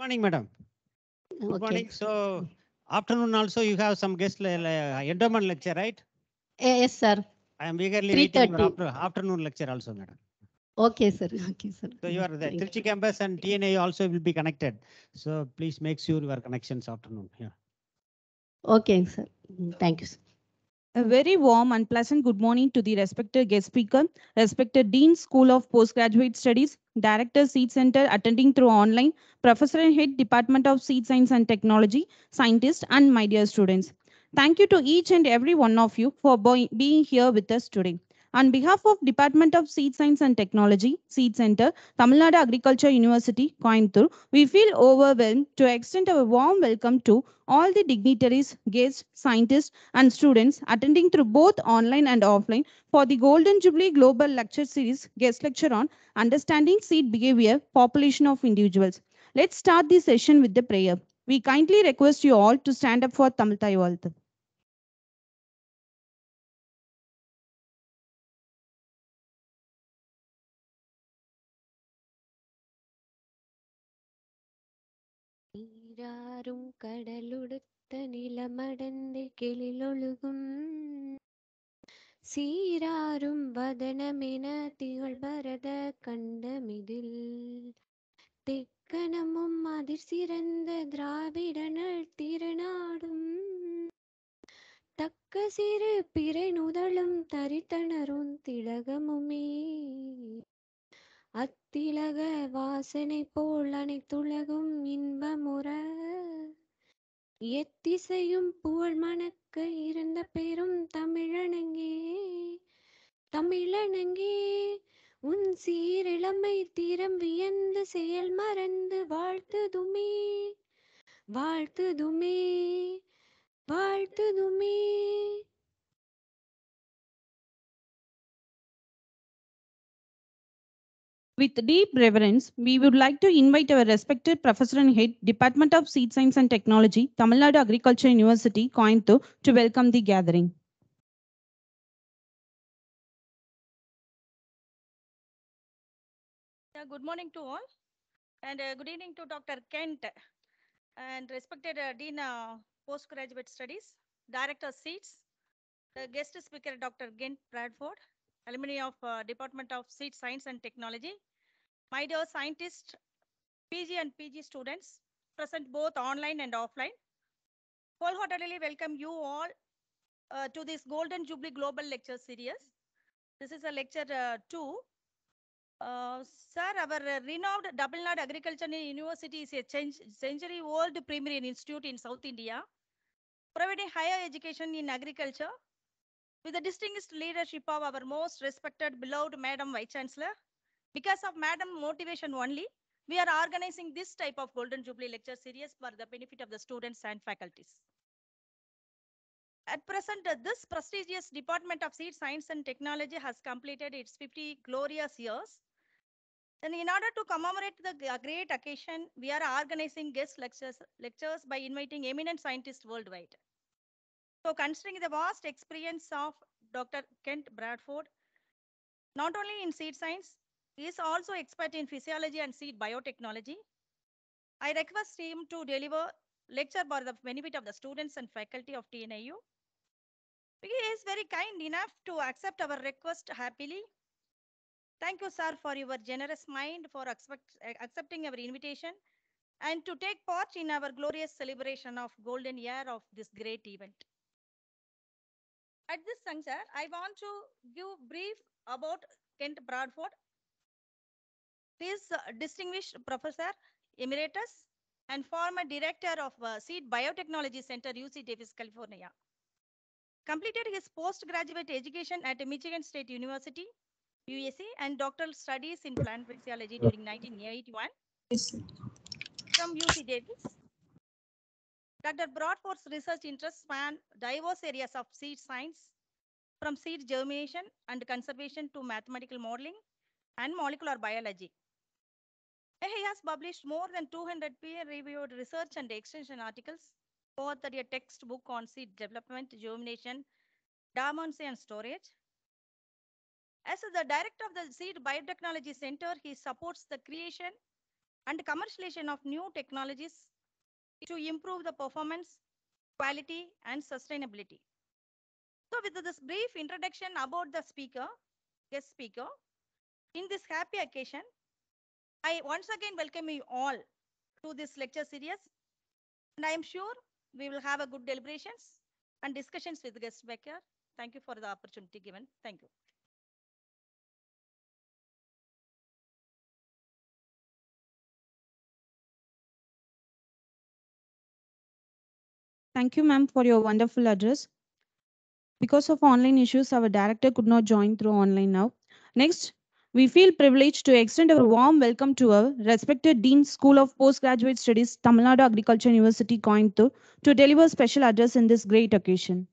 Good morning, madam. Good Okay. morning. So afternoon also you have some guest le- le- endowment lecture, right? Eh, Yes, sir. I am eagerly waiting for after, afternoon lecture also, madam. Okay, sir. Okay, sir. So you are the Thank. Trichy campus and TNA also will be connected. So please make sure your connections afternoon. Yeah. Okay, sir. Thank you, sir. A very warm and pleasant good morning to the respected guest speaker, respected Dean School of Postgraduate Studies, Director Seed Center attending through online, Professor and Head Department of Seed Science and Technology, scientist and my dear students. Thank you to each and every one of you for being here with us today. On behalf of Department of Seed Science and Technology, Seed Center, Tamil Nadu Agriculture University, Coimbatore, we feel overwhelmed to extend our warm welcome to all the dignitaries, guests, scientists, and students attending through both online and offline for the Golden Jubilee Global Lecture Series guest lecture on Understanding Seed Behavior, Population of Individuals. Let's start the session with the prayer. We kindly request you all to stand up for Tamil Thai கடலுடுத்த நிலமடந்து கெளிலொழுகும். சீராரும் வதனமென திகழ் பரத கண்டமிதில். தெக்கணமும் அதிர் சிறந்த திராவிடனல் திறனாடும். தக்க சிறு பிறை நுதலும் தரித்தனரும் திலகமுமே. அத்திலக வாசனை போல் அனைத்துலகும் இன்பமுற. எத்திசையும் புகழ் மணக்க இருந்த பெரும் தமிழனங்கே தமிழனங்கே உன் சீரிழமை தீரம் வியந்து செயல் மறந்து வாழ்த்துதுமே வாழ்த்துதுமே வாழ்த்துதுமே. With deep reverence, we would like to invite our respected Professor and Head, Department of Seed Science and Technology, Tamil Nadu Agriculture University, Coimbatore, to welcome the gathering. Good morning to all, and uh, good evening to Dr. Kent, and respected uh, Dean uh, Postgraduate Studies, Director Seeds, the guest speaker Dr. Kent Bradford, alumni of uh, Department of Seed Science and Technology, my dear scientists, PG and PG students, present both online and offline. Wholeheartedly welcome you all uh, to this Golden Jubilee Global Lecture Series. This is a lecture uh, two. Uh, sir, our uh, renowned Tamil Nadu Agriculture University is a century-old primary institute in South India, providing higher education in agriculture with the distinguished leadership of our most respected, beloved Madam Vice Chancellor. Because of Madam motivation only, we are organizing this type of Golden Jubilee lecture series for the benefit of the students and faculties. At present, this prestigious Department of Seed Science and Technology has completed its 50 glorious years. And in order to commemorate the great occasion, we are organizing guest lectures, lectures by inviting eminent scientists worldwide. So considering the vast experience of Dr. Kent Bradford, not only in seed science, he is also expert in physiology and seed biotechnology. I request him to deliver lecture for the benefit of the students and faculty of TNAU. He is very kind enough to accept our request happily. Thank you, sir, for your generous mind for accept- accepting our invitation and to take part in our glorious celebration of golden year of this great event. At this juncture, I want to give brief about Kent Bradford. Is distinguished professor emeritus and former director of uh, Seed Biotechnology Center, UC Davis, California. Completed his postgraduate education at Michigan State University, USC, and doctoral studies in plant physiology during 1981 from UC Davis. Dr. Bradford's research interests span diverse areas of seed science, from seed germination and conservation to mathematical modeling and molecular biology. He has published more than 200 peer-reviewed research and extension articles, authored a textbook on seed development, germination, dormancy, and storage. As the director of the Seed Biotechnology Center, he supports the creation and commercialization of new technologies to improve the performance, quality, and sustainability. So with this brief introduction about the speaker, guest speaker, in this happy occasion, I once again welcome you all to this lecture series. And I am sure we will have a good deliberations and discussions with guest speaker. Thank you for the opportunity given. Thank you. Thank you, ma'am, for your wonderful address. Because of online issues, our director could not join through online now. Next, we feel privileged to extend our warm welcome to our respected Dean School of Postgraduate Studies, Tamil Nadu Agriculture University, Coimbatore, to deliver special address in this great occasion.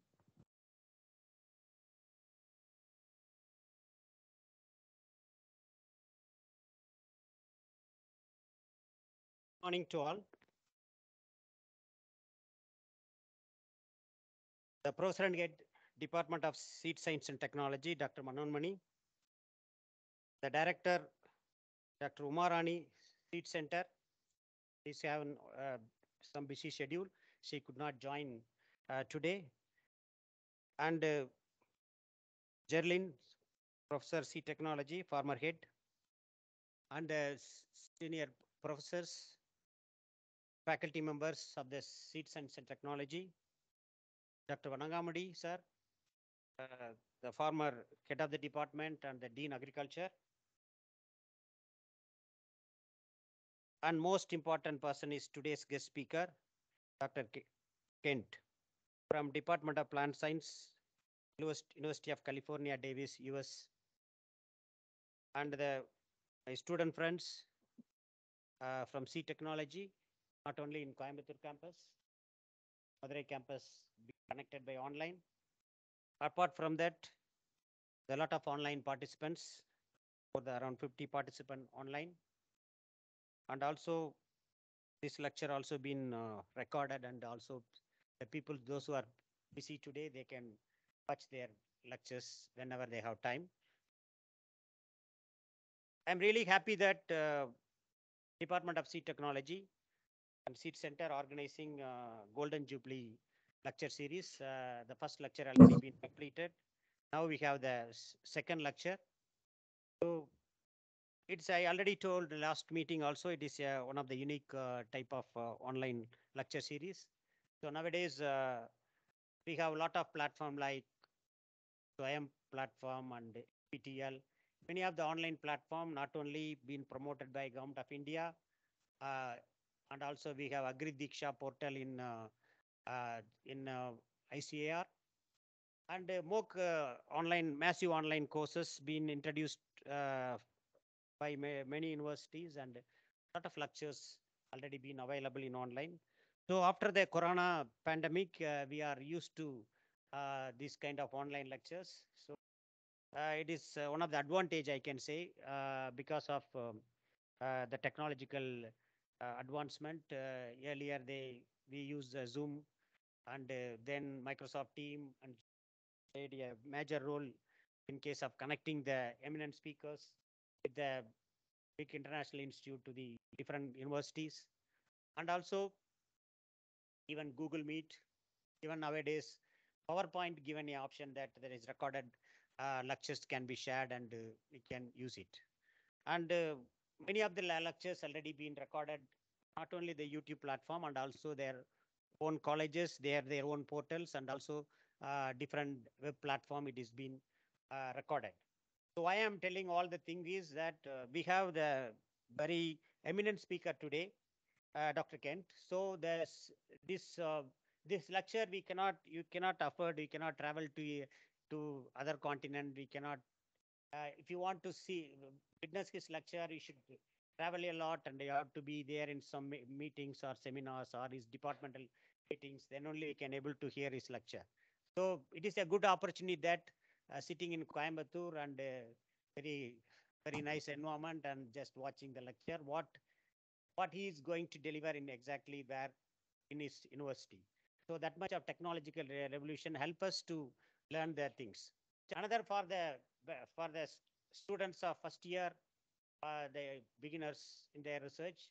Morning to all. The Professor and Department of Seed Science and Technology, Dr. Manonmani. The Director, Dr. Umarani Seed Center. Is having uh, some busy schedule. She could not join uh, today. And uh, Gerlin, Professor Seed Technology, former head. And uh, senior professors, faculty members of the Seed Science and Technology, Dr. Vanangamudi, sir, uh, the former head of the department and the Dean Agriculture. And most important person is today's guest speaker, Dr. Ke- Kent from Department of Plant Science, Univers- University of California, Davis, US. And the my student friends uh, from Seed Technology, not only in Coimbatore campus, Madurai campus connected by online. Apart from that, there are a lot of online participants, for the around 50 participant online. And also, this lecture also been uh, recorded and also the people, those who are busy today, they can watch their lectures whenever they have time. I'm really happy that uh, Department of Seed Technology and Seed Center organizing uh, Golden Jubilee lecture series. Uh, the first lecture already been completed. Now we have the second lecture. So it's, I already told last meeting also, it is uh, one of the unique uh, type of uh, online lecture series. So nowadays, uh, we have a lot of platform like SWAYAM platform and PTL. Many of the online platform not only been promoted by Government of India, uh, and also we have Agri Diksha portal in uh, in ICAR. And uh, MOOC online, massive online courses being introduced uh, by ma- many universities and a lot of lectures already been available in online. So after the Corona pandemic, uh, we are used to uh, this kind of online lectures. So uh, it is uh, one of the advantage I can say uh, because of um, uh, the technological advancement. Earlier they we use uh, Zoom and then Microsoft Team and played a major role in case of connecting the eminent speakers the big international institute to the different universities and also even Google Meet, even nowadays PowerPoint given a option that there is recorded uh, lectures can be shared and uh, we can use it. And uh, many of the lectures already been recorded, not only the YouTube platform and also their own colleges, have their own portals and also uh, different web platform it is been uh, recorded. So why I'm telling all the thing is that uh, we have the very eminent speaker today, uh, Dr. Kent. So there's this uh, this lecture we cannot you cannot afford we cannot travel to to other continent we cannot uh, if you want to see witness his lecture you should travel a lot and you have to be there in some meetings or seminars or his departmental meetings then only you can able to hear his lecture so it is a good opportunity that sitting in coimbatore and uh, very very nice environment and just watching the lecture what what he is going to deliver in exactly where in his university so that much of technological revolution help us to learn their things another for the for the students of first year uh, the beginners in their research.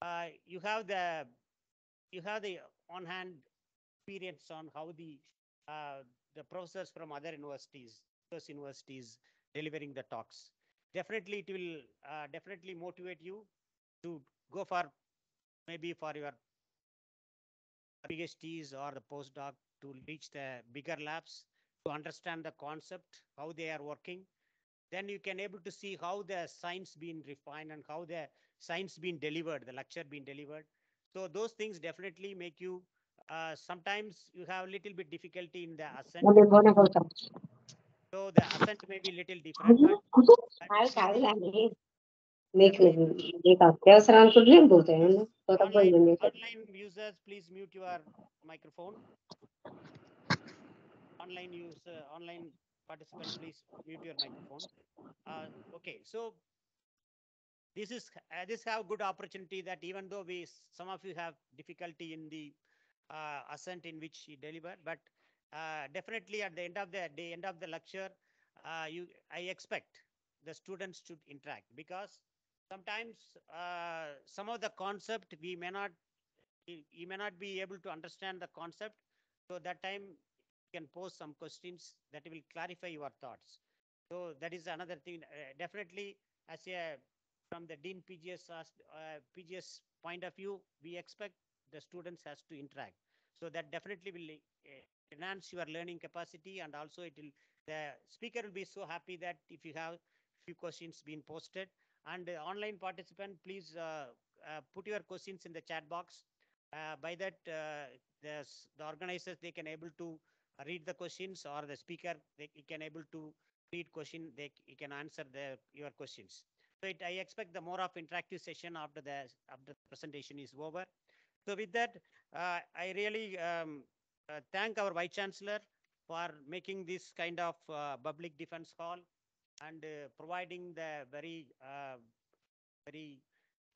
Uh, you have the you have the on hand experience on how the uh, the professors from other universities, universities delivering the talks. Definitely, it will uh, definitely motivate you to go for maybe for your PhDs or the postdoc to reach the bigger labs to understand the concept, how they are working. Then you can able to see how the science been refined and how the science been delivered, the lecture been delivered. So those things definitely make you. Uh, sometimes you have a little bit difficulty in the ascent. So the ascent may be little different. Online, online users, please mute your microphone. Online use, uh, online participants, please mute your microphone. Uh, okay, so this is uh, this have good opportunity that even though we some of you have difficulty in the ascent in which you delivered. but uh, definitely at the end of the day, end of the lecture, uh, you, I expect the students should interact because sometimes uh, some of the concept we may not you may not be able to understand the concept. So that time you can pose some questions that will clarify your thoughts. So that is another thing. Uh, definitely as a from the dean pgs uh, pgs point of view we expect the students has to interact so that definitely will uh, enhance your learning capacity and also it will the speaker will be so happy that if you have few questions being posted and uh, online participant, please uh, uh, put your questions in the chat box. Uh, by that, uh, the, the organizers, they can able to read the questions or the speaker, they he can able to read question, they can answer the, your questions. So it, I expect the more of interactive session after the, after the presentation is over. So with that, uh, I really um, uh, thank our Vice Chancellor for making this kind of uh, public defense hall and uh, providing the very, uh, very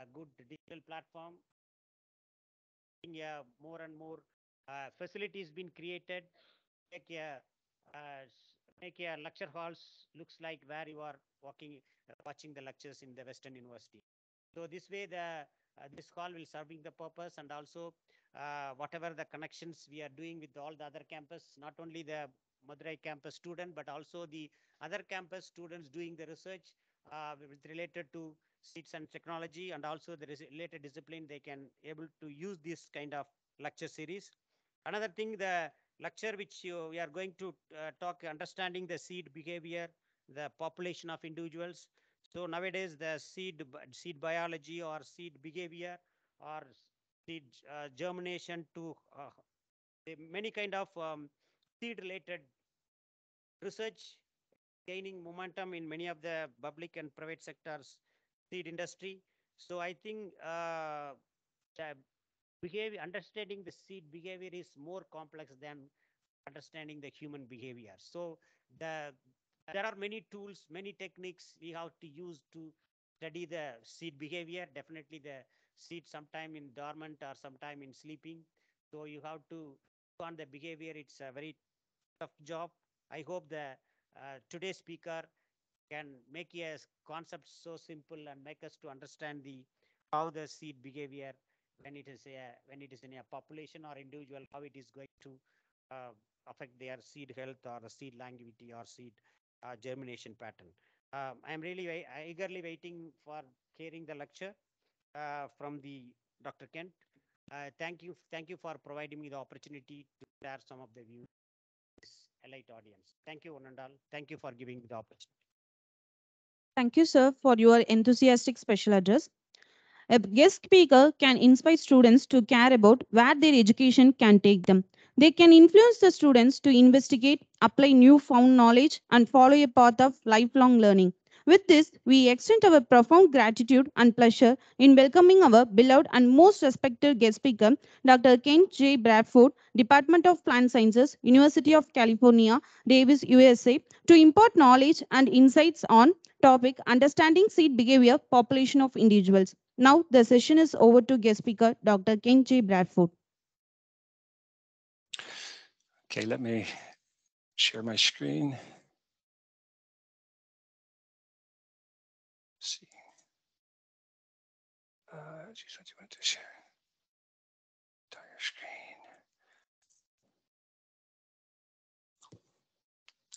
uh, good digital platform. Yeah, more and more facilities been created. Make a, make a lecture halls looks like where you are walking, watching the lectures in the Western University. So this way, the uh, this call will serving the purpose and also uh, whatever the connections we are doing with all the other campus, not only the Madurai campus student, but also the other campus students doing the research uh, with related to seats and technology and also the related discipline, they can able to use this kind of lecture series. Another thing, the lecture which you, we are going to uh, talk, understanding the seed behavior, the population of individuals. So nowadays, the seed, seed biology or seed behavior or seed uh, germination to uh, many kind of um, seed related research gaining momentum in many of the public and private sectors seed industry. So i think uh, the behavior understanding the seed behavior is more complex than understanding the human behavior. So the there are many tools many techniques we have to use to study the seed behavior. Definitely the seed sometime in dormant or sometime in sleeping. So you have to on the behavior. It's a very tough job. I hope the uh, today's speaker can make a concept so simple and make us to understand the how the seed behavior when it is a when it is in a population or individual how it is going to uh, affect their seed health or the seed longevity or seed uh, germination pattern. Um, i'm really wai- eagerly waiting for hearing the lecture uh, from the dr kent. Uh, thank you thank you for providing me the opportunity to share some of the views this elite audience. Thank you one and all. Thank you for giving me the opportunity. Thank you, sir, for your enthusiastic special address. A guest speaker can inspire students to care about where their education can take them. They can influence the students to investigate, apply newfound knowledge, and follow a path of lifelong learning. With this, we extend our profound gratitude and pleasure in welcoming our beloved and most respected guest speaker, Dr. Kent J. Bradford, Department of Plant Sciences, University of California, Davis, USA, to impart knowledge and insights on topic Understanding Seed Behavior, Population of Individuals. Now the session is over to guest speaker, Dr. Ken J. Bradford. Okay, let me share my screen. See. Apologies, what you want to share?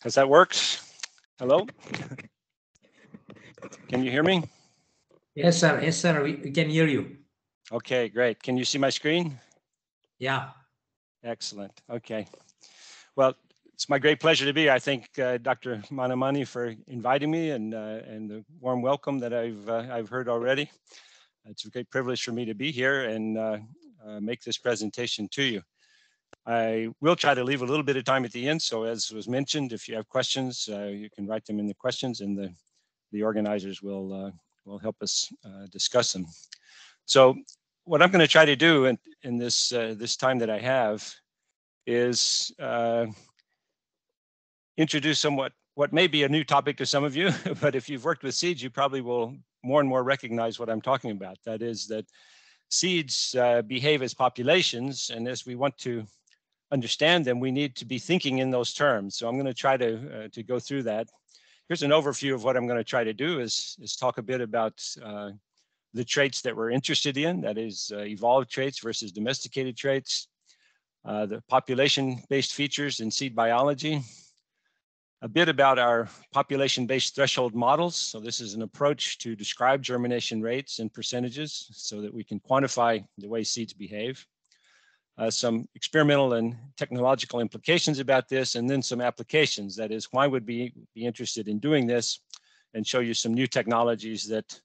Has that worked? Hello? Can you hear me? Yes, sir. Yes, sir. We, we can hear you. Okay, great. Can you see my screen? Yeah. Excellent. Okay. Well, it's my great pleasure to be. here. I thank uh, Dr. Manonmani for inviting me and uh, and the warm welcome that I've uh, I've heard already. It's a great privilege for me to be here and uh, uh, make this presentation to you. I will try to leave a little bit of time at the end. So as was mentioned, if you have questions, uh, you can write them in the questions and the the organizers will uh, will help us uh, discuss them. So what I'm going to try to do in, in this uh, this time that I have is uh, introduce somewhat what may be a new topic to some of you, but if you've worked with seeds, you probably will more and more recognize what I'm talking about. That is that seeds uh, behave as populations, and as we want to understand them, we need to be thinking in those terms. So I'm going to try to uh, to go through that. Here's an overview of what I'm going to try to do is, is talk a bit about uh, the traits that we're interested in, that is uh, evolved traits versus domesticated traits, uh, the population-based features in seed biology, a bit about our population-based threshold models. So this is an approach to describe germination rates and percentages so that we can quantify the way seeds behave. Uh, some experimental and technological implications about this, and then some applications. That is, why would we be interested in doing this? And show you some new technologies that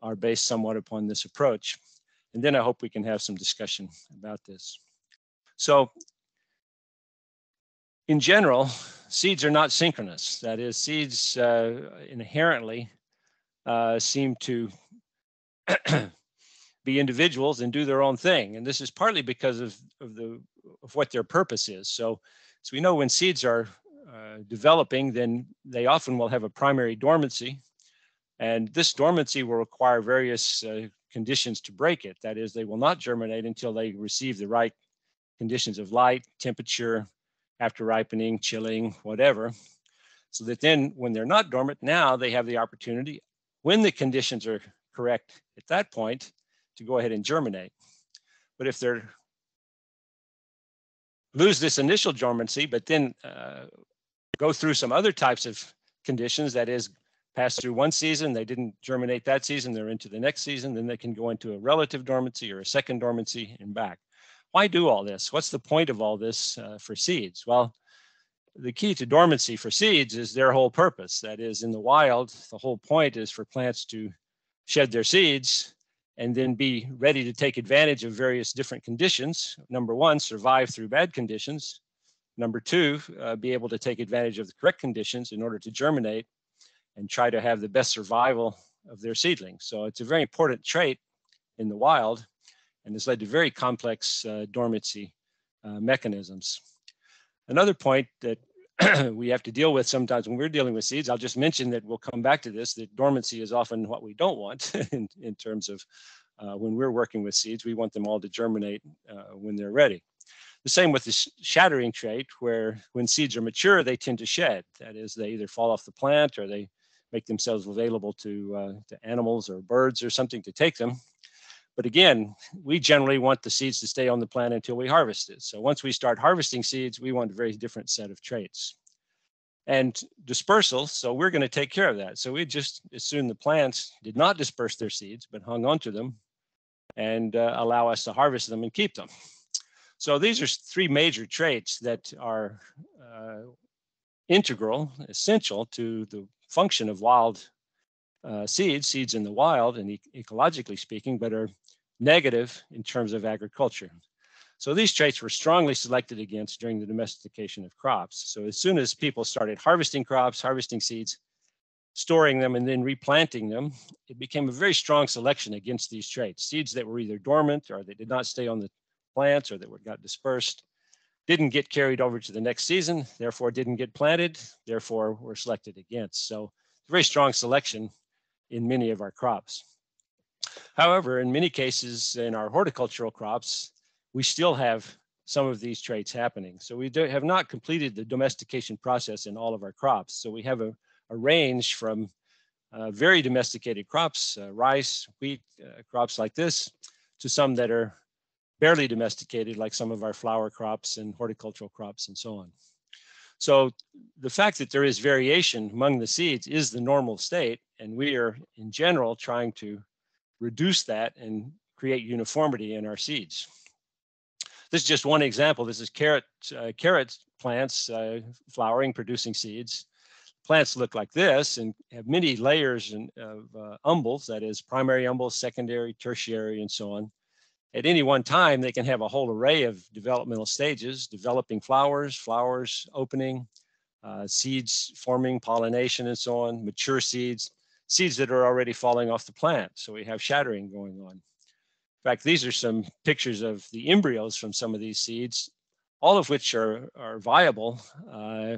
are based somewhat upon this approach. And then I hope we can have some discussion about this. So in general, seeds are not synchronous. That is, seeds uh, inherently uh, seem to be individuals and do their own thing. And this is partly because of, of the of what their purpose is. So, so we know when seeds are uh, developing, then they often will have a primary dormancy. And this dormancy will require various uh, conditions to break it. That is, they will not germinate until they receive the right conditions of light, temperature, after ripening, chilling, whatever. So that then when they're not dormant, now they have the opportunity, when the conditions are correct at that point, to go ahead and germinate. But if they're lose this initial dormancy, but then uh, go through some other types of conditions, that is, pass through one season, they didn't germinate that season, they're into the next season, then they can go into a relative dormancy or a second dormancy and back. Why do all this? What's the point of all this uh, for seeds? Well, the key to dormancy for seeds is their whole purpose. That is, in the wild, the whole point is for plants to shed their seeds and then be ready to take advantage of various different conditions. Number one, survive through bad conditions. Number two, uh, be able to take advantage of the correct conditions in order to germinate and try to have the best survival of their seedlings. So it's a very important trait in the wild and has led to very complex uh, dormancy uh, mechanisms. Another point that we have to deal with sometimes when we're dealing with seeds, I'll just mention that we'll come back to this, that dormancy is often what we don't want in, in terms of uh, when we're working with seeds, we want them all to germinate uh, when they're ready. The same with the sh shattering trait, where when seeds are mature, they tend to shed. That is, they either fall off the plant or they make themselves available to, uh, to animals or birds or something to take them. But again, we generally want the seeds to stay on the plant until we harvest it. So once we start harvesting seeds, we want a very different set of traits. And dispersal, so we're going to take care of that. So we just assume the plants did not disperse their seeds, but hung onto them and uh, allow us to harvest them and keep them. So these are three major traits that are uh, integral, essential to the function of wild uh, seeds, seeds in the wild and e ecologically speaking, but are negative in terms of agriculture. So these traits were strongly selected against during the domestication of crops. So as soon as people started harvesting crops, harvesting seeds, storing them and then replanting them, it became a very strong selection against these traits. Seeds that were either dormant or that did not stay on the plants or that were, got dispersed, didn't get carried over to the next season, therefore didn't get planted, therefore were selected against. So very strong selection in many of our crops. However, in many cases in our horticultural crops, we still have some of these traits happening. So we do, have not completed the domestication process in all of our crops. So we have a, a range from uh, very domesticated crops, uh, rice, wheat, uh, crops like this, to some that are barely domesticated, like some of our flower crops and horticultural crops and so on. So the fact that there is variation among the seeds is the normal state, and we are in general trying to reduce that and create uniformity in our seeds. This is just one example. This is carrot, uh, carrot plants uh, flowering, producing seeds. Plants look like this and have many layers in, of uh, umbels, that is primary umbels, secondary, tertiary, and so on. At any one time, they can have a whole array of developmental stages, developing flowers, flowers opening, uh, seeds forming, pollination, and so on, mature seeds, seeds that are already falling off the plant. So we have shattering going on. In fact, these are some pictures of the embryos from some of these seeds, all of which are, are viable, uh,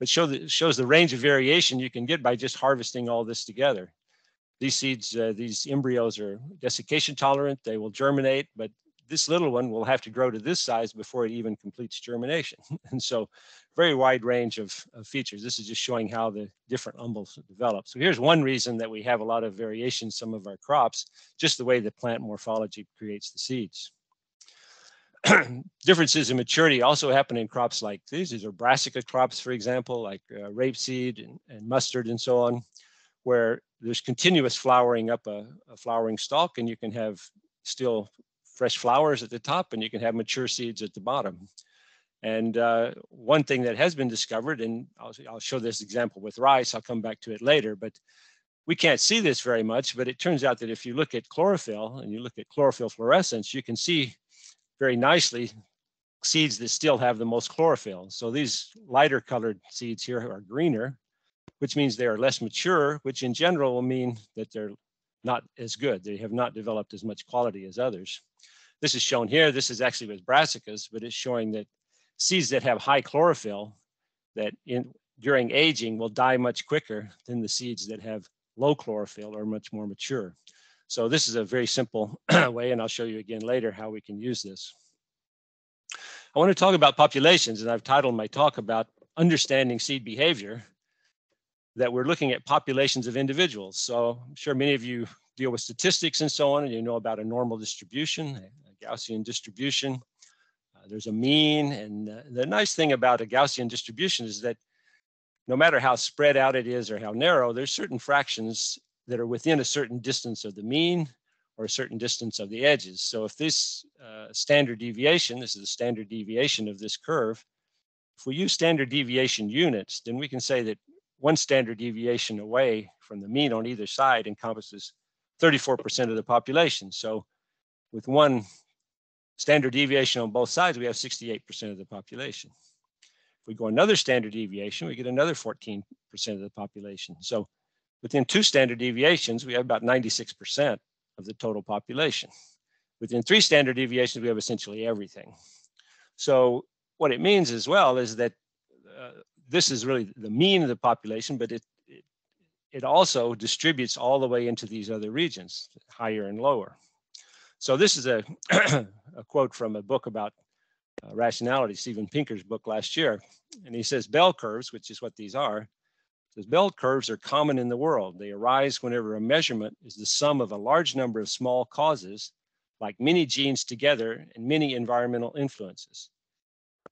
but show the, shows the range of variation you can get by just harvesting all this together. These seeds, uh, these embryos are desiccation tolerant, they will germinate, but this little one will have to grow to this size before it even completes germination. and so very wide range of, of, features. This is just showing how the different umbels develop. So here's one reason that we have a lot of variation in some of our crops, just the way the plant morphology creates the seeds. Differences in maturity also happen in crops like these. These are brassica crops, for example, like uh, rapeseed and, and, mustard and so on, where there's continuous flowering up a, a flowering stalk and you can have still fresh flowers at the top and you can have mature seeds at the bottom. And uh, one thing that has been discovered, and I'll, I'll, show this example with rice, I'll come back to it later, but we can't see this very much, but it turns out that if you look at chlorophyll and you look at chlorophyll fluorescence, you can see very nicely seeds that still have the most chlorophyll. So these lighter colored seeds here are greener, which means they are less mature, which in general will mean that they're not as good. They have not developed as much quality as others. This is shown here. This is actually with brassicas, but it's showing that seeds that have high chlorophyll that in during aging will die much quicker than the seeds that have low chlorophyll or much more mature. So this is a very simple way, and I'll show you again later how we can use this. I want to talk about populations, and I've titled my talk about understanding seed behavior, that we're looking at populations of individuals. So I'm sure many of you deal with statistics and so on, and you know about a normal distribution, a Gaussian distribution. Uh, there's a mean, and uh, the nice thing about a Gaussian distribution is that no matter how spread out it is or how narrow, there's certain fractions that are within a certain distance of the mean or a certain distance of the edges. So if this uh, standard deviation, this is the standard deviation of this curve, if we use standard deviation units, then we can say that one standard deviation away from the mean on either side encompasses 34% of the population. So with one standard deviation on both sides, we have 68% of the population. If we go another standard deviation, we get another 14% of the population. So within two standard deviations, we have about 96% of the total population. Within three standard deviations, we have essentially everything. So what it means as well is that uh, this is really the mean of the population, but it, it, it also distributes all the way into these other regions, higher and lower. So this is a, a quote from a book about uh, rationality, Steven Pinker's book last year. And he says bell curves, which is what these are, says bell curves are common in the world. They arise whenever a measurement is the sum of a large number of small causes, like many genes together and many environmental influences.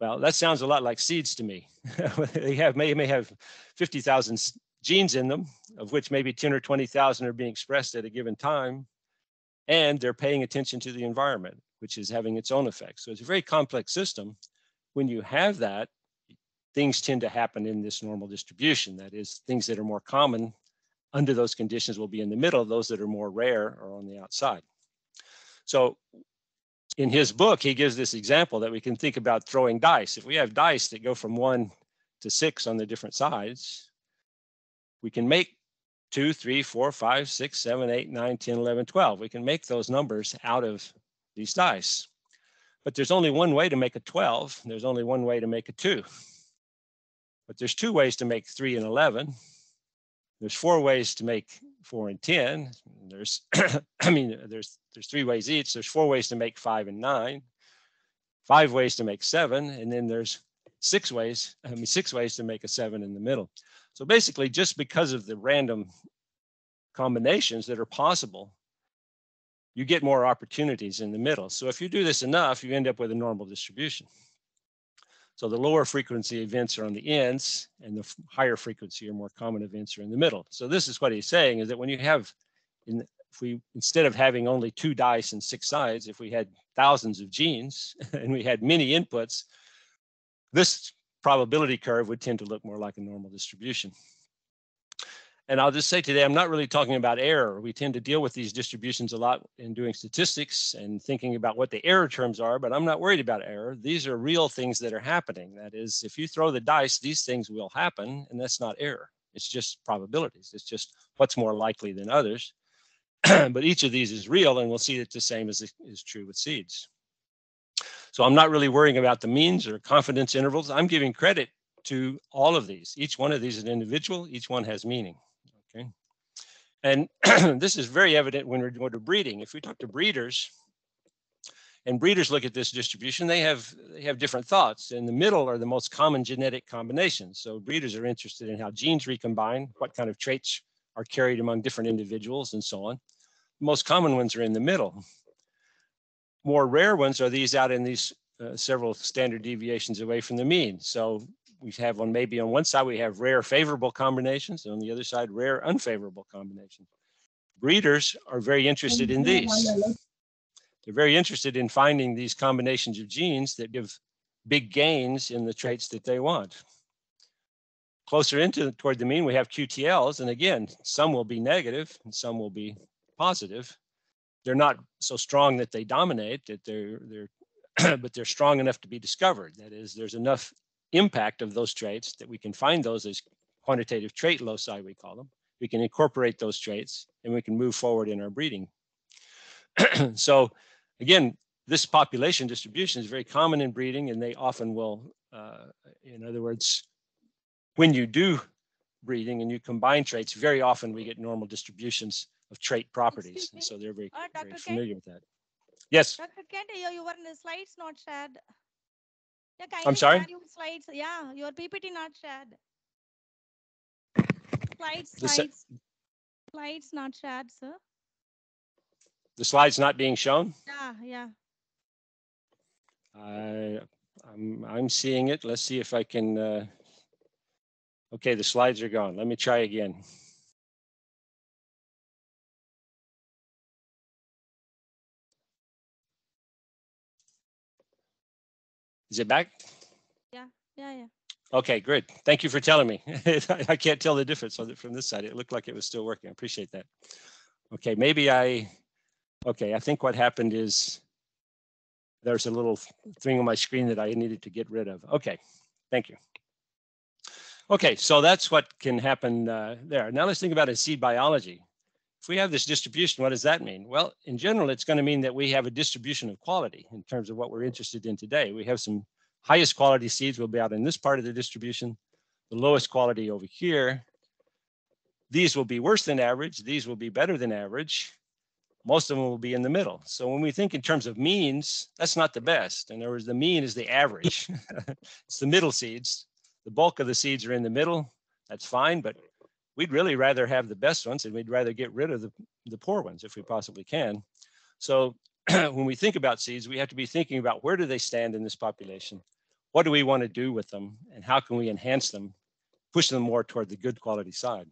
Well, that sounds a lot like seeds to me. they have may, may have 50,000 genes in them, of which maybe 10 or 20,000 are being expressed at a given time and they're paying attention to the environment, which is having its own effects. So it's a very complex system. When you have that, things tend to happen in this normal distribution. That is, things that are more common under those conditions will be in the middle, those that are more rare are on the outside. So in his book, he gives this example that we can think about throwing dice. If we have dice that go from one to six on the different sides, we can make two, three, four, five, six, seven, eight, nine, 10, 11, 12. We can make those numbers out of these dice. But there's only one way to make a 12. There's only one way to make a two. But there's two ways to make three and 11. There's four ways to make four and 10. There's, I mean, there's, there's three ways each. There's four ways to make five and nine, five ways to make seven, and then there's six ways, I mean, six ways to make a seven in the middle. So basically, just because of the random combinations that are possible, you get more opportunities in the middle. So if you do this enough, you end up with a normal distribution. So the lower frequency events are on the ends and the higher frequency or more common events are in the middle. So this is what he's saying is that when you have, in, if we, instead of having only two dice and six sides, if we had thousands of genes and we had many inputs, this probability curve would tend to look more like a normal distribution. And I'll just say today, I'm not really talking about error. We tend to deal with these distributions a lot in doing statistics and thinking about what the error terms are, but I'm not worried about error. These are real things that are happening. That is, if you throw the dice, these things will happen, and that's not error. It's just probabilities. It's just what's more likely than others. but each of these is real, and we'll see that the same is, is true with seeds. So I'm not really worrying about the means or confidence intervals. I'm giving credit to all of these. Each one of these is an individual. Each one has meaning. And this is very evident when we're going to breeding. If we talk to breeders, and breeders look at this distribution, they have they have different thoughts. In the middle are the most common genetic combinations. So breeders are interested in how genes recombine, what kind of traits are carried among different individuals, and so on. The most common ones are in the middle. More rare ones are these out in these uh, several standard deviations away from the mean. So we have on maybe on one side we have rare favorable combinations, and on the other side rare unfavorable combinations. Breeders are very interested in these. They're very interested in finding these combinations of genes that give big gains in the traits that they want. Closer into toward the mean, we have QTLs, and again, some will be negative and some will be positive. They're not so strong that they dominate, that they're they're but they're strong enough to be discovered. That is, there's enough impact of those traits that we can find those as quantitative trait loci, we call them. We can incorporate those traits and we can move forward in our breeding. so again, this population distribution is very common in breeding and they often will, uh, in other words, when you do breeding and you combine traits, very often we get normal distributions of trait properties. And so they're very, Uh, very. Kent? familiar with that. Yes, Dr. Kent, your, your slides not shared. Yeah, I'm sorry? share your Slides, yeah, your PPT not shared. Slides, The slides. Slides not shared, sir. the slide's not being shown. Yeah, yeah. I, I'm, I'm seeing it. Let's see if I can, uh, okay, the slides are gone. Let me try again. Is it back? Yeah, yeah. Yeah. Okay, good. Thank you for telling me. I can't tell the difference from this side. It looked like it was still working. I appreciate that. Okay, maybe I, okay, I think what happened is there's a little thing on my screen that I needed to get rid of. Okay, thank you. Okay, so that's what can happen uh, there. Now let's think about a seed biology. If we have this distribution, what does that mean? Well, in general, it's going to mean that we have a distribution of quality in terms of what we're interested in today. We have some highest quality seeds will be out in this part of the distribution, the lowest quality over here. These will be worse than average. These will be better than average. Most of them will be in the middle. So when we think in terms of means, that's not the best. In other words, the mean is the average. it's the middle seeds. The bulk of the seeds are in the middle. That's fine, but we'd really rather have the best ones and we'd rather get rid of the, the poor ones if we possibly can. So when we think about seeds, we have to be thinking about where do they stand in this population? What do we want to do with them? And how can we enhance them, push them more toward the good quality side?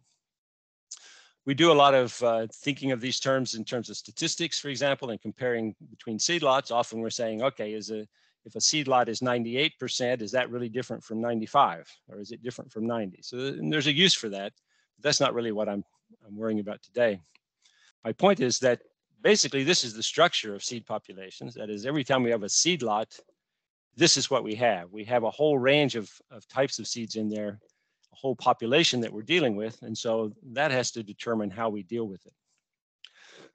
We do a lot of uh, thinking of these terms in terms of statistics, for example, and comparing between seed lots. Often we're saying, okay, is a if a seed lot is 98%, is that really different from 95 or is it different from 90? So there's a use for that. That's not really what I'm, I'm worrying about today. My point is that basically this is the structure of seed populations. That is every time we have a seed lot, this is what we have. We have a whole range of, of types of seeds in there, a whole population that we're dealing with. And so that has to determine how we deal with it.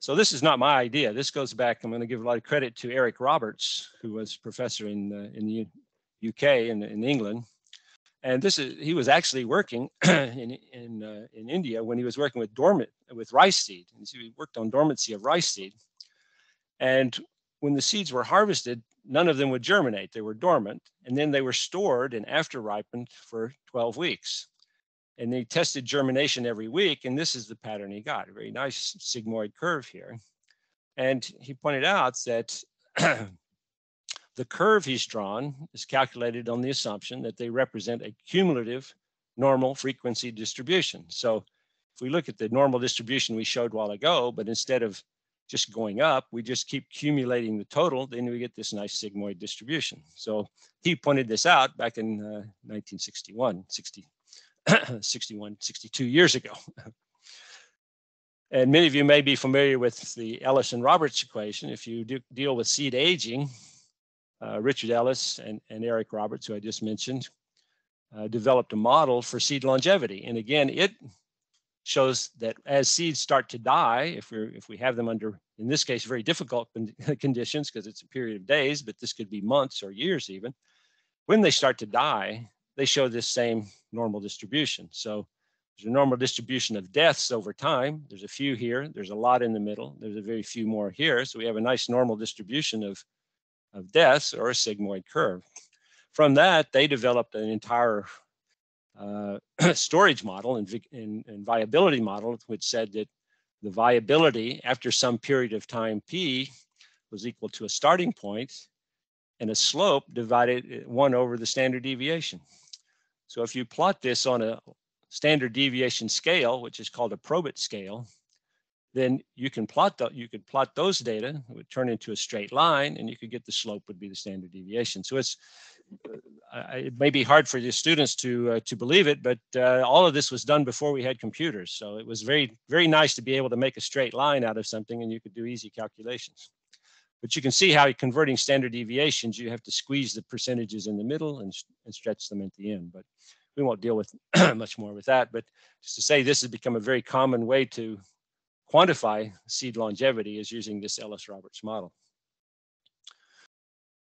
So this is not my idea. This goes back, I'm going to give a lot of credit to Eric Roberts, who was professor in, uh, in the U UK in, in England. And this is, he was actually working in, in, uh, in India when he was working with dormant, with rice seed. And so he worked on dormancy of rice seed. And when the seeds were harvested, none of them would germinate. They were dormant. And then they were stored and after ripened for 12 weeks. And they tested germination every week, and this is the pattern he got, a very nice sigmoid curve here. And he pointed out that the curve he's drawn is calculated on the assumption that they represent a cumulative normal frequency distribution. So if we look at the normal distribution we showed while ago, but instead of just going up, we just keep accumulating the total, then we get this nice sigmoid distribution. So he pointed this out back in uh, 1961, 60, 61, 62 years ago. and many of you may be familiar with the Ellis and Roberts equation. If you do deal with seed aging, Richard Ellis and, and Eric Roberts, who I just mentioned, uh, developed a model for seed longevity. And again, it shows that as seeds start to die, if we if we have them under, in this case, very difficult conditions because it's a period of days, but this could be months or years even, when they start to die, they show this same normal distribution. So there's a normal distribution of deaths over time. There's a few here. There's a lot in the middle. There's a very few more here. So we have a nice normal distribution of, of deaths or a sigmoid curve. From that, they developed an entire uh, storage model and, and, and, viability model, which said that the viability after some period of time p was equal to a starting point and a slope divided uh, one over the standard deviation. So if you plot this on a standard deviation scale, which is called a Probit scale, then you can plot the, you could plot those data, it would turn into a straight line, and you could get the slope would be the standard deviation. So it's it may be hard for the students to uh, to believe it, but uh, all of this was done before we had computers. So it was very very nice to be able to make a straight line out of something, and you could do easy calculations. But you can see how converting standard deviations, you have to squeeze the percentages in the middle and, and stretch them at the end. But we won't deal with much more with that. But just to say, this has become a very common way to quantify seed longevity is using this Ellis-Roberts model.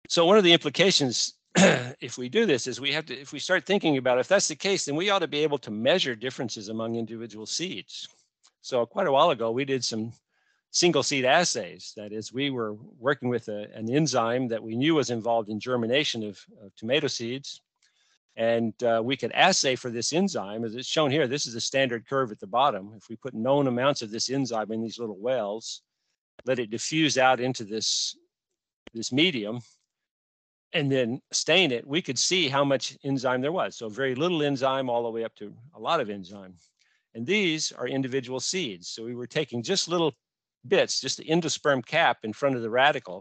So one of the implications if we do this is we have to if we start thinking about if that's the case then we ought to be able to measure differences among individual seeds. So quite a while ago we did some single seed assays. That is we were working with a, an enzyme that we knew was involved in germination of, of tomato seeds and uh, we could assay for this enzyme as it's shown here this is a standard curve at the bottom if we put known amounts of this enzyme in these little wells let it diffuse out into this this medium and then stain it, we could see how much enzyme there was. So very little enzyme all the way up to a lot of enzyme. And these are individual seeds. So we were taking just little bits, just the endosperm cap in front of the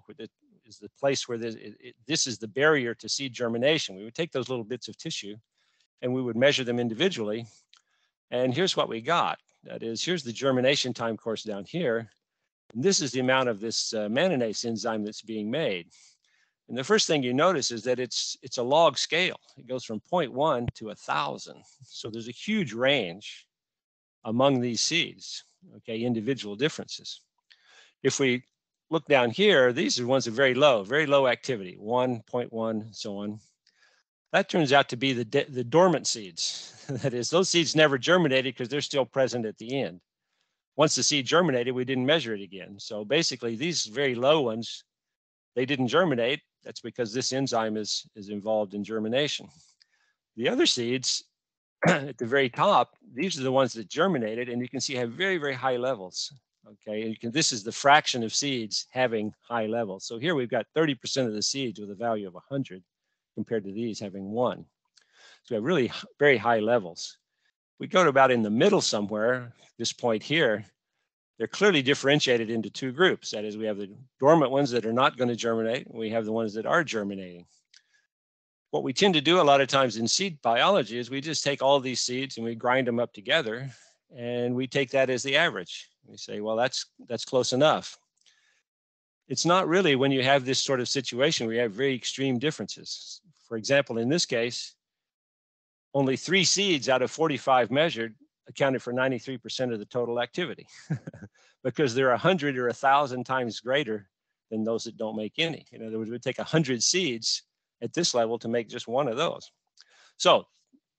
which is the place where this, it, it, this is the barrier to seed germination. We would take those little bits of tissue and we would measure them individually. And here's what we got. That is, here's the germination time course down here. And this is the amount of this uh, enzyme that's being made. And the first thing you notice is that it's it's a log scale. It goes from 0.1 to a thousand. So there's a huge range among these seeds, okay, individual differences. If we look down here, these are ones that are very low, very low activity, 1.1, so on. That turns out to be the, the dormant seeds. that is, those seeds never germinated because they're still present at the end. Once the seed germinated, we didn't measure it again. So basically, these very low ones, they didn't germinate that's because this enzyme is, is involved in germination. The other seeds at the very top, these are the ones that germinated and you can see have very, very high levels. Okay, can, this is the fraction of seeds having high levels. So here we've got 30% of the seeds with a value of 100 compared to these having one. So we have really very high levels. We go to about in the middle somewhere, this point here, they're clearly differentiated into two groups. That is, we have the dormant ones that are not going to germinate, we have the ones that are germinating. What we tend to do a lot of times in seed biology is we just take all these seeds and we grind them up together, and we take that as the average. We say, well, that's that's close enough. It's not really when you have this sort of situation where you have very extreme differences. For example, in this case, only three seeds out of 45 measured accounted for 93% of the total activity because they're 100 or 1,000 times greater than those that don't make any. In other words, it would take 100 seeds at this level to make just one of those. So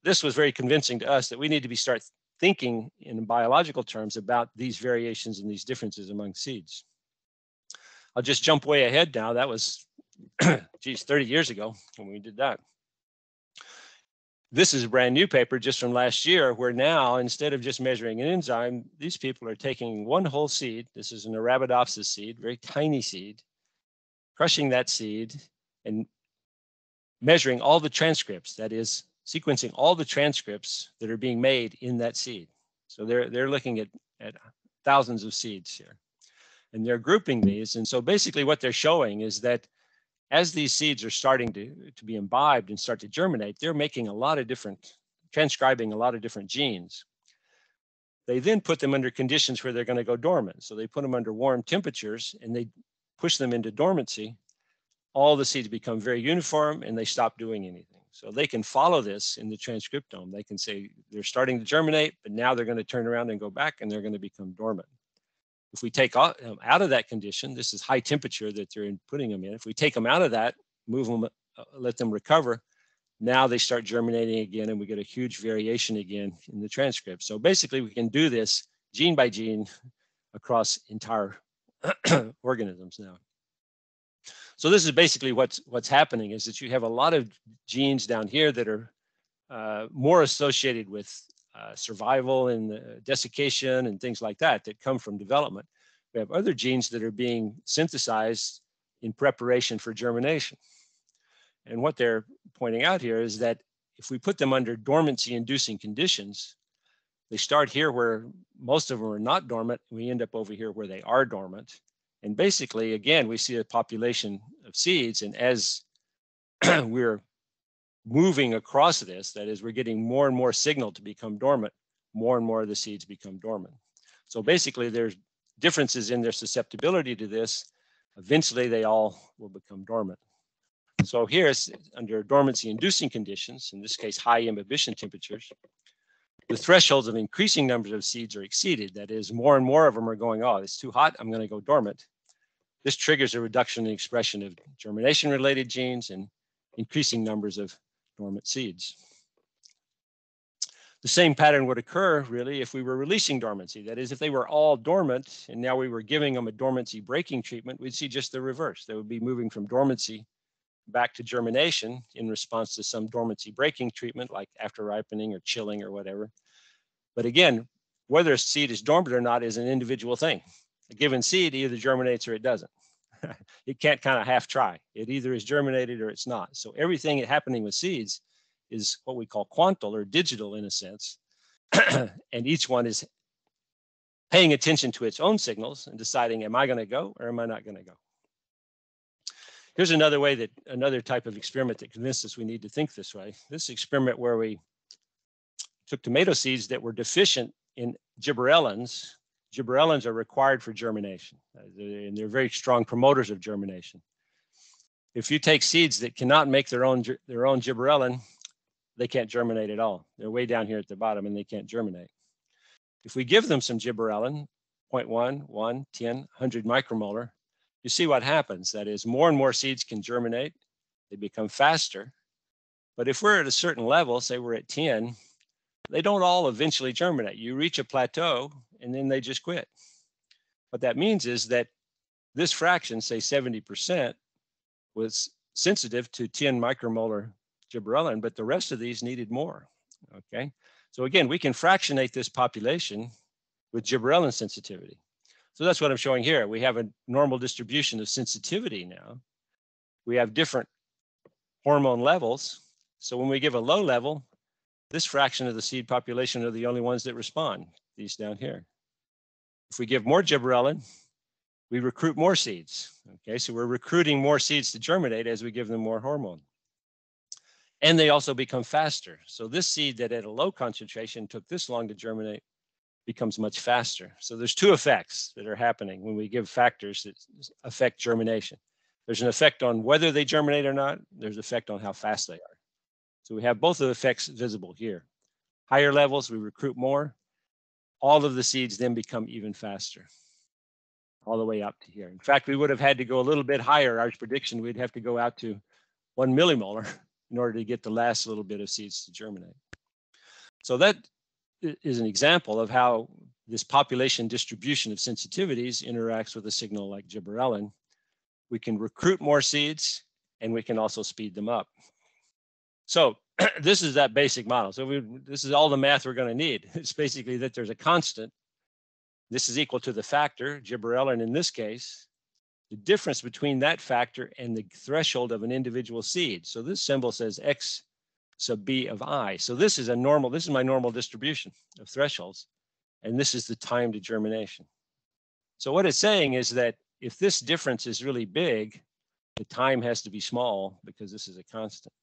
this was very convincing to us that we need to be start thinking in biological terms about these variations and these differences among seeds. I'll just jump way ahead now. That was, geez, 30 years ago when we did that. this is a brand new paper just from last year where now instead of just measuring an enzyme, these people are taking one whole seed. This is an Arabidopsis seed, very tiny seed, crushing that seed and measuring all the transcripts, that is sequencing all the transcripts that are being made in that seed. So they're, they're looking at, at thousands of seeds here and they're grouping these. And so basically what they're showing is that as these seeds are starting to, to be imbibed and start to germinate, they're making a lot of different, transcribing a lot of different genes. They then put them under conditions where they're going to go dormant. So they put them under warm temperatures and they push them into dormancy. All the seeds become very uniform and they stop doing anything. So they can follow this in the transcriptome. They can say they're starting to germinate, but now they're going to turn around and go back and they're going to become dormant. If we take out, um, out of that condition, this is high temperature that they're in putting them in. If we take them out of that, move them, uh, let them recover, now they start germinating again and we get a huge variation again in the transcript. So basically we can do this gene by gene across entire organisms now. So this is basically what's what's happening is that you have a lot of genes down here that are uh, more associated with uh, survival and uh, desiccation and things like that that come from development. We have other genes that are being synthesized in preparation for germination. And what they're pointing out here is that if we put them under dormancy inducing conditions, they start here where most of them are not dormant. We end up over here where they are dormant. And basically, again, we see a population of seeds. And as we're moving across this, that is, we're getting more and more signal to become dormant, more and more of the seeds become dormant. So basically, there's differences in their susceptibility to this. Eventually, they all will become dormant. So here's under dormancy inducing conditions, in this case, high imbibition temperatures, the thresholds of increasing numbers of seeds are exceeded. That is, more and more of them are going, oh, it's too hot, I'm going to go dormant. This triggers a reduction in expression of germination related genes and increasing numbers of dormant seeds. The same pattern would occur really if we were releasing dormancy. That is, if they were all dormant and now we were giving them a dormancy breaking treatment, we'd see just the reverse. They would be moving from dormancy back to germination in response to some dormancy breaking treatment like after ripening or chilling or whatever. But again, whether a seed is dormant or not is an individual thing. A given seed either germinates or it doesn't. it can't kind of half try. It either is germinated or it's not. So everything happening with seeds is what we call quantal or digital in a sense. and each one is paying attention to its own signals and deciding, am I going to go or am I not going to go? Here's another way that another type of experiment that convinced us we need to think this way. This experiment where we took tomato seeds that were deficient in gibberellins gibberellins are required for germination, uh, and they're very strong promoters of germination. If you take seeds that cannot make their own their own gibberellin, they can't germinate at all. They're way down here at the bottom and they can't germinate. If we give them some gibberellin, 0.1, 1, 10, 100 micromolar, you see what happens. That is, more and more seeds can germinate. They become faster. But if we're at a certain level, say we're at 10, they don't all eventually germinate. You reach a plateau and then they just quit. What that means is that this fraction, say 70%, was sensitive to 10 micromolar gibberellin, but the rest of these needed more. Okay. So again, we can fractionate this population with gibberellin sensitivity. So that's what I'm showing here. We have a normal distribution of sensitivity now. We have different hormone levels. So when we give a low level, this fraction of the seed population are the only ones that respond, these down here. If we give more gibberellin, we recruit more seeds. Okay, so we're recruiting more seeds to germinate as we give them more hormone. And they also become faster. So this seed that at a low concentration took this long to germinate becomes much faster. So there's two effects that are happening when we give factors that affect germination. There's an effect on whether they germinate or not. There's an effect on how fast they are. So we have both of the effects visible here. Higher levels, we recruit more. All of the seeds then become even faster, all the way up to here. In fact, we would have had to go a little bit higher. Our prediction, we'd have to go out to one millimolar in order to get the last little bit of seeds to germinate. So that is an example of how this population distribution of sensitivities interacts with a signal like gibberellin. We can recruit more seeds and we can also speed them up. So this is that basic model. So we, this is all the math we're going to need. It's basically that there's a constant. This is equal to the factor, gibberellin in this case, the difference between that factor and the threshold of an individual seed. So this symbol says X sub B of I. So this is a normal, this is my normal distribution of thresholds. And this is the time to germination. So what it's saying is that if this difference is really big, the time has to be small because this is a constant.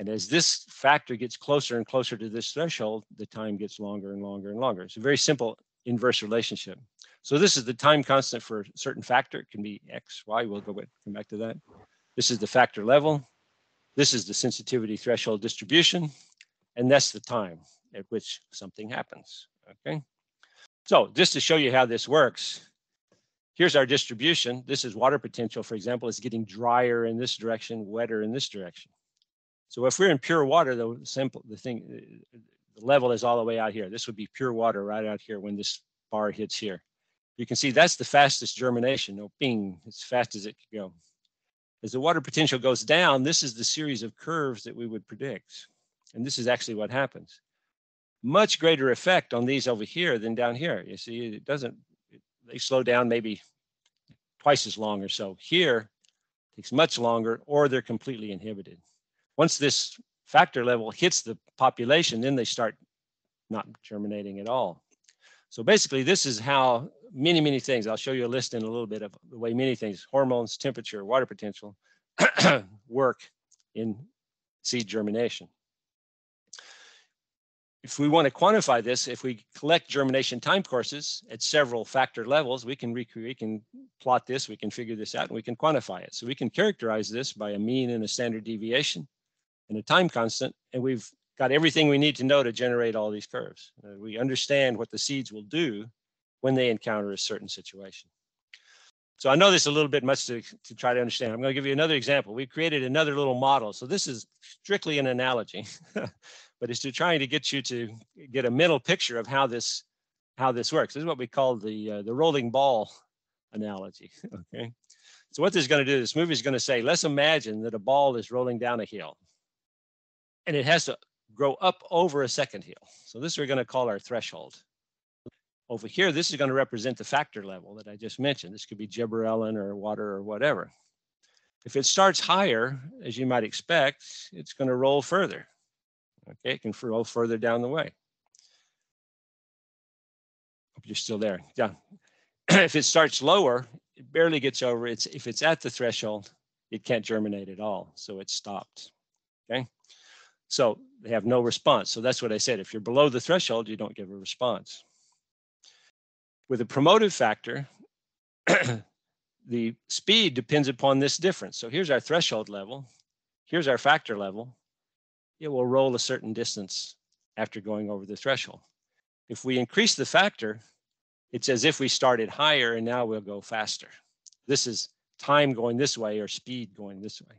And as this factor gets closer and closer to this threshold, the time gets longer and longer and longer. It's a very simple inverse relationship. So this is the time constant for a certain factor. It can be X, Y. We'll go back, come back to that. This is the factor level. This is the sensitivity threshold distribution. And that's the time at which something happens. Okay. So just to show you how this works, here's our distribution. This is water potential, for example, it's getting drier in this direction, wetter in this direction. So if we're in pure water, the simple, the thing, uh, the level is all the way out here. This would be pure water right out here when this bar hits here. You can see that's the fastest germination, no bing, as fast as it could go. As the water potential goes down, this is the series of curves that we would predict. And this is actually what happens. Much greater effect on these over here than down here. You see, it doesn't, they slow down maybe twice as long or so. Here, takes much longer or they're completely inhibited. Once this factor level hits the population, then they start not germinating at all. So basically, this is how many, many things, I'll show you a list in a little bit of the way many things, hormones, temperature, water potential, work in seed germination. If we want to quantify this, if we collect germination time courses at several factor levels, we can recreate, we can plot this, we can figure this out, and we can quantify it. So we can characterize this by a mean and a standard deviation and a time constant, and we've got everything we need to know to generate all these curves. Uh, we understand what the seeds will do when they encounter a certain situation. So I know this is a little bit much to, to try to understand. I'm going to give you another example. We created another little model. So this is strictly an analogy, but it's to trying to get you to get a mental picture of how this how this works. This is what we call the uh, the rolling ball analogy. Okay. So what this is going to do, this movie is going to say, let's imagine that a ball is rolling down a hill and it has to grow up over a second hill. So this we're going to call our threshold. Over here, this is going to represent the factor level that I just mentioned. This could be gibberellin or water or whatever. If it starts higher, as you might expect, it's going to roll further. Okay, it can roll further down the way. Hope you're still there. Yeah. if it starts lower, it barely gets over. It's if it's at the threshold, it can't germinate at all. So it's stopped. Okay. So they have no response. So that's what I said. If you're below the threshold, you don't give a response. With a promotive factor, the speed depends upon this difference. So here's our threshold level. Here's our factor level. It will roll a certain distance after going over the threshold. If we increase the factor, it's as if we started higher and now we'll go faster. This is time going this way or speed going this way.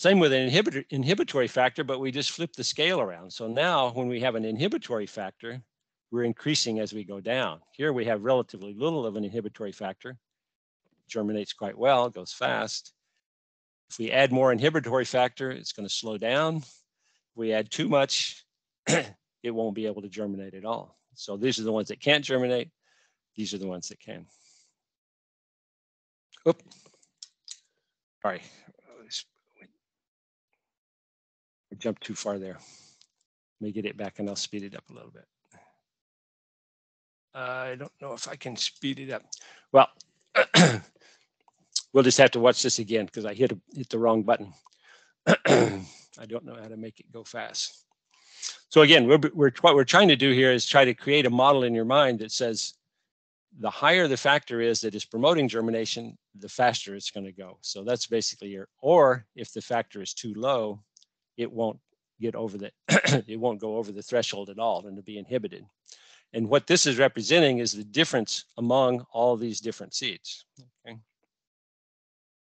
Same with an inhibitor, inhibitory factor, but we just flip the scale around. So now when we have an inhibitory factor, we're increasing as we go down. Here we have relatively little of an inhibitory factor. Germinates quite well, goes fast. If we add more inhibitory factor, it's going to slow down. If we add too much, it won't be able to germinate at all. So these are the ones that can't germinate. These are the ones that can. Oop. All right. I jumped too far there. Let me get it back and I'll speed it up a little bit. I don't know if I can speed it up. Well, we'll just have to watch this again because I hit, a, hit the wrong button. I don't know how to make it go fast. So again, we're, we're, what we're trying to do here is try to create a model in your mind that says the higher the factor is that is promoting germination, the faster it's going to go. So that's basically your, or if the factor is too low, it won't get over the, it won't go over the threshold at all and to be inhibited. And what this is representing is the difference among all these different seeds. Okay.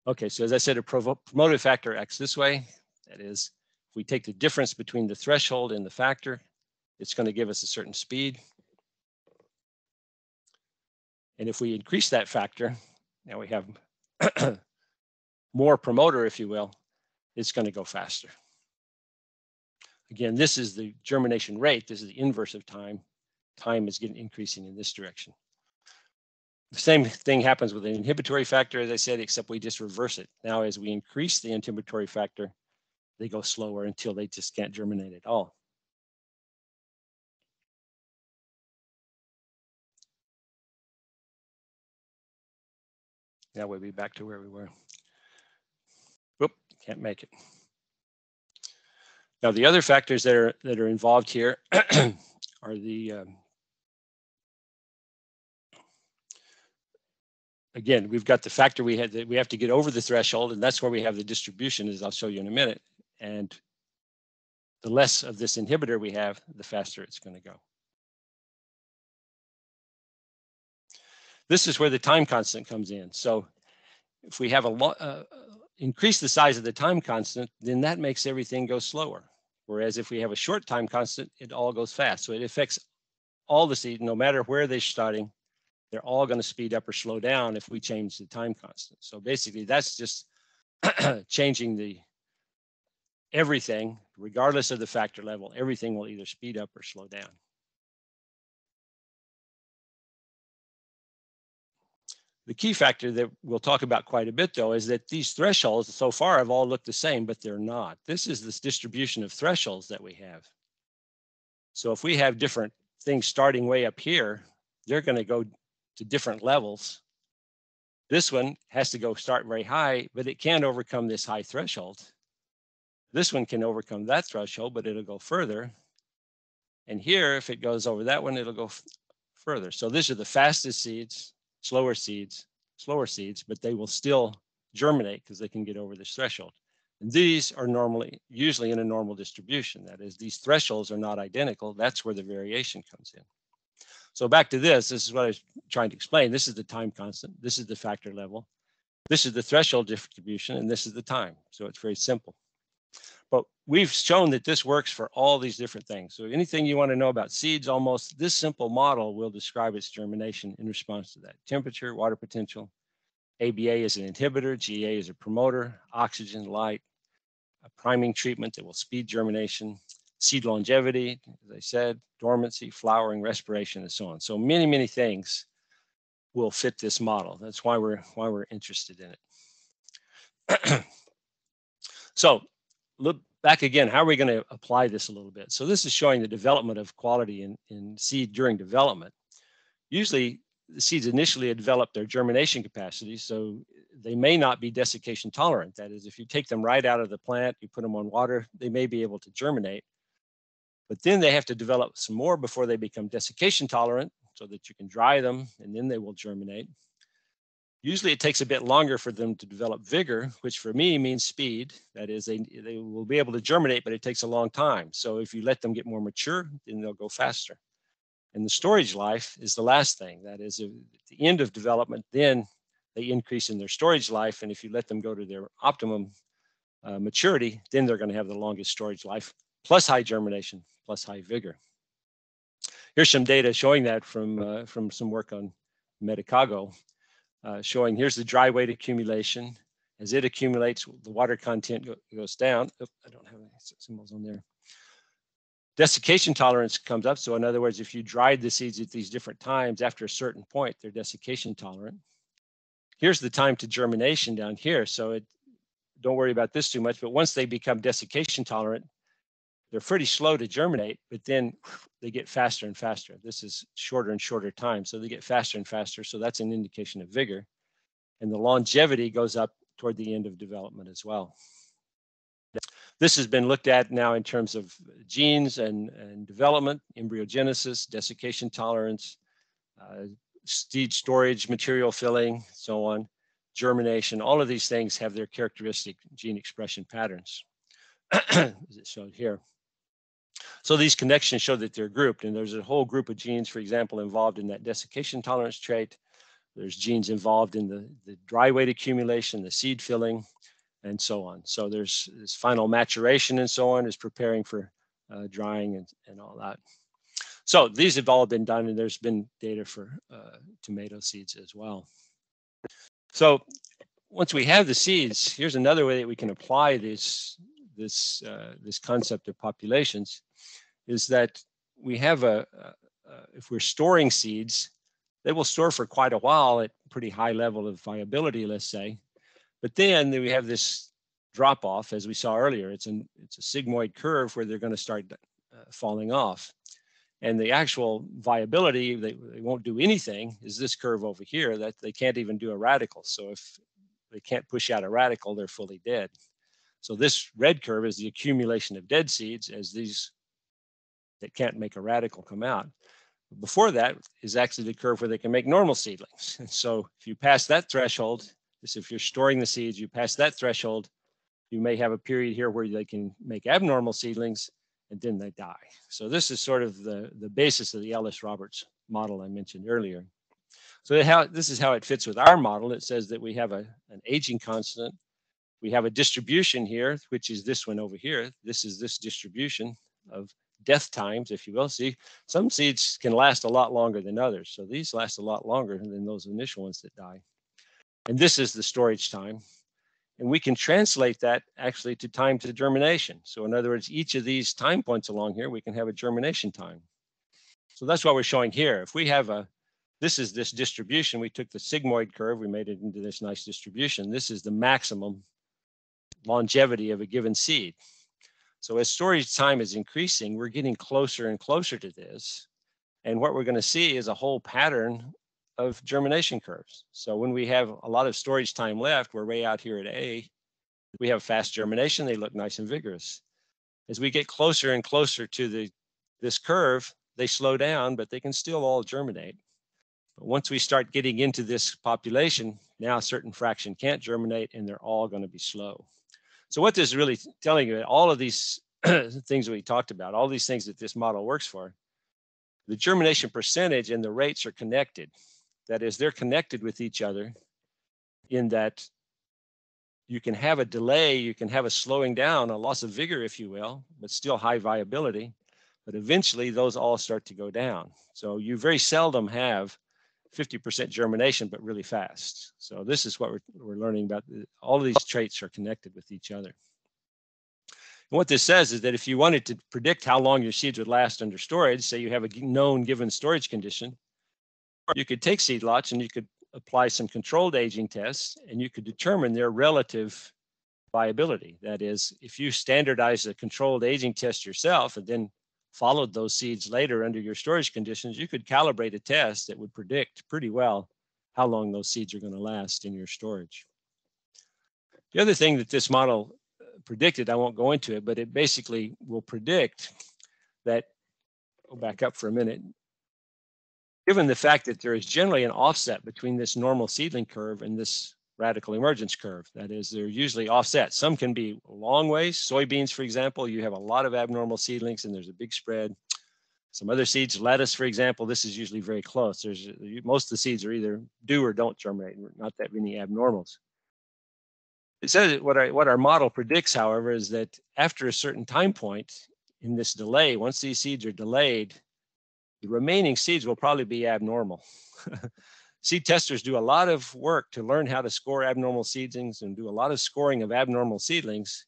Okay, so as I said, a promotive factor acts this way. That is, if we take the difference between the threshold and the factor, it's going to give us a certain speed. And if we increase that factor, now we have more promoter, if you will, it's going to go faster. Again, this is the germination rate. This is the inverse of time. Time is getting increasing in this direction. The same thing happens with an inhibitory factor, as I said, except we just reverse it. Now, as we increase the inhibitory factor, they go slower until they just can't germinate at all. Now we'll be back to where we were. Whoop, can't make it. Now, the other factors that are that are involved here are the um, again, we've got the factor we had that we have to get over the threshold, and that's where we have the distribution, as I'll show you in a minute. And the less of this inhibitor we have, the faster it's going to go. This is where the time constant comes in. So if we have a lot, uh, increase the size of the time constant, then that makes everything go slower. Whereas if we have a short time constant, it all goes fast. So it affects all the seeds, no matter where they're starting, they're all going to speed up or slow down if we change the time constant. So basically that's just changing the everything, regardless of the factor level, everything will either speed up or slow down. The key factor that we'll talk about quite a bit, though, is that these thresholds so far have all looked the same, but they're not. This is this distribution of thresholds that we have. So if we have different things starting way up here, they're going to go to different levels. This one has to go start very high, but it can't overcome this high threshold. This one can overcome that threshold, but it'll go further. And here, if it goes over that one, it'll go further. So these are the fastest seeds slower seeds, slower seeds, but they will still germinate because they can get over this threshold. And these are normally, usually in a normal distribution. That is, these thresholds are not identical. That's where the variation comes in. So back to this, this is what I was trying to explain. This is the time constant. This is the factor level. This is the threshold distribution, and this is the time. So it's very simple. But we've shown that this works for all these different things. So anything you want to know about seeds, almost this simple model will describe its germination in response to that. Temperature, water potential, ABA is an inhibitor, GA is a promoter, oxygen, light, a priming treatment that will speed germination, seed longevity, as I said, dormancy, flowering, respiration, and so on. So many, many things will fit this model. That's why we're why we're interested in it. so look back again, how are we going to apply this a little bit? So this is showing the development of quality in, in seed during development. Usually the seeds initially develop their germination capacity, so they may not be desiccation tolerant. That is, if you take them right out of the plant, you put them on water, they may be able to germinate. But then they have to develop some more before they become desiccation tolerant so that you can dry them and then they will germinate. Usually it takes a bit longer for them to develop vigor, which for me means speed. That is, they, they will be able to germinate, but it takes a long time. So if you let them get more mature, then they'll go faster. And the storage life is the last thing. That is, at the end of development, then they increase in their storage life. And if you let them go to their optimum uh, maturity, then they're going to have the longest storage life, plus high germination, plus high vigor. Here's some data showing that from, uh, from some work on Medicago uh, showing here's the dry weight accumulation. As it accumulates, the water content go, goes down. Oh, I don't have any symbols on there. Desiccation tolerance comes up. So in other words, if you dried the seeds at these different times, after a certain point, they're desiccation tolerant. Here's the time to germination down here. So it, don't worry about this too much, but once they become desiccation tolerant, they're pretty slow to germinate, but then they get faster and faster. This is shorter and shorter time. So they get faster and faster. So that's an indication of vigor. And the longevity goes up toward the end of development as well. This has been looked at now in terms of genes and, and development, embryogenesis, desiccation tolerance, uh, seed storage, material filling, so on, germination. All of these things have their characteristic gene expression patterns, as it shown here. So these connections show that they're grouped and there's a whole group of genes, for example, involved in that desiccation tolerance trait. There's genes involved in the, the dry weight accumulation, the seed filling, and so on. So there's this final maturation and so on is preparing for uh, drying and, and all that. So these have all been done and there's been data for uh, tomato seeds as well. So once we have the seeds, here's another way that we can apply this this uh, this concept of populations, is that we have a, if we're storing seeds, they will store for quite a while at pretty high level of viability, let's say, but then we have this drop off, as we saw earlier. It's an it's a sigmoid curve where they're going to start uh, falling off. And the actual viability, they, they won't do anything, is this curve over here that they can't even do a radicle. So if they can't push out a radicle, they're fully dead. So this red curve is the accumulation of dead seeds as these that can't make a radicle come out. Before that is actually the curve where they can make normal seedlings. And so if you pass that threshold, this if you're storing the seeds, you pass that threshold, you may have a period here where they can make abnormal seedlings and then they die. So this is sort of the, the basis of the Ellis Roberts model I mentioned earlier. So how, this is how it fits with our model. It says that we have a, an aging constant. We have a distribution here, which is this one over here. This is this distribution of death times, if you will. See, some seeds can last a lot longer than others. So these last a lot longer than those initial ones that die. And this is the storage time. And we can translate that actually to time to germination. So in other words, each of these time points along here, we can have a germination time. So that's what we're showing here. If we have a, this is this distribution, we took the sigmoid curve, we made it into this nice distribution. This is the maximum longevity of a given seed. So as storage time is increasing, we're getting closer and closer to this. And what we're going to see is a whole pattern of germination curves. So when we have a lot of storage time left, we're way out here at A, we have fast germination, they look nice and vigorous. As we get closer and closer to the this curve, they slow down, but they can still all germinate. But once we start getting into this population, now a certain fraction can't germinate and they're all going to be slow. So what this is really telling you, all of these things we talked about, all these things that this model works for, the germination percentage and the rates are connected. That is, they're connected with each other in that you can have a delay, you can have a slowing down, a loss of vigor, if you will, but still high viability. But eventually those all start to go down. So you very seldom have 50% germination, but really fast. So this is what we're, we're learning about. All of these traits are connected with each other. And what this says is that if you wanted to predict how long your seeds would last under storage, say you have a known given storage condition, you could take seed lots and you could apply some controlled aging tests and you could determine their relative viability. That is, if you standardize a controlled aging test yourself and then followed those seeds later under your storage conditions, you could calibrate a test that would predict pretty well how long those seeds are going to last in your storage. The other thing that this model uh, predicted, I won't go into it, but it basically will predict that, go back up for a minute, given the fact that there is generally an offset between this normal seedling curve and this radicle emergence curve. That is, they're usually offset. Some can be long ways. Soybeans, for example, you have a lot of abnormal seedlings and there's a big spread. Some other seeds, lettuce, for example, this is usually very close. There's most of the seeds are either do or don't germinate, not that many abnormals. It says what our, what our model predicts, however, is that after a certain time point in this delay, once these seeds are delayed, the remaining seeds will probably be abnormal. seed testers do a lot of work to learn how to score abnormal seedlings and do a lot of scoring of abnormal seedlings.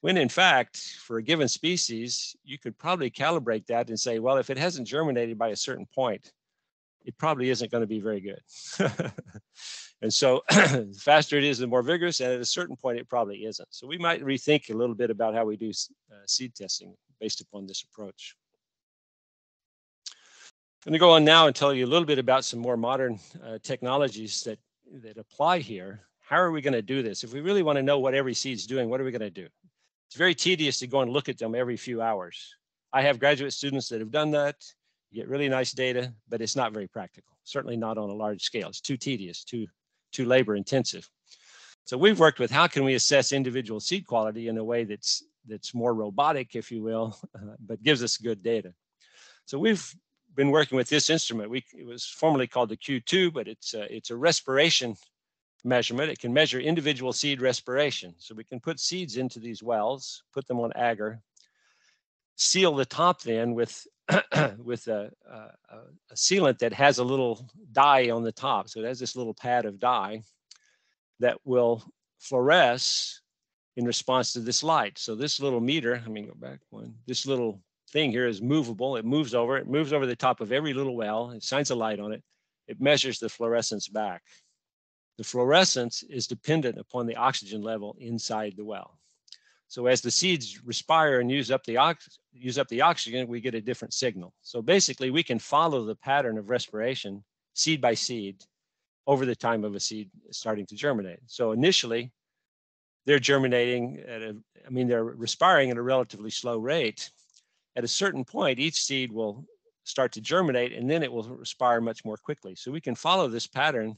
When in fact, for a given species, you could probably calibrate that and say, well, if it hasn't germinated by a certain point, it probably isn't going to be very good. and so the faster it is, the more vigorous, and at a certain point, it probably isn't. So we might rethink a little bit about how we do uh, seed testing based upon this approach. Going to go on now and tell you a little bit about some more modern uh, technologies that, that apply here. How are we going to do this? If we really want to know what every seed's doing, what are we going to do? It's very tedious to go and look at them every few hours. I have graduate students that have done that. You get really nice data, but it's not very practical. Certainly not on a large scale. It's too tedious, too, too labor intensive. So we've worked with how can we assess individual seed quality in a way that's that's more robotic, if you will, uh, but gives us good data. So we've been working with this instrument. We, it was formerly called the Q2, but it's a, it's a respiration measurement. It can measure individual seed respiration. So we can put seeds into these wells, put them on agar, seal the top then with with a, a, a, sealant that has a little dye on the top. So it has this little pad of dye. that will fluoresce in response to this light. So this little meter, let me go back one, this little thing here is movable. It moves over, it moves over the top of every little well, it shines a light on it. It measures the fluorescence back. The fluorescence is dependent upon the oxygen level inside the well. So as the seeds respire and use up the ox use up the oxygen, we get a different signal. So basically we can follow the pattern of respiration seed by seed over the time of a seed starting to germinate. So initially they're germinating at a, I mean, they're respiring at a relatively slow rate. At a certain point, each seed will start to germinate and then it will respire much more quickly. So we can follow this pattern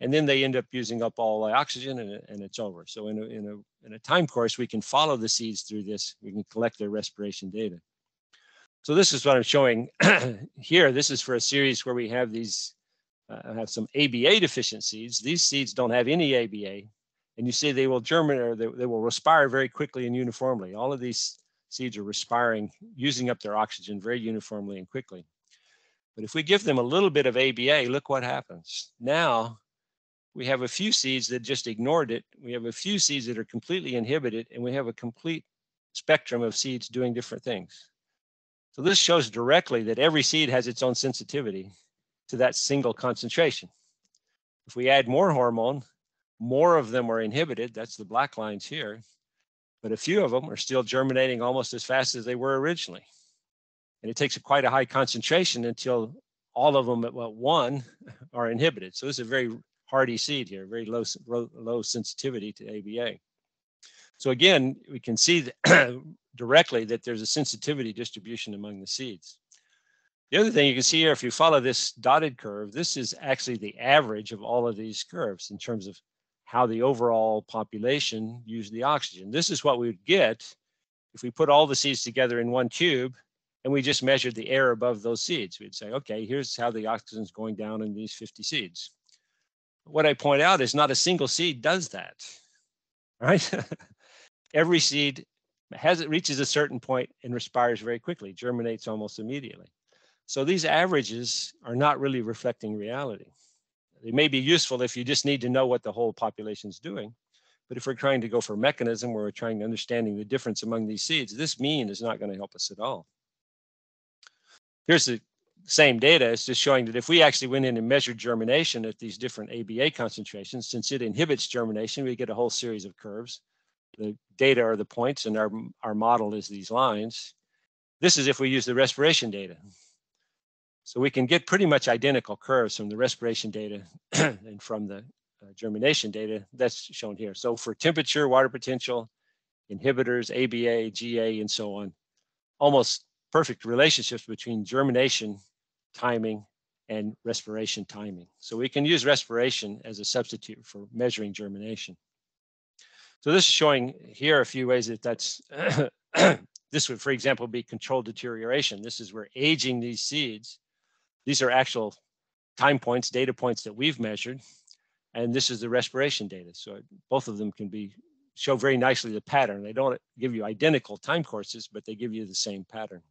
and then they end up using up all the oxygen and, and it's over. So in a, in, a, in a time course, we can follow the seeds through this. We can collect their respiration data. So this is what I'm showing here. This is for a series where we have these, uh, have some ABA deficient seeds. These seeds don't have any ABA. And you see they will germinate or they, they will respire very quickly and uniformly. All of these seeds are respiring, using up their oxygen very uniformly and quickly. But if we give them a little bit of ABA, look what happens. Now we have a few seeds that just ignored it. We have a few seeds that are completely inhibited, and we have a complete spectrum of seeds doing different things. So this shows directly that every seed has its own sensitivity to that single concentration. If we add more hormone, more of them are inhibited. That's the black lines here. But a few of them are still germinating almost as fast as they were originally. And it takes a quite a high concentration until all of them at well, one are inhibited. So this is a very hardy seed here, very low, low, low sensitivity to ABA. So again, we can see directly that there's a sensitivity distribution among the seeds. The other thing you can see here, if you follow this dotted curve, this is actually the average of all of these curves in terms of how the overall population used the oxygen. This is what we would get if we put all the seeds together in one tube and we just measured the air above those seeds. We'd say, okay, here's how the oxygen is going down in these 50 seeds what I point out is not a single seed does that, right? Every seed has it reaches a certain point and respires very quickly, germinates almost immediately. So these averages are not really reflecting reality. They may be useful if you just need to know what the whole population is doing. But if we're trying to go for a mechanism where we're trying to understanding the difference among these seeds, this mean is not going to help us at all. Here's the same data. It's just showing that if we actually went in and measured germination at these different ABA concentrations, since it inhibits germination, we get a whole series of curves. The data are the points and our, our model is these lines. This is if we use the respiration data. So we can get pretty much identical curves from the respiration data and from the uh, germination data that's shown here. So for temperature, water potential, inhibitors, ABA, GA, and so on, almost perfect relationships between germination timing, and respiration timing. So we can use respiration as a substitute for measuring germination. So this is showing here a few ways that that's, this would, for example, be controlled deterioration. This is where aging these seeds. These are actual time points, data points that we've measured. And this is the respiration data. So both of them can be show very nicely the pattern. They don't give you identical time courses, but they give you the same pattern.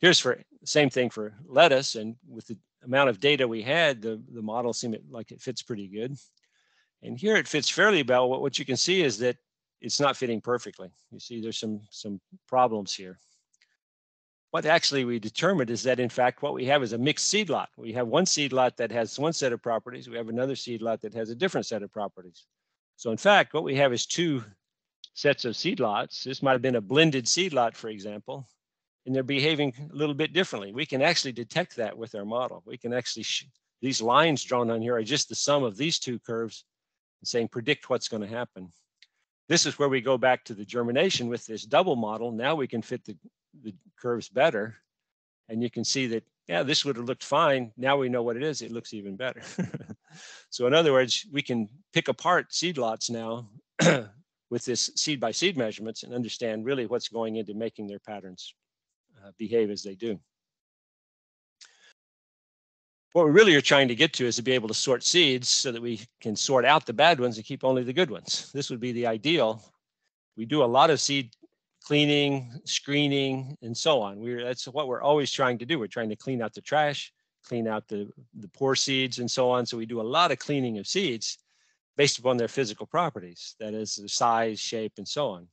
Here's for same thing for lettuce. And with the amount of data we had, the, the model seemed like it fits pretty good. And here it fits fairly well. What, what you can see is that it's not fitting perfectly. You see there's some, some problems here. What actually we determined is that in fact, what we have is a mixed seed lot. We have one seed lot that has one set of properties. We have another seed lot that has a different set of properties. So in fact, what we have is two sets of seed lots. This might have been a blended seed lot, for example and they're behaving a little bit differently. We can actually detect that with our model. We can actually, these lines drawn on here are just the sum of these two curves and saying predict what's going to happen. This is where we go back to the germination with this double model. Now we can fit the, the curves better. And you can see that, yeah, this would have looked fine. Now we know what it is. It looks even better. so in other words, we can pick apart seed lots now with this seed by seed measurements and understand really what's going into making their patterns uh, behave as they do. What we really are trying to get to is to be able to sort seeds so that we can sort out the bad ones and keep only the good ones. This would be the ideal. We do a lot of seed cleaning, screening, and so on. We're, that's what we're always trying to do. We're trying to clean out the trash, clean out the, the poor seeds and so on. So we do a lot of cleaning of seeds. based upon their physical properties, that is the size, shape, and so on.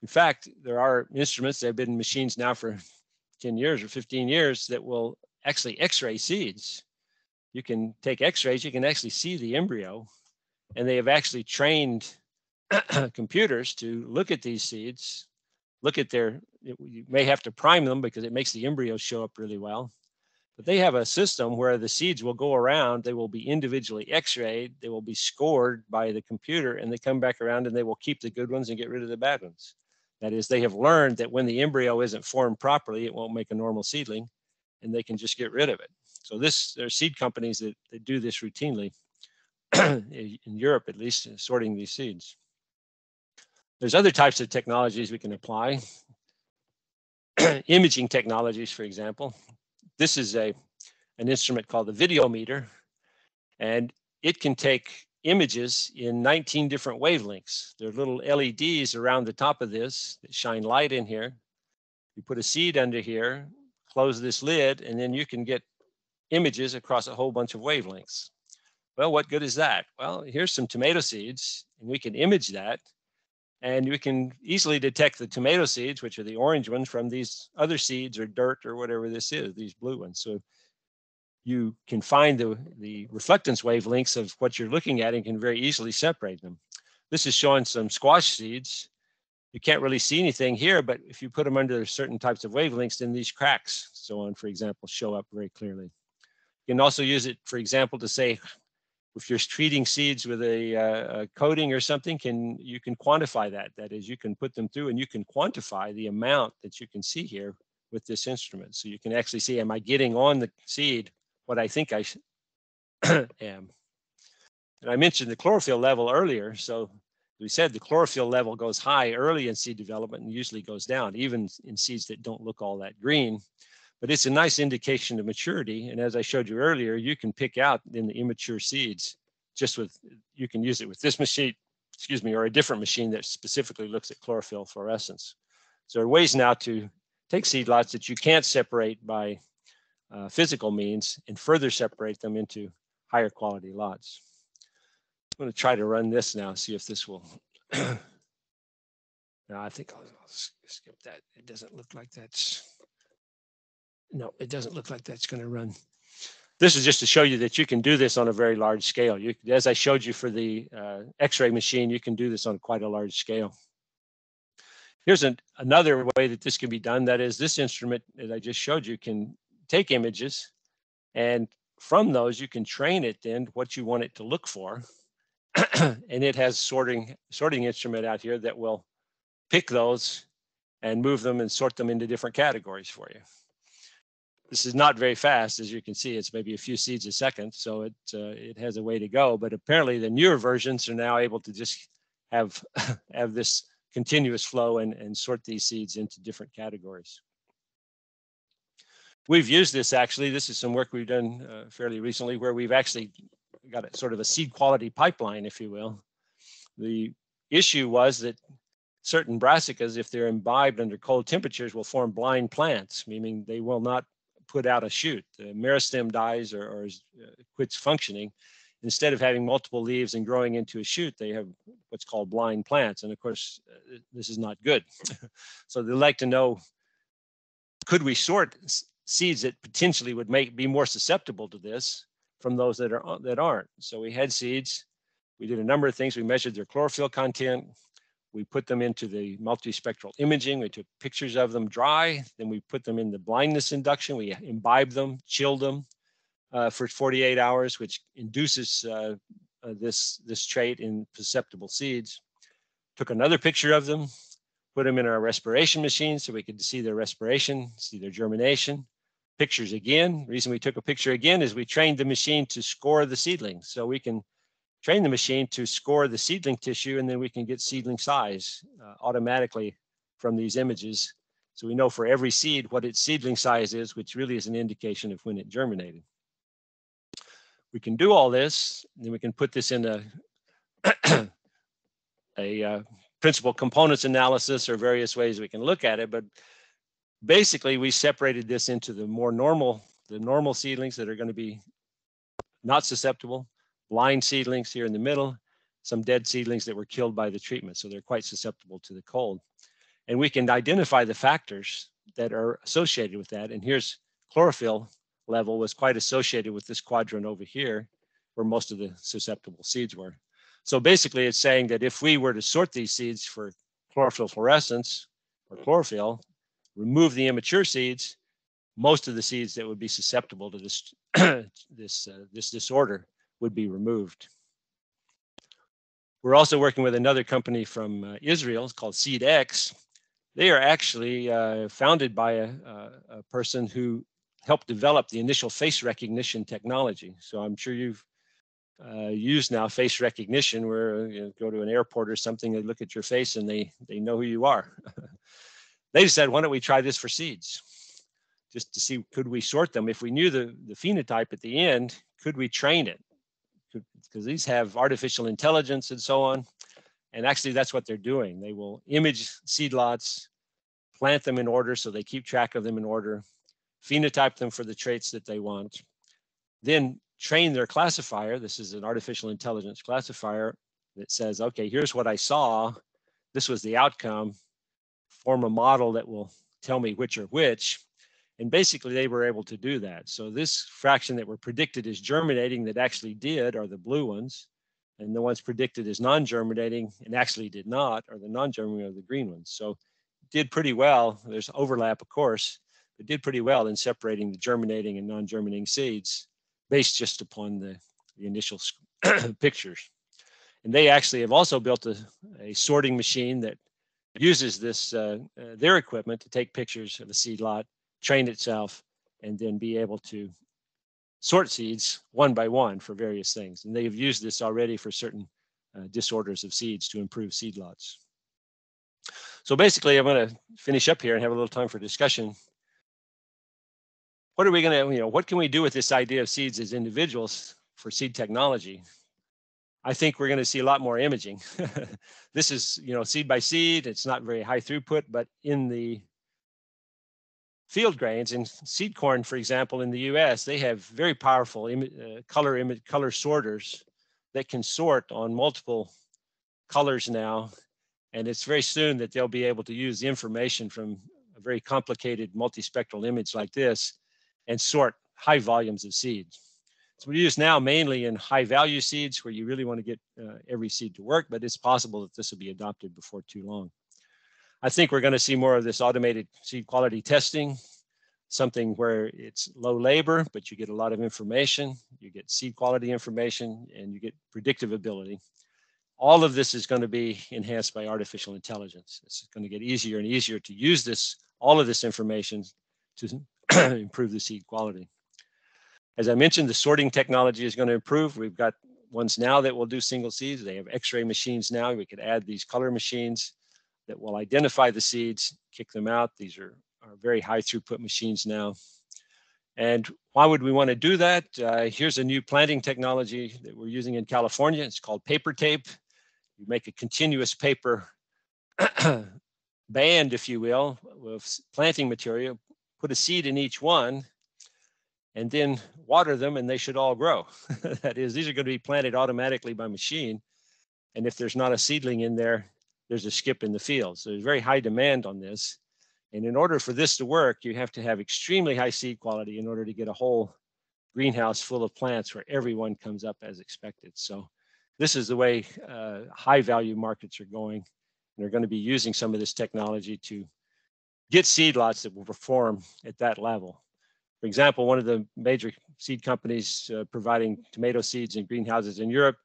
In fact, there are instruments that have been in machines now for 10 years or 15 years that will actually x-ray seeds. You can take x-rays, you can actually see the embryo, and they have actually trained computers to look at these seeds, look at their, you may have to prime them because it makes the embryos show up really well. But they have a system where the seeds will go around, they will be individually x-rayed, they will be scored by the computer, and they come back around and they will keep the good ones and get rid of the bad ones. That is, they have learned that when the embryo isn't formed properly, it won't make a normal seedling, and they can just get rid of it. So this, there are seed companies that, that do this routinely, in Europe at least, sorting these seeds. There's other types of technologies we can apply. Imaging technologies, for example. This is a an instrument called the Videometer, and it can take images in 19 different wavelengths. There are little LEDs around the top of this that shine light in here. You put a seed under here, close this lid, and then you can get images across a whole bunch of wavelengths. Well, what good is that? Well, here's some tomato seeds, and we can image that and you can easily detect the tomato seeds, which are the orange ones, from these other seeds or dirt or whatever this is, these blue ones. So you can find the, the reflectance wavelengths of what you're looking at and can very easily separate them. This is showing some squash seeds. You can't really see anything here, but if you put them under certain types of wavelengths, then these cracks, so on, for example, show up very clearly. You can also use it, for example, to say if you're treating seeds with a, uh, a, coating or something, can you can quantify that. That is, you can put them through and you can quantify the amount that you can see here with this instrument. So you can actually see, am I getting on the seed what I think I am? And I mentioned the chlorophyll level earlier. So we said the chlorophyll level goes high early in seed development and usually goes down, even in seeds that don't look all that green but it's a nice indication of maturity. And as I showed you earlier, you can pick out in the immature seeds just with, you can use it with this machine, excuse me, or a different machine that specifically looks at chlorophyll fluorescence. So there are ways now to take seed lots that you can't separate by uh, physical means and further separate them into higher quality lots. I'm going to try to run this now, see if this will. no, I think I'll, I'll skip that. It doesn't look like that's no, it doesn't look like that's going to run. This is just to show you that you can do this on a very large scale. You, as I showed you for the uh, X-ray machine, you can do this on quite a large scale. Here's an, another way that this can be done. That is, this instrument that I just showed you can take images, and from those you can train it then what you want it to look for, and it has sorting sorting instrument out here that will pick those and move them and sort them into different categories for you. This is not very fast, as you can see. It's maybe a few seeds a second, so it uh, it has a way to go. But apparently, the newer versions are now able to just have have this continuous flow and and sort these seeds into different categories. We've used this actually. This is some work we've done uh, fairly recently, where we've actually got a sort of a seed quality pipeline, if you will. The issue was that certain brassicas, if they're imbibed under cold temperatures, will form blind plants, meaning they will not put out a shoot. The meristem dies or, or uh, quits functioning. Instead of having multiple leaves and growing into a shoot, they have what's called blind plants. And of course, uh, this is not good. so they'd like to know, could we sort seeds that potentially would make be more susceptible to this from those that are that aren't? So we had seeds. We did a number of things. We measured their chlorophyll content. We put them into the multispectral imaging. We took pictures of them dry. Then we put them in the blindness induction. We imbibed them, chilled them uh, for 48 hours, which induces uh, uh, this, this trait in susceptible seeds. Took another picture of them, put them in our respiration machine so we could see their respiration, see their germination. Pictures again. The reason we took a picture again is we trained the machine to score the seedlings. So we can train the machine to score the seedling tissue, and then we can get seedling size uh, automatically from these images. So we know for every seed what its seedling size is, which really is an indication of when it germinated. We can do all this, then we can put this in a, a uh, principal components analysis or various ways we can look at it. But basically, we separated this into the more normal, the normal seedlings that are going to be not susceptible, blind seedlings here in the middle, some dead seedlings that were killed by the treatment. So they're quite susceptible to the cold. And we can identify the factors that are associated with that. And here's chlorophyll level was quite associated with this quadrant over here, where most of the susceptible seeds were. So basically it's saying that if we were to sort these seeds for chlorophyll fluorescence or chlorophyll, remove the immature seeds, most of the seeds that would be susceptible to this this uh, this disorder would be removed. We're also working with another company from uh, Israel it's called SeedX. They are actually uh, founded by a, a, person who helped develop the initial face recognition technology. So I'm sure you've uh, used now face recognition where you know, go to an airport or something, they look at your face and they, they know who you are. they said, why don't we try this for seeds? Just to see, could we sort them? If we knew the, the phenotype at the end, could we train it? Because these have artificial intelligence and so on. And actually that's what they're doing. They will image seed lots, plant them in order so they keep track of them in order, phenotype them for the traits that they want, then train their classifier. This is an artificial intelligence classifier that says, okay, here's what I saw. This was the outcome. Form a model that will tell me which are which. And basically they were able to do that. So this fraction that were predicted as germinating that actually did are the blue ones. And the ones predicted as non-germinating and actually did not are the non-germinating are the green ones. So did pretty well. There's overlap, of course, but did pretty well in separating the germinating and non-germinating seeds based just upon the, the initial pictures. And they actually have also built a, a sorting machine that uses this uh, uh, their equipment to take pictures of a seed lot, train itself, and then be able to sort seeds one by one for various things. And they've used this already for certain uh, disorders of seeds to improve seed lots. So basically, I'm going to finish up here and have a little time for discussion. What are we going to, you know, what can we do with this idea of seeds as individuals for seed technology? I think we're going to see a lot more imaging. this is, you know, seed by seed. It's not very high throughput, but in the field grains and seed corn, for example, in the U.S., they have very powerful uh, color image color sorters that can sort on multiple colors now, and it's very soon that they'll be able to use the information from a very complicated multispectral image like this and sort high volumes of seeds. So we use now mainly in high value seeds where you really want to get uh, every seed to work, but it's possible that this will be adopted before too long. I think we're going to see more of this automated seed quality testing, something where it's low labor, but you get a lot of information, you get seed quality information, and you get predictive ability. All of this is going to be enhanced by artificial intelligence. It's going to get easier and easier to use this, all of this information to improve the seed quality. As I mentioned, the sorting technology is going to improve. We've got ones now that will do single seeds. They have x-ray machines now. We could add these color machines that will identify the seeds, kick them out. These are, are very high throughput machines now. And why would we want to do that? Uh, here's a new planting technology that we're using in California. It's called paper tape. You make a continuous paper band, if you will, with planting material, put a seed in each one, and then water them and they should all grow. that is, these are going to be planted automatically by machine. And if there's not a seedling in there, there's a skip in the field. So there's very high demand on this. And in order for this to work, you have to have extremely high seed quality in order to get a whole greenhouse full of plants where everyone comes up as expected. So this is the way uh, high value markets are going. And they're going to be using some of this technology to get seed lots that will perform at that level. For example, one of the major seed companies uh, providing tomato seeds in greenhouses in Europe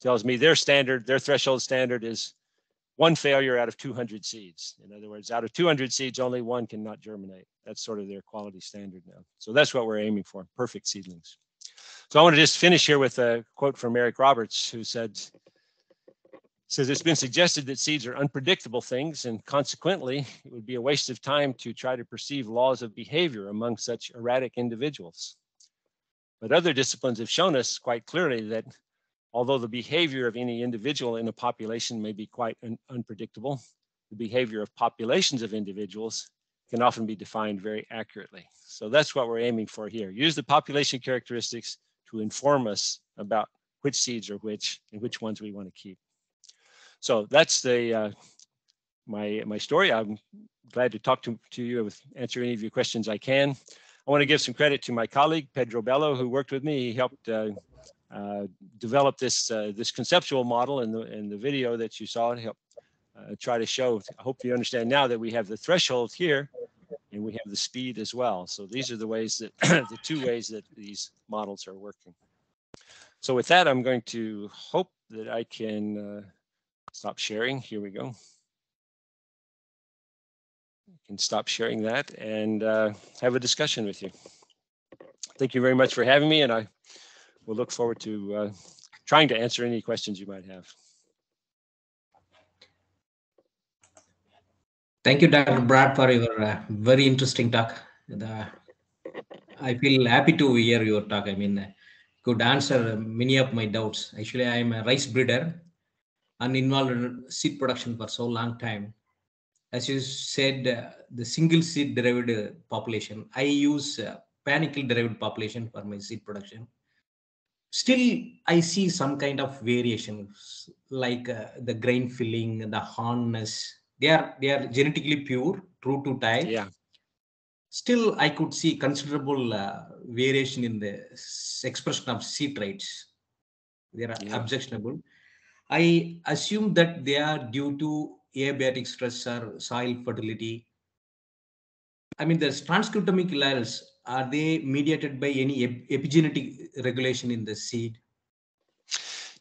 tells me their standard, their threshold standard is one failure out of 200 seeds. In other words, out of 200 seeds, only one cannot germinate. That's sort of their quality standard now. So that's what we're aiming for, perfect seedlings. So I want to just finish here with a quote from Eric Roberts, who said, says it's been suggested that seeds are unpredictable things and consequently it would be a waste of time to try to perceive laws of behavior among such erratic individuals. But other disciplines have shown us quite clearly that Although the behavior of any individual in a population may be quite un unpredictable, the behavior of populations of individuals can often be defined very accurately. So that's what we're aiming for here. Use the population characteristics to inform us about which seeds are which and which ones we want to keep. So that's the uh, my my story. I'm glad to talk to, to you with answer any of your questions I can. I want to give some credit to my colleague Pedro Bello, who worked with me. He helped uh, uh, develop this uh, this conceptual model in the in the video that you saw. Help uh, try to show. I hope you understand now that we have the threshold here, and we have the speed as well. So these are the ways that the two ways that these models are working. So with that, I'm going to hope that I can stop sharing. Here we go. I can stop sharing that and uh, have a discussion with you. Thank you very much for having me, and I will look forward to uh, trying to answer any questions you might have. Thank you, Dr. Brad, for your uh, very interesting talk. The, I feel happy to hear your talk. I mean, uh, could answer many of my doubts. Actually, I am a rice breeder and involved in seed production for so long time. As you said, uh, the single seed derived population, I use uh, panicle derived population for my seed production. Still, I see some kind of variations like uh, the grain filling, the hardness. They are they are genetically pure, true to type. Yeah. Still, I could see considerable uh, variation in the expression of seed traits. They are Yeah. objectionable. I assume that they are due to abiotic stress or soil fertility. I mean, the transcriptomic alleles, are they mediated by any ep- epigenetic regulation in the seed?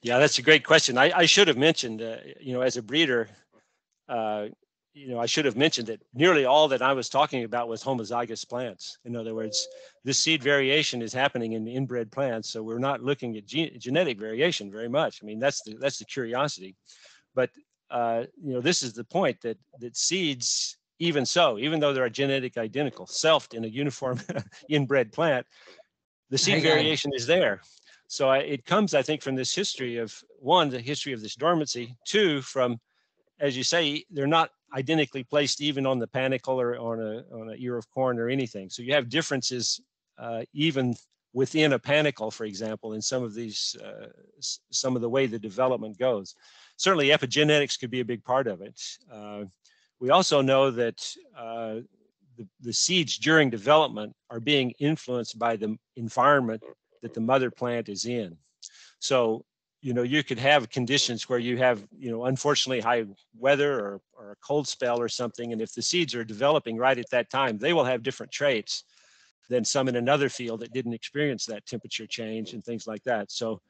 Yeah, that's a great question. I, I should have mentioned, uh, you know, as a breeder, uh, you know, I should have mentioned that nearly all that I was talking about was homozygous plants. In other words, this seed variation is happening in inbred plants, so we're not looking at ge- genetic variation very much. I mean, that's the that's the curiosity. But uh, you know, this is the point that that seeds, even so, even though they're a genetic identical, selfed in a uniform inbred plant, the seed I got it. variation is there. So I, it comes, I think, from this history of one, the history of this dormancy. Two, from, as you say, they're not identically placed even on the panicle or on a on a ear of corn or anything. So you have differences uh, even within a panicle, for example, in some of these, uh, some of the way the development goes. Certainly, epigenetics could be a big part of it. Uh, we also know that uh, the, the seeds during development are being influenced by the environment that the mother plant is in. So, you know, you could have conditions where you have, you know, unfortunately high weather or, or a cold spell or something. And if the seeds are developing right at that time, they will have different traits than some in another field that didn't experience that temperature change and things like that. So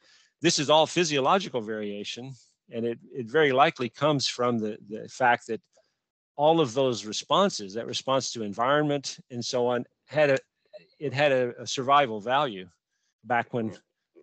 this is all physiological variation. And it, it very likely comes from the, the fact that all of those responses, that response to environment and so on, had a it had a, a survival value back when mm.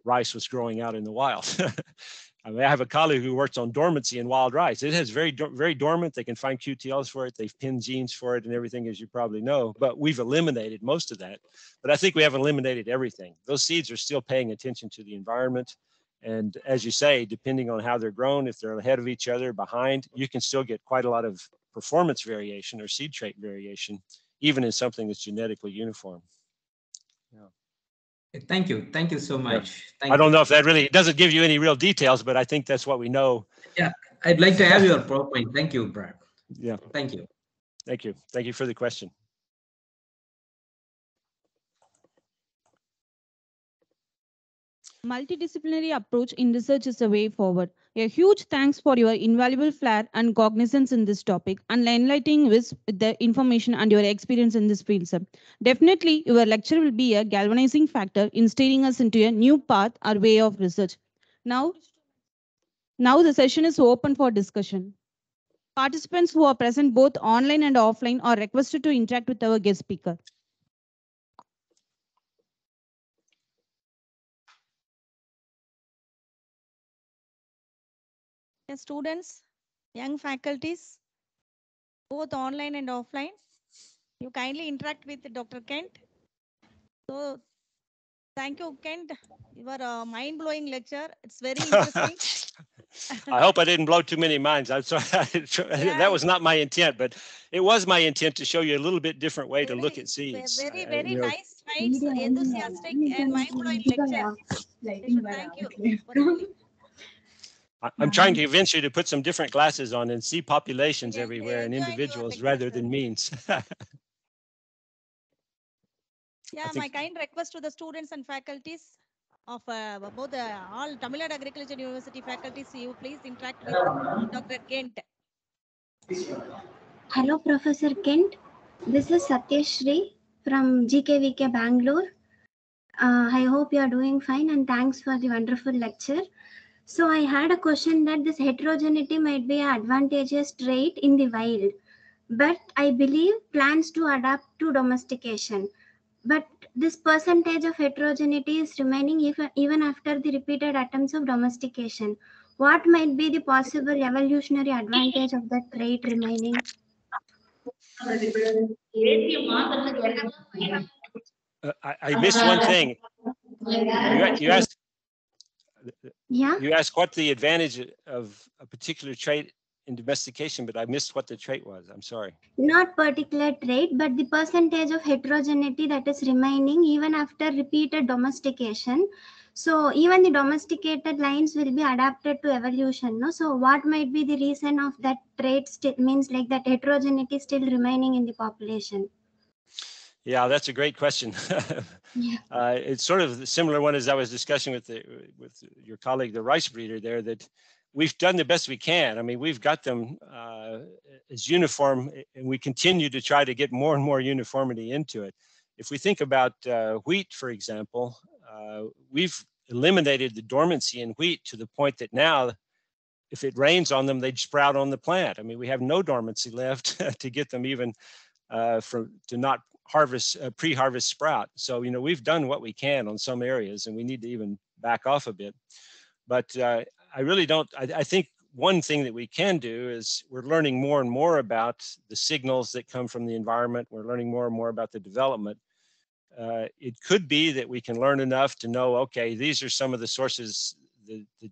rice was growing out in the wild. I mean, I have a colleague who works on dormancy in wild rice. It has very very dormant. They can find QTLs for it. They've pinned genes for it and everything, as you probably know. But we've eliminated most of that. But I think we haven't eliminated everything. Those seeds are still paying attention to the environment. And as you say, depending on how they're grown, if they're ahead of each other, behind, you can still get quite a lot of performance variation or seed trait variation, even in something that's genetically uniform. Thank you. Thank you so much. Thank I don't you. know if that really it doesn't give you any real details, but I think that's what we know. Yeah, I'd like to have your PowerPoint. Thank you, Brad. Yeah, Thank you. thank you. Thank you for the question. Multidisciplinary approach in research is the way forward. A huge thanks for your invaluable flair and cognizance in this topic and enlightening with the information and your experience in this field, sir. Definitely, your lecture will be a galvanizing factor in steering us into a new path or way of research. Now, now the session is open for discussion. Participants who are present both online and offline are requested to interact with our guest speaker. Yeah, students, young faculties, both online and offline. You kindly interact with Dr. Kent. So, thank you, Kent. Your uh, mind-blowing lecture. It's very interesting. I hope I didn't blow too many minds. I'm sorry. Yeah. That was not my intent, but it was my intent to show you a little bit different way to look at ve- seeds. Very, Uh, very you know, nice. tonight's enthusiastic and mind-blowing lecture. Thank you. For the- I- I'm trying to convince you to put some different glasses on and see populations Yes, everywhere and enjoying individuals rather than means. Yeah, my kind request to the students and faculties of uh, both the all Tamil Nadu Agriculture University faculties, you please interact with Dr. Kent. Hello, Professor Kent. This is Satyashri from GKVK Bangalore. Uh, I hope you are doing fine and thanks for the wonderful lecture. So I had a question that this heterogeneity might be an advantageous trait in the wild, but I believe plants to adapt to domestication. But this percentage of heterogeneity is remaining even, even after the repeated attempts of domestication. What might be the possible evolutionary advantage of that trait remaining? Uh, I, I missed one thing. You, you asked, Yeah. you asked what the advantage of a particular trait in domestication, but I missed what the trait was. I'm sorry. not particular trait, but the percentage of heterogeneity that is remaining even after repeated domestication. So even the domesticated lines will be adapted to evolution. No, so what might be the reason of that trait? Still means like that heterogeneity still remaining in the population. Yeah, that's a great question. Yeah. Uh, it's sort of the similar one as I was discussing with the, with your colleague, the rice breeder there, that we've done the best we can. I mean, we've got them uh, as uniform and we continue to try to get more and more uniformity into it. If we think about uh, wheat, for example, uh, we've eliminated the dormancy in wheat to the point that now if it rains on them, they'd sprout on the plant. I mean, we have no dormancy left to get them even uh, for to not harvest uh, pre-harvest sprout. So you know we've done what we can on some areas, and we need to even back off a bit. But uh, I really don't. I, I think one thing that we can do is we're learning more and more about the signals that come from the environment. We're learning more and more about the development. Uh, it could be that we can learn enough to know, okay, these are some of the sources, the, the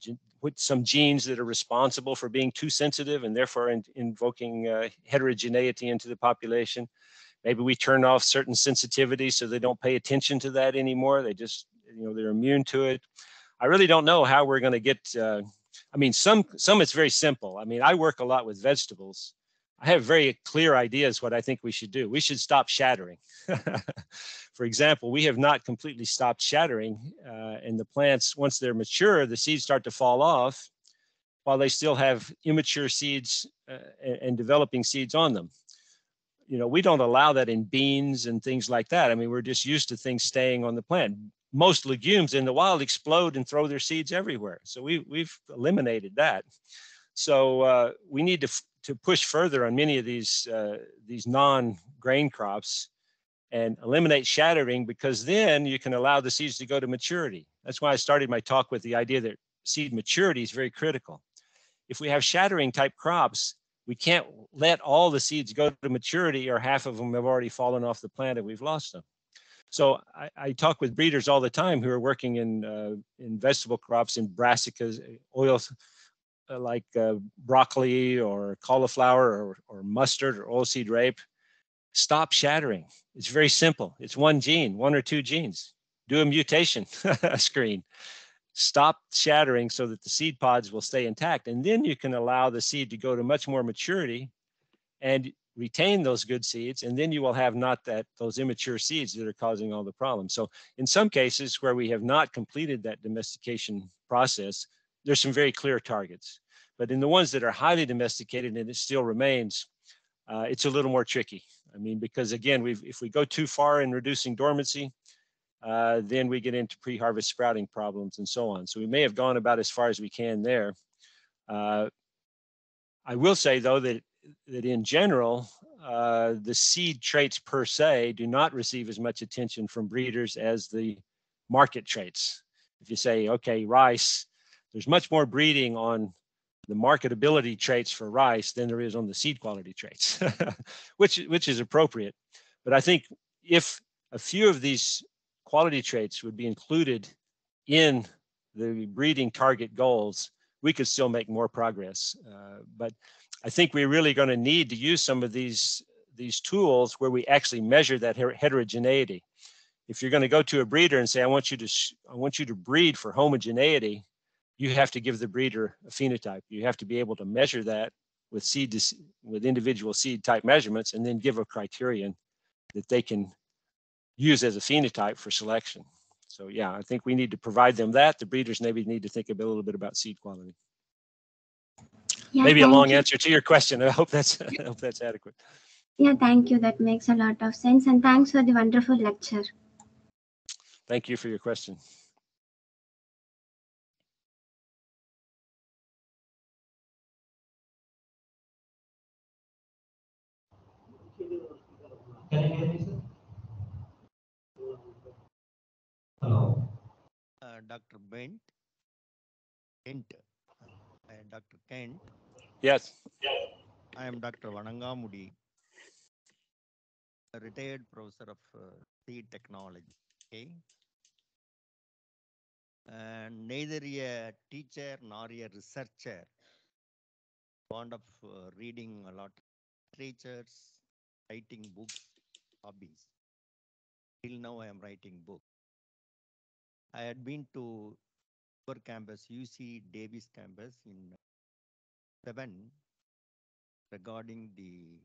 some genes that are responsible for being too sensitive and therefore in, invoking uh, heterogeneity into the population. Maybe we turn off certain sensitivities so they don't pay attention to that anymore. They just, you know, they're immune to it. I really don't know how we're going to get. Uh, I mean, some some it's very simple. I mean, I work a lot with vegetables. I have very clear ideas what I think we should do. We should stop shattering. For example, we have not completely stopped shattering, uh, and the plants once they're mature, the seeds start to fall off, while they still have immature seeds uh, and, and developing seeds on them you know, we don't allow that in beans and things like that. I mean, we're just used to things staying on the plant. Most legumes in the wild explode and throw their seeds everywhere. So we, we've eliminated that. So uh, we need to, to push further on many of these, uh, these non-grain crops and eliminate shattering because then you can allow the seeds to go to maturity. That's why I started my talk with the idea that seed maturity is very critical. If we have shattering type crops, we can't let all the seeds go to maturity or half of them have already fallen off the plant and we've lost them. So I, I talk with breeders all the time who are working in uh, in vegetable crops in brassicas, oils uh, like uh, broccoli or cauliflower or, or mustard or oilseed rape. Stop shattering. It's very simple. It's one gene, one or two genes. Do a mutation screen stop shattering so that the seed pods will stay intact. And then you can allow the seed to go to much more maturity and retain those good seeds. And then you will have not that those immature seeds that are causing all the problems. So in some cases where we have not completed that domestication process, there's some very clear targets. But in the ones that are highly domesticated and it still remains, uh, it's a little more tricky. I mean, because again, we've, if we go too far in reducing dormancy, uh, then we get into pre-harvest sprouting problems and so on. So we may have gone about as far as we can there. Uh, I will say though that that in general, uh, the seed traits per se do not receive as much attention from breeders as the market traits. If you say, okay, rice, there's much more breeding on the marketability traits for rice than there is on the seed quality traits, which which is appropriate. But I think if a few of these quality traits would be included in the breeding target goals, we could still make more progress. Uh, but I think we're really going to need to use some of these these tools where we actually measure that heterogeneity. if you're going to go to a breeder and say, I want you to, I want you to breed for homogeneity, you have to give the breeder a phenotype. You have to be able to measure that with seed, with individual seed type measurements and then give a criterion that they can use as a phenotype for selection. So yeah, I think we need to provide them that. The breeders maybe need to think a little bit about seed quality. Yeah, Maybe a long you. answer to your question. I hope that's, I hope that's adequate. Yeah, thank you. That makes a lot of sense. And thanks for the wonderful lecture. Thank you for your question. Can you hear me, sir? Hello. uh, Dr. Bent, Kent, uh, Dr. Kent. Yes. I am Dr. Vanangamudi, a retired professor of uh, seed technology. Okay. And neither a teacher nor a researcher. Fond of uh, reading a lot of literatures, writing books, hobbies. Till now, I am writing book. I had been to our campus, UC Davis campus in seven regarding the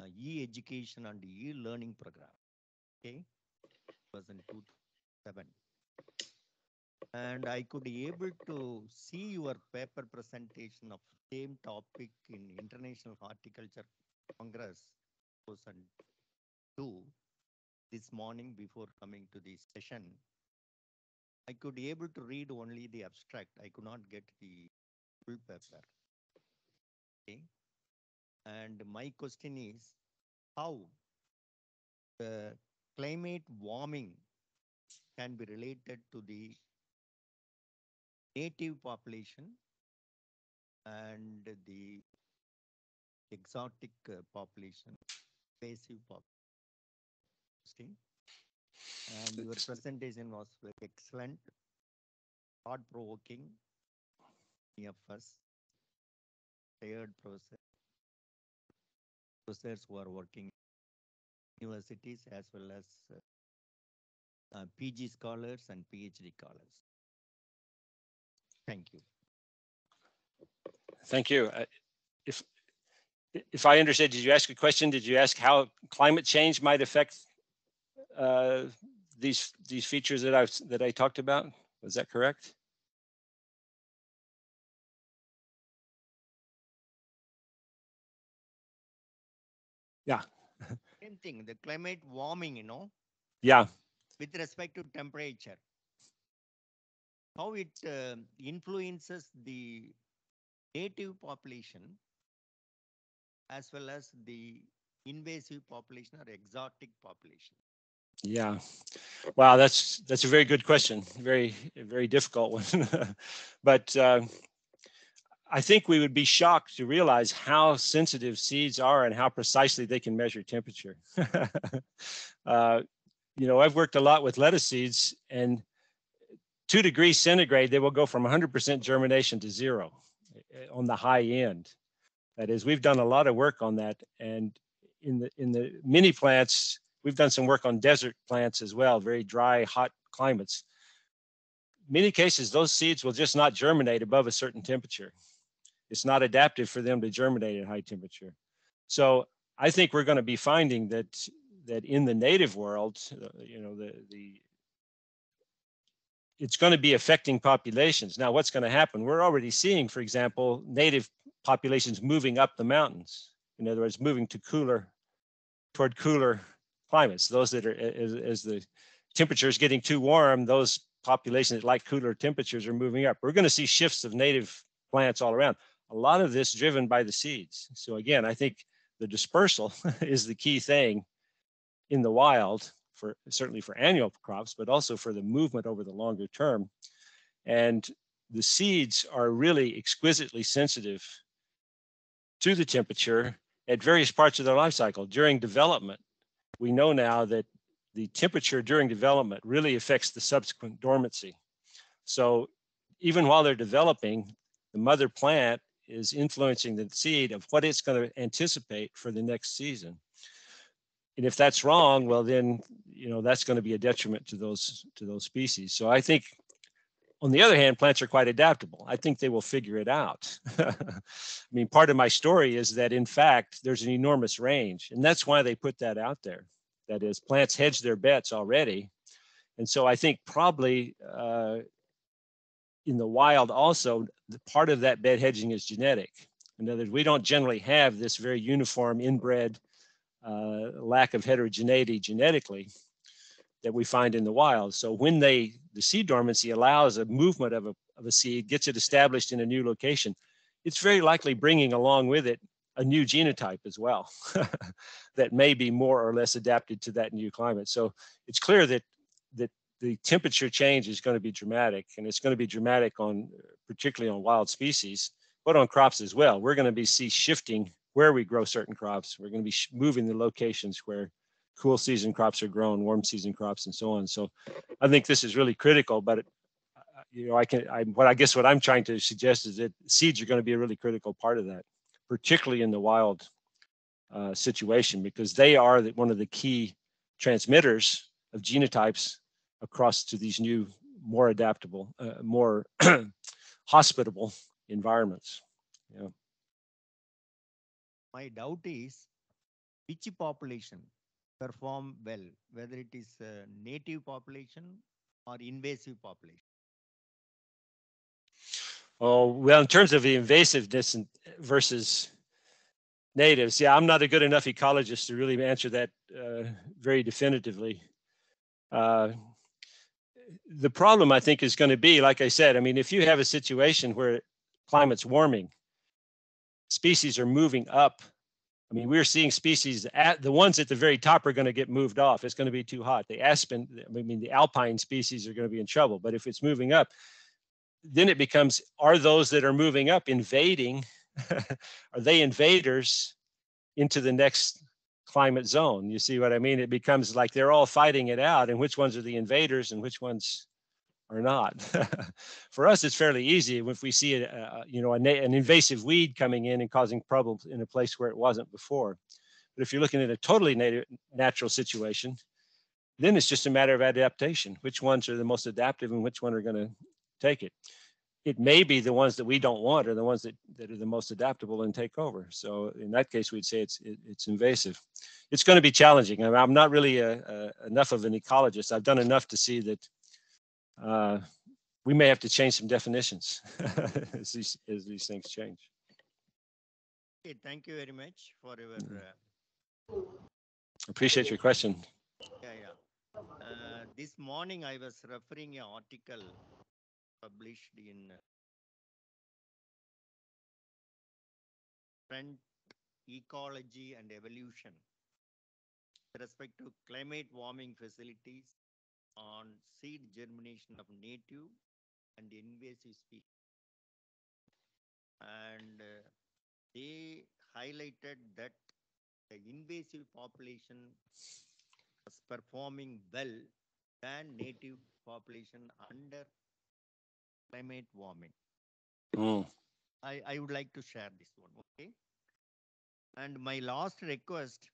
uh, e-education and e-learning program. Okay, was in two seven, and I could be able to see your paper presentation of same topic in International Horticulture Congress 2002 this morning before coming to the session. I could be able to read only the abstract. I could not get the full paper. Okay. And my question is how the climate warming can be related to the native population and the exotic uh, population, invasive population. And your presentation was very excellent, thought provoking. Many of us, tired professor, professors who are working in universities as well as uh, uh, PG scholars and PhD scholars. Thank you. Thank you. Uh, If, if I understood, did you ask a question? Did you ask how climate change might affect uh, these, these features that I've, that I talked about? Was that correct? Yeah, Same thing, the climate warming, you know, yeah. with respect to temperature. How it uh, influences the native population as well as the invasive population or exotic population. Yeah. Wow, that's that's a very good question. Very very difficult one. but uh, I think we would be shocked to realize how sensitive seeds are and how precisely they can measure temperature. uh, you know, I've worked a lot with lettuce seeds, and two degrees centigrade, they will go from 100% germination to zero eh, on the high end. That is, we've done a lot of work on that, and in the in the mini plants, we've done some work on desert plants as well, very dry, hot climates. Many cases, those seeds will just not germinate above a certain temperature. It's not adaptive for them to germinate at high temperature. So I think we're going to be finding that that in the native world, uh, you know, the the it's going to be affecting populations. Now, what's going to happen? We're already seeing, for example, native populations moving up the mountains. In other words, moving to cooler, toward cooler climates. Those that are, as, as the temperature is getting too warm, those populations that like cooler temperatures are moving up. We're going to see shifts of native plants all around. A lot of this driven by the seeds. So again, I think the dispersal is the key thing in the wild for certainly for annual crops, but also for the movement over the longer term. And the seeds are really exquisitely sensitive to the temperature at various parts of their life cycle. During development, we know now that the temperature during development really affects the subsequent dormancy. So even while they're developing, the mother plant is influencing the seed of what it's going to anticipate for the next season. and if that's wrong, well then you know that's going to be a detriment to those to those species. So I think on the other hand, plants are quite adaptable. I think they will figure it out. I mean, part of my story is that in fact, there's an enormous range, and that's why they put that out there. That is, plants hedge their bets already. And so I think probably uh, in the wild also, the part of that bet hedging is genetic. In other words, we don't generally have this very uniform inbred uh, lack of heterogeneity genetically that we find in the wild. So when they, the seed dormancy allows a movement of a, of a seed, gets it established in a new location, it's very likely bringing along with it a new genotype as well that may be more or less adapted to that new climate. So it's clear that that the temperature change is going to be dramatic and it's going to be dramatic on particularly on wild species, but on crops as well. We're going to be see shifting where we grow certain crops. We're going to be moving the locations where cool season crops are grown, warm season crops, and so on. So I think this is really critical. But it, you know, I can. I what I guess what I'm trying to suggest is that seeds are going to be a really critical part of that, particularly in the wild uh, situation, because they are the, one of the key transmitters of genotypes across to these new, more adaptable, uh, more hospitable environments. Yeah. My doubt is which population perform well, whether it is native population or invasive population. Oh, well, in terms of the invasiveness versus natives, yeah, I'm not a good enough ecologist to really answer that uh, very definitively. Uh, the problem, I think, is going to be, like I said, I mean, if you have a situation where climate's warming, species are moving up. I mean, we're seeing species at the ones at the very top are going to get moved off. It's going to be too hot. The aspen, I mean, the alpine species are going to be in trouble. But if it's moving up, then it becomes are those that are moving up invading? are they invaders into the next climate zone? You see what I mean? It becomes like they're all fighting it out, and which ones are the invaders and which ones are not. For us, it's fairly easy if we see a, a you know a, an invasive weed coming in and causing problems in a place where it wasn't before. But if you're looking at a totally native, natural situation, then it's just a matter of adaptation. Which ones are the most adaptive and which one are going to take it? It may be the ones that we don't want are the ones that, that are the most adaptable and take over. So in that case, we'd say it's it, it's invasive. It's going to be challenging. I mean, I'm not really a, a, enough of an ecologist. I've done enough to see that uh, we may have to change some definitions as these as these things change. Okay, thank you very much for your. Uh, Appreciate your question. yeah, yeah. Uh, this morning I was referring an article published in uh, Front Ecology and Evolution with respect to climate warming facilities on seed germination of native and invasive species. And uh, they highlighted that the invasive population was performing well than native population under climate warming. Mm. I, I would like to share this one, okay? And my last request,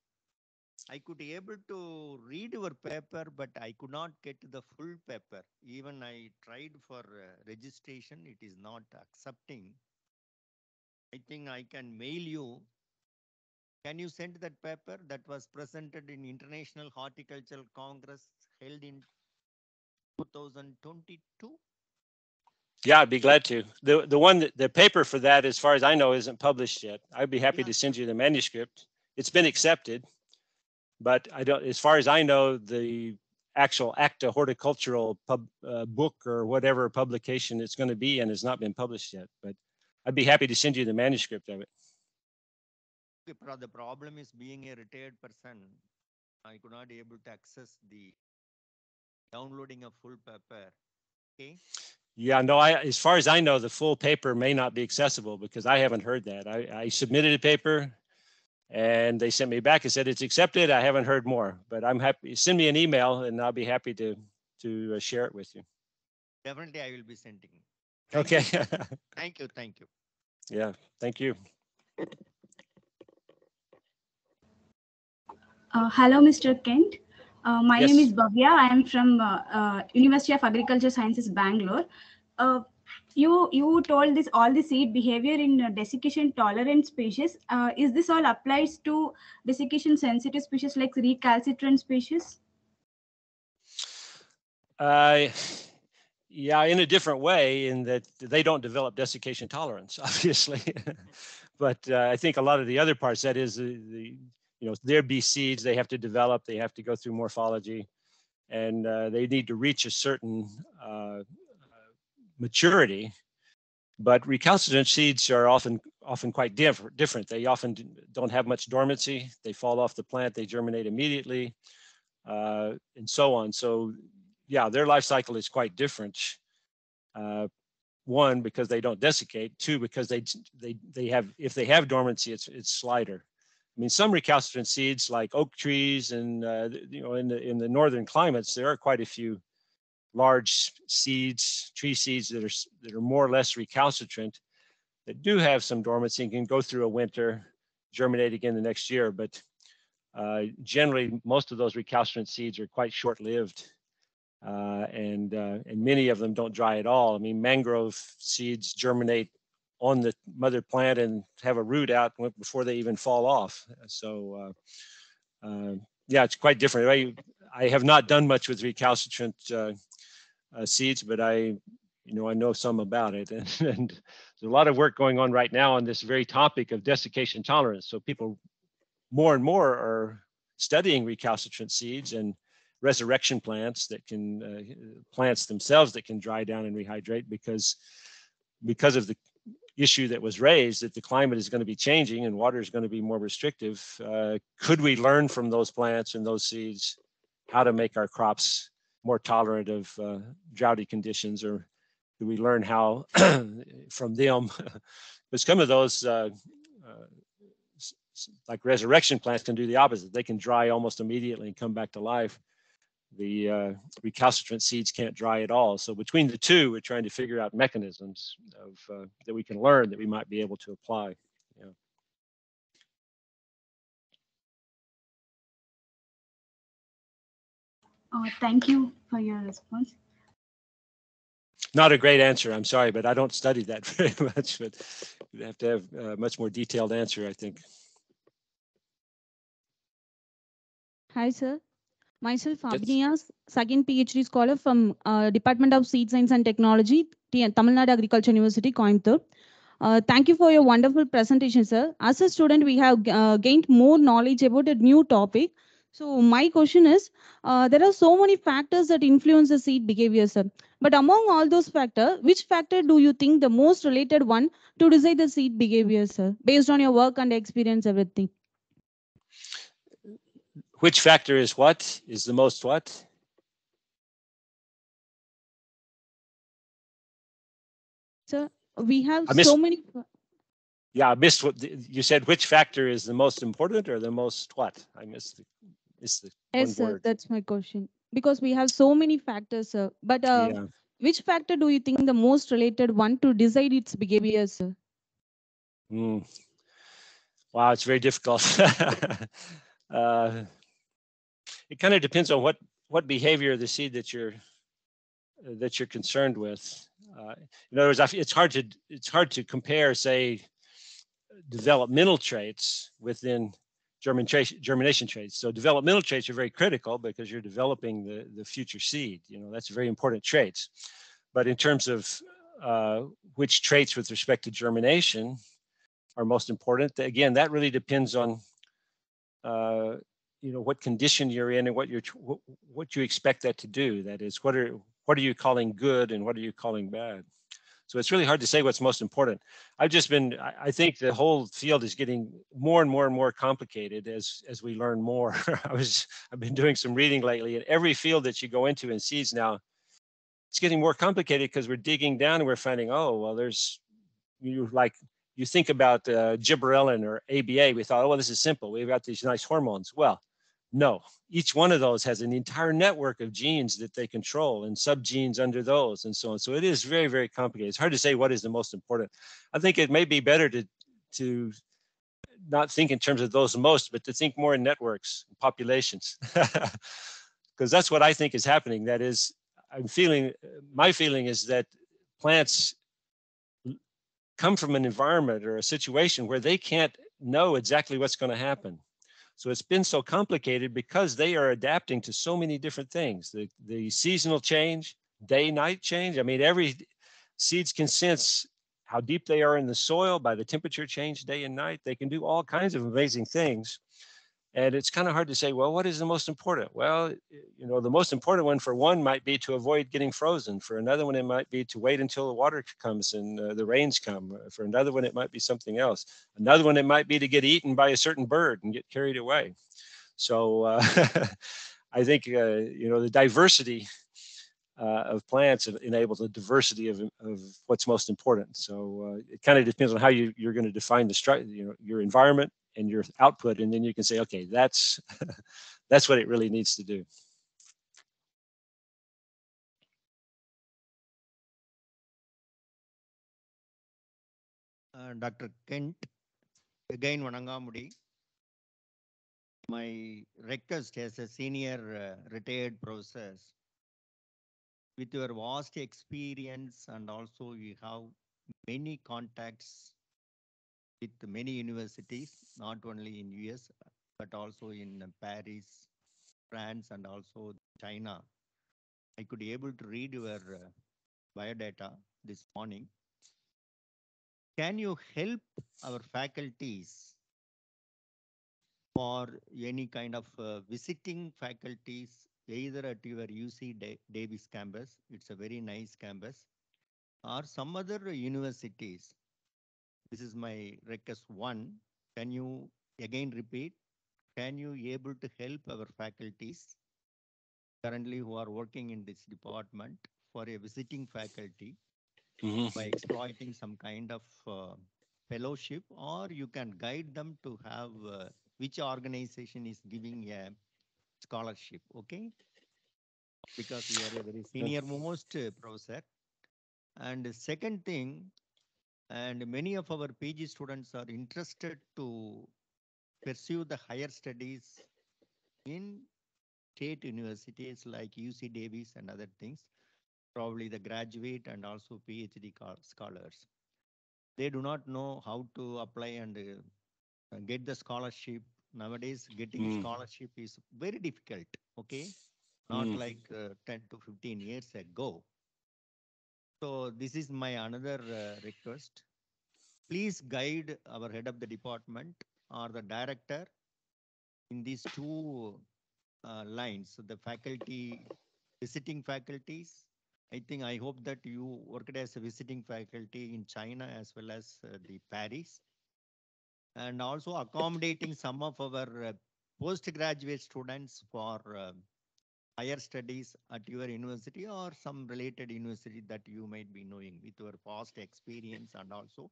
I could able to read your paper, but I could not get the full paper. Even I tried for uh, registration, it is not accepting. I think I can mail you. Can you send that paper that was presented in International Horticultural Congress held in 2022? Yeah, I'd be glad to. The the one that the paper for that, as far as I know, isn't published yet. I'd be happy Yeah. to send you the manuscript. It's been accepted, but I don't. As far as I know, the actual ACTA horticultural pub uh, book or whatever publication it's going to be and has not been published yet. But I'd be happy to send you the manuscript of it. The pro- the problem is being a retired person, I could not be able to access the downloading a full paper. Okay, Yeah, no, I, as far as I know, the full paper may not be accessible because I haven't heard that. I, I submitted a paper and they sent me back and said it's accepted. I haven't heard more, but I'm happy. Send me an email and I'll be happy to, to uh, share it with you. definitely I will be sending. Thank Okay. you. Thank you, thank you. Yeah, thank you. Uh, hello, Mr. Kent. Uh, my name is Bhavya. I am from uh, uh, University of Agriculture Sciences, Bangalore. Uh, you you told this all the seed behavior in uh, desiccation tolerant species. Uh, is this all applies to desiccation sensitive species like recalcitrant species? Uh, yeah, in a different way, in that they don't develop desiccation tolerance, obviously. but uh, I think a lot of the other parts, that is, the, the you know, there be seeds, they have to develop, they have to go through morphology, and uh, they need to reach a certain uh, maturity. But recalcitrant seeds are often often quite different. Different. They often don't have much dormancy. They fall off the plant. They germinate immediately, uh, and so on. So yeah, their life cycle is quite different. Uh, one, because they don't desiccate. Two, because they they they have if they have dormancy, it's it's slighter. I mean, some recalcitrant seeds like oak trees and uh, you know in the in the northern climates, there are quite a few large seeds, tree seeds that are that are more or less recalcitrant that do have some dormancy and can go through a winter, germinate again the next year. But uh, generally, most of those recalcitrant seeds are quite short-lived uh, and uh, and many of them don't dry at all. I mean, mangrove seeds germinate on the mother plant and have a root out before they even fall off. So, uh, uh, yeah, it's quite different. I, I have not done much with recalcitrant uh, seeds, but I, you know, I know some about it, and, and there's a lot of work going on right now on this very topic of desiccation tolerance. So people more and more are studying recalcitrant seeds and resurrection plants that can uh, plants themselves that can dry down and rehydrate because because of the issue that was raised that the climate is going to be changing and water is going to be more restrictive uh, could we learn from those plants and those seeds how to make our crops more tolerant of uh, droughty conditions or do we learn how from them but some of those uh, uh, like resurrection plants can do the opposite they can dry almost immediately and come back to life the uh, recalcitrant seeds can't dry at all. So between the two, we're trying to figure out mechanisms of uh, that we can learn that we might be able to apply. Yeah. Uh, thank you for your response. Not a great answer. I'm sorry, but I don't study that very much. But we have to have a much more detailed answer, I think. Hi, sir. Myself, Abhinaya, second PhD scholar from uh, Department of Seed Science and Technology, T- Tamil Nadu Agriculture University, Coimbatore. Uh, thank you for your wonderful presentation, sir. As a student, we have uh, gained more knowledge about a new topic. So my question is, uh, there are so many factors that influence the seed behavior, sir. But among all those factors, which factor do you think the most related one to decide the seed behavior, sir, based on your work and experience, everything? Which factor is what? Is the most what? Sir, we have so many. Yeah, I missed what you said. Which factor is the most important or the most what? I missed the, one Yes, sir, word. that's my question. Because we have so many factors, sir. But uh, Yeah. which factor do you think the most related one to decide its behavior, sir? Mm. Wow, it's very difficult. uh, it kind of depends on what what behavior of the seed that you're uh, that you're concerned with. Uh, in other words, it's hard to it's hard to compare, say, developmental traits within germination germination traits. So developmental traits are very critical because you're developing the the future seed. You know that's very important traits. But in terms of uh, which traits with respect to germination are most important. Again, that really depends on uh, you know what condition you're in and what you're what you expect that to do. That is, what are what are you calling good and what are you calling bad? So it's really hard to say what's most important. I've just been I, think the whole field is getting more and more and more complicated as as we learn more. I was I've been doing some reading lately, and every field that you go into in seeds now, it's getting more complicated because we're digging down and we're finding oh well there's you like you think about uh, gibberellin or ABA, we thought, oh, well, this is simple. We've got these nice hormones. Well, no, each one of those has an entire network of genes that they control and subgenes under those and so on. So it is very, very complicated. It's hard to say what is the most important. I think it may be better to to not think in terms of those most, but to think more in networks, populations, because that's what I think is happening. That is, I'm feeling, my feeling is that plants come from an environment or a situation where they can't know exactly what's going to happen. So it's been so complicated because they are adapting to so many different things. The, the seasonal change, day night change. I mean, every seeds can sense how deep they are in the soil by the temperature change day and night. They can do all kinds of amazing things. And it's kind of hard to say, well, what is the most important? Well, you know, the most important one for one might be to avoid getting frozen. For another one, it might be to wait until the water comes and uh, the rains come. Uh, For another one, it might be something else. Another one, it might be to get eaten by a certain bird and get carried away. So uh, I think, uh, you know, the diversity uh, of plants enables the diversity of, of what's most important. So uh, it kind of depends on how you, you're going to define the stru- you know, your environment and your output, and then you can say, okay, that's that's what it really needs to do. Uh, Dr. Kent, again Vanangamudi. My request as a senior uh, retired professor, with your vast experience and also you have many contacts with many universities, not only in US, but also in Paris, France, and also China. I could be able to read your uh, biodata this morning. Can you help our faculties for any kind of uh, visiting faculties, either at your UC Da- Davis campus, it's a very nice campus, or some other universities this is my request one. Can you again repeat? Can you able to help our faculties currently who are working in this department for a visiting faculty Mhm. by exploiting some kind of uh, fellowship or you can guide them to have uh, which organization is giving a scholarship, okay? Because you are a very senior most uh, professor. And the second thing, and many of our PG students are interested to pursue the higher studies in state universities like UC Davis and other things, probably the graduate and also PhD scholars. They do not know how to apply and uh, get the scholarship. Nowadays, getting Mm. scholarship is very difficult, okay? Not Mm. like uh, 10 to 15 years ago. So this is my another uh, request. Please guide our head of the department or the director in these two uh, lines, the faculty, visiting faculties. I think, I hope that you worked as a visiting faculty in China as well as uh, the Paris. And also accommodating some of our uh, postgraduate students for uh, higher studies at your university or some related university that you might be knowing with your past experience and also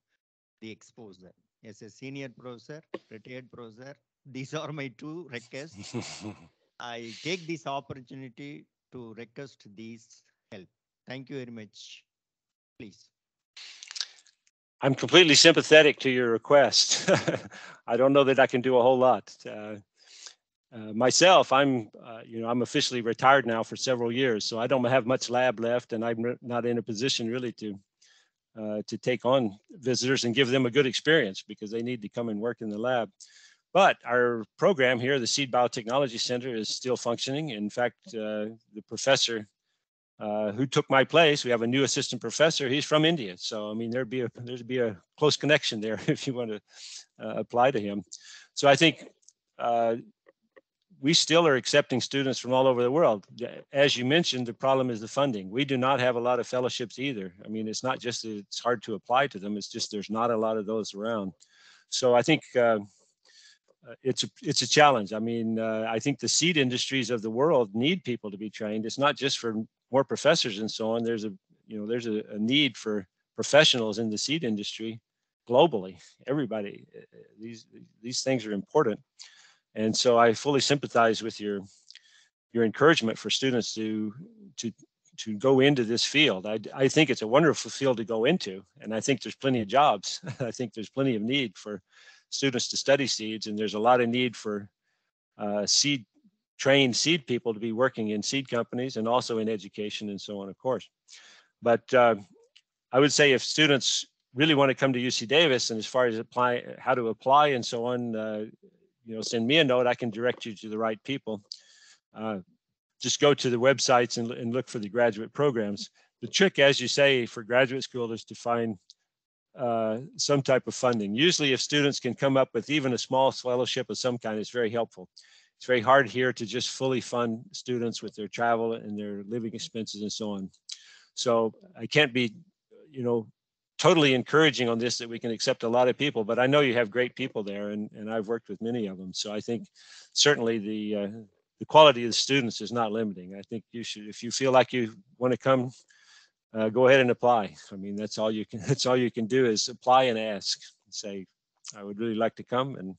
the exposure. As a senior professor, retired professor, these are my two requests. I take this opportunity to request these help. Thank you very much. Please. I'm completely sympathetic to your request. I don't know that I can do a whole lot. Uh, uh, myself, I'm, uh, you know, I'm officially retired now for several years, so I don't have much lab left, and I'm not in a position really to uh, to take on visitors and give them a good experience because they need to come and work in the lab. But our program here, the Seed Biotechnology Center, is still functioning. In fact, uh, the professor uh, who took my place, we have a new assistant professor. He's from India, so I mean there'd be a there'd be a close connection there if you want to apply to him. So I think uh, we still are accepting students from all over the world. As you mentioned, the problem is the funding. We do not have a lot of fellowships either. I mean, it's not just that it's hard to apply to them; it's just there's not a lot of those around. So I think uh, it's a it's a challenge. I mean, uh, I think the seed industries of the world need people to be trained. It's not just for more professors and so on. There's a you know there's a, a need for professionals in the seed industry globally. Everybody, uh, uh, these these things are important, and so I fully sympathize with your your encouragement for students to to to go into this field. I I think it's a wonderful field to go into, and I think there's plenty of jobs. I think there's plenty of need for students to study seeds, and there's a lot of need for uh, seed trained seed people to be working in seed companies and also in education and so on, of course. But uh, I would say if students really want to come to UC Davis and as far as apply, how to apply and so on, uh, you know, send me a note. I can direct you to the right people. Uh, just go to the websites and, and look for the graduate programs. The trick, as you say, for graduate school is to find uh, some type of funding. Usually if students can come up with even a small fellowship of some kind, it's very helpful. It's very hard here to just fully fund students with their travel and their living expenses and so on. So I can't be, you know, totally encouraging on this that we can accept a lot of people, but I know you have great people there and, and I've worked with many of them. So I think certainly the, uh, the quality of the students is not limiting. I think you should, if you feel like you want to come, uh, go ahead and apply. I mean, that's all you can, that's all you can do is apply and ask and say, I would really like to come and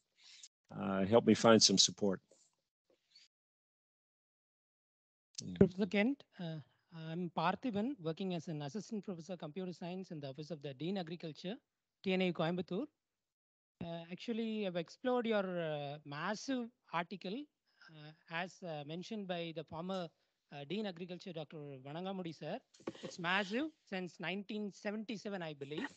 uh, help me find some support. Kent, uh, I'm Parthiban, working as an assistant professor of computer science in the office of the Dean Agriculture, TNA Coimbatore. Uh, actually, I've explored your uh, massive article uh, as uh, mentioned by the former uh, Dean Agriculture, Dr. Vanangamudi sir. It's massive since 1977, I believe.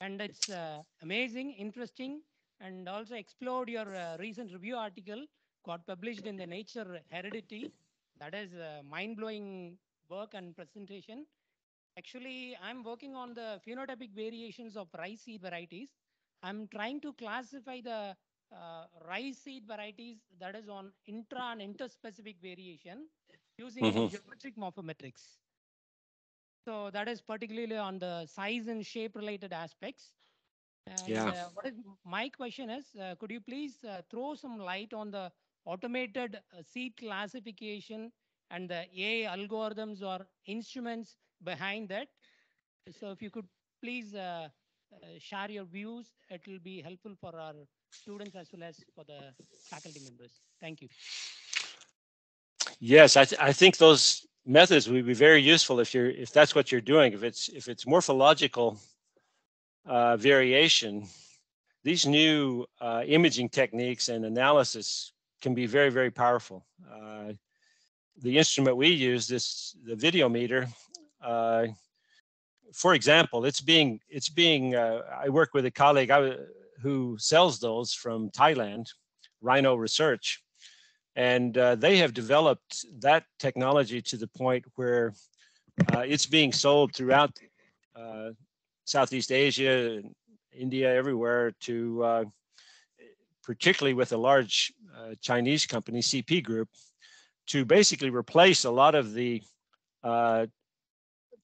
And it's uh, amazing, interesting, and also explored your recent review article got published in the Nature Heredity. That is mind-blowing work and presentation. Actually, I'm working on the phenotypic variations of rice seed varieties. I'm trying to classify the uh, rice seed varieties that is on intra and interspecific variation using Mhm. geometric morphometrics. So that is particularly on the size and shape related aspects. And Yeah. uh, what is my question is, uh, could you please uh, throw some light on the automated uh, seed classification and the AI algorithms or instruments behind that? So if you could please uh, uh, share your views, it will be helpful for our students as well as for the faculty members. Thank you. Yes, I, th- I think those methods would be very useful if you're if that's what you're doing. If it's if it's morphological uh, variation, these new uh, imaging techniques and analysis can be very very powerful. The instrument we use, this the Videometer, uh, for example, it's being it's being. Uh, I work with a colleague I, who sells those from Thailand, Rhino Research and uh, they have developed that technology to the point where uh, it's being sold throughout uh, Southeast Asia, India, everywhere to uh, particularly with a large Chinese company, CP Group, to basically replace a lot of the uh,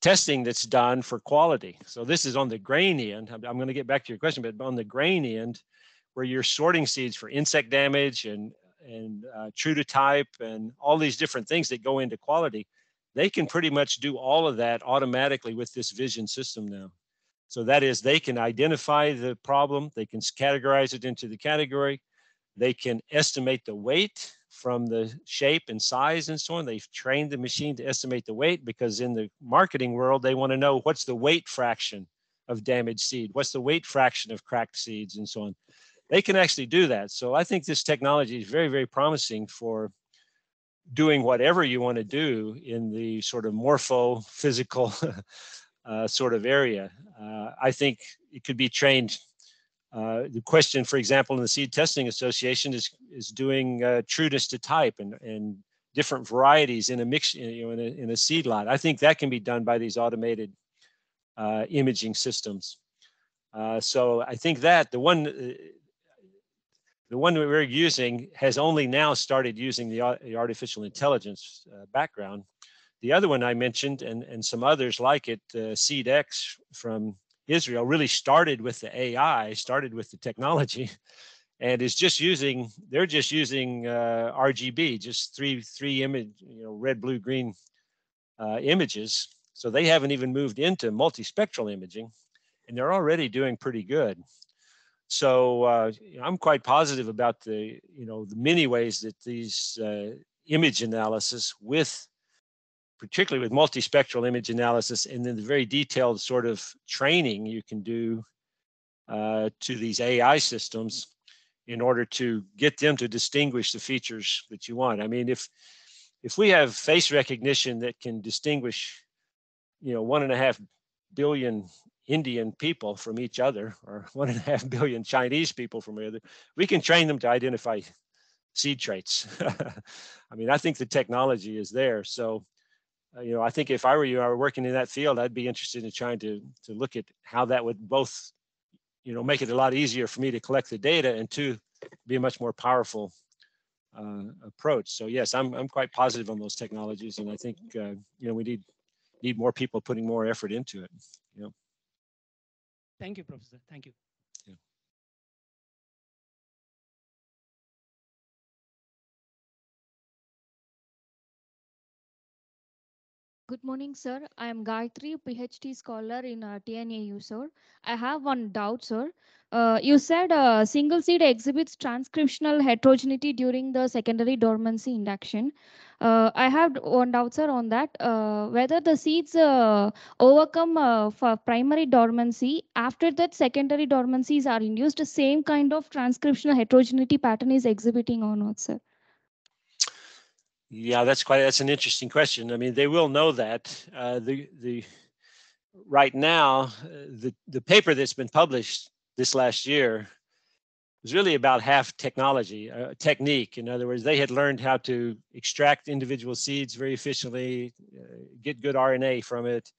testing that's done for quality. So this is on the grain end. I'm, going to get back to your question, but on the grain end, where you're sorting seeds for insect damage and and uh, true to type and all these different things that go into quality, they can pretty much do all of that automatically with this vision system now. So that is, they can identify the problem, they can categorize it into the category, they can estimate the weight from the shape and size and so on. They've trained the machine to estimate the weight because in the marketing world, they want to know what's the weight fraction of damaged seed, what's the weight fraction of cracked seeds and so on they can actually do that. So I think this technology is very, very promising for doing whatever you want to do in the sort of morpho physical uh, sort of area. Uh, I think it could be trained. Uh, the question, for example, in the Seed Testing Association is is doing uh, trueness to type and and different varieties in a mix, you know, in a, in a seed lot. I think that can be done by these automated uh, imaging systems. Uh, so I think that the one the one that we're using has only now started using the, the artificial intelligence uh, background. The other one I mentioned, and, and some others like it, uh, SeedX from Israel, really started with the AI, started with the technology, and is just using. They're just using uh, RGB, just three three image, you know, red, blue, green uh, images. So they haven't even moved into multispectral imaging, and they're already doing pretty good. So uh, I'm quite positive about the, you know, the many ways that these uh, image analysis with, particularly with multispectral image analysis, and then the very detailed sort of training you can do uh, to these AI systems in order to get them to distinguish the features that you want. I mean, if if we have face recognition that can distinguish, you know, one and a half billion Indian people from each other, or one and a half billion Chinese people from each other, we can train them to identify seed traits. I mean, I think the technology is there. So, you know, I think if I were you, I were working in that field, I'd be interested in trying to to look at how that would both, you know, make it a lot easier for me to collect the data, and two, be a much more powerful uh, approach. So yes, I'm I'm quite positive on those technologies, and I think uh, you know we need need more people putting more effort into it. You know. Thank you, Professor. Thank you. Good morning, sir. I am Gayatri, PhD scholar in uh, TNAU, sir. I have one doubt, sir. Uh, you said uh, single seed exhibits transcriptional heterogeneity during the secondary dormancy induction. Uh, I have one doubt, sir, on that. Uh, whether the seeds uh, overcome uh, primary dormancy, after that secondary dormancies are induced, the same kind of transcriptional heterogeneity pattern is exhibiting or not, sir? Yeah, that's quite that's an interesting question. I mean, they will know that. Uh, the the right now, uh, the the paper that's been published this last year was really about half technology, uh, technique. In other words, they had learned how to extract individual seeds very efficiently, uh, get good RNA from it,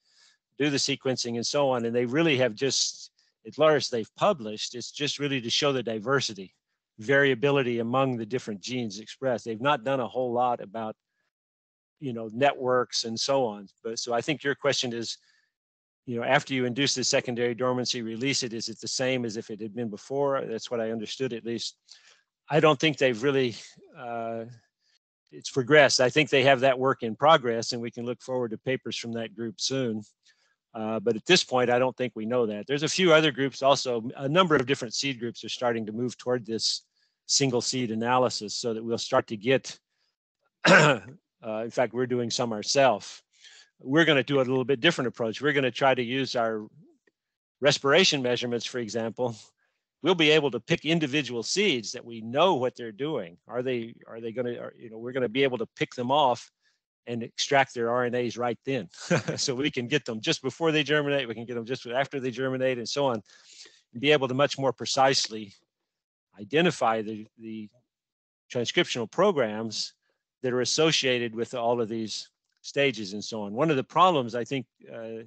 do the sequencing, and so on. And they really have just, at large, they've published. It's just really to show the diversity variability among the different genes expressed. They've not done a whole lot about, you know, networks and so on. But so I think your question is, you know, after you induce the secondary dormancy, release it, is it the same as if it had been before? That's what I understood at least. I don't think they've really, uh, it's progressed. I think they have that work in progress and we can look forward to papers from that group soon. Uh, but at this point, I don't think we know that. There's a few other groups also, a number of different seed groups are starting to move toward this single seed analysis so that we'll start to get, uh, in fact, we're doing some ourselves. We're going to do a little bit different approach. We're going to try to use our respiration measurements, for example. We'll be able to pick individual seeds that we know what they're doing. Are they, are they going to, you know, we're going to be able to pick them off and extract their RNAs right then. so we can get them just before they germinate, we can get them just after they germinate and so on, and be able to much more precisely identify the, the transcriptional programs that are associated with all of these stages and so on. One of the problems I think uh,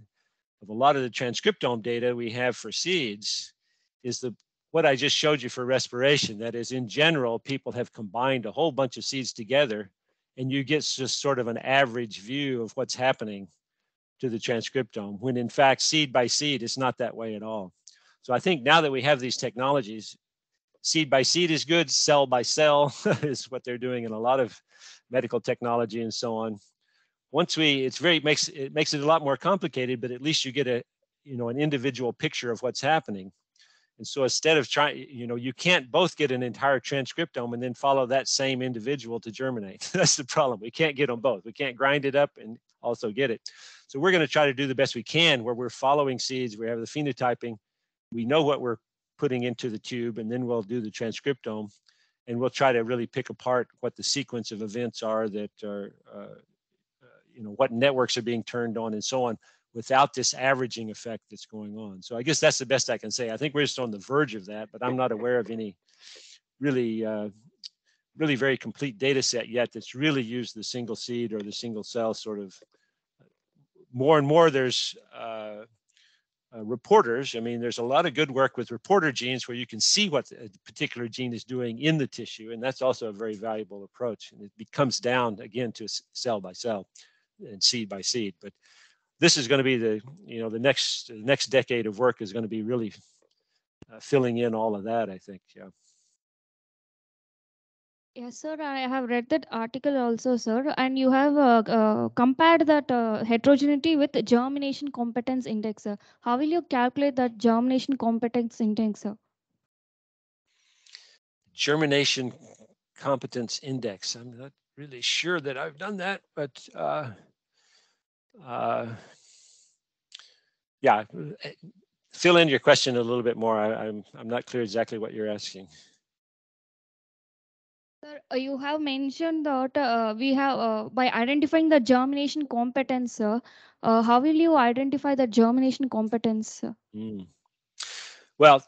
of a lot of the transcriptome data we have for seeds is the what I just showed you for respiration. That is, in general, people have combined a whole bunch of seeds together and you get just sort of an average view of what's happening to the transcriptome, when in fact, seed by seed, it's not that way at all. So I think now that we have these technologies, seed by seed is good, cell by cell is what they're doing in a lot of medical technology and so on. Once we, it's very, makes, it makes it a lot more complicated, but at least you get a, you know, an individual picture of what's happening. And so instead of trying, you know, you can't both get an entire transcriptome and then follow that same individual to germinate. That's the problem. We can't get them both. We can't grind it up and also get it. So we're going to try to do the best we can where we're following seeds. We have the phenotyping. We know what we're putting into the tube, and then we'll do the transcriptome. And we'll try to really pick apart what the sequence of events are that are, uh, uh, you know, what networks are being turned on and so on without this averaging effect that's going on. So I guess that's the best I can say. I think we're just on the verge of that, but I'm not aware of any really, uh, really very complete data set yet that's really used the single seed or the single cell sort of. More and more, there's uh, uh, reporters. I mean, there's a lot of good work with reporter genes where you can see what a particular gene is doing in the tissue, and that's also a very valuable approach. And it comes down again to cell by cell and seed by seed, but this is going to be the you know the next the next decade of work is going to be really uh, filling in all of that i think yeah Yes, sir. I have read that article also, sir. And you have uh, uh, compared that uh, heterogeneity with germination competence index. Sir. How will you calculate that germination competence index, sir? germination competence index i'm not really sure that i've done that but uh, uh, yeah, fill in your question a little bit more. I, I'm I'm not clear exactly what you're asking. Sir, uh, you have mentioned that uh, we have uh, by identifying the germination competence, uh, how will you identify the germination competence? Mm. Well,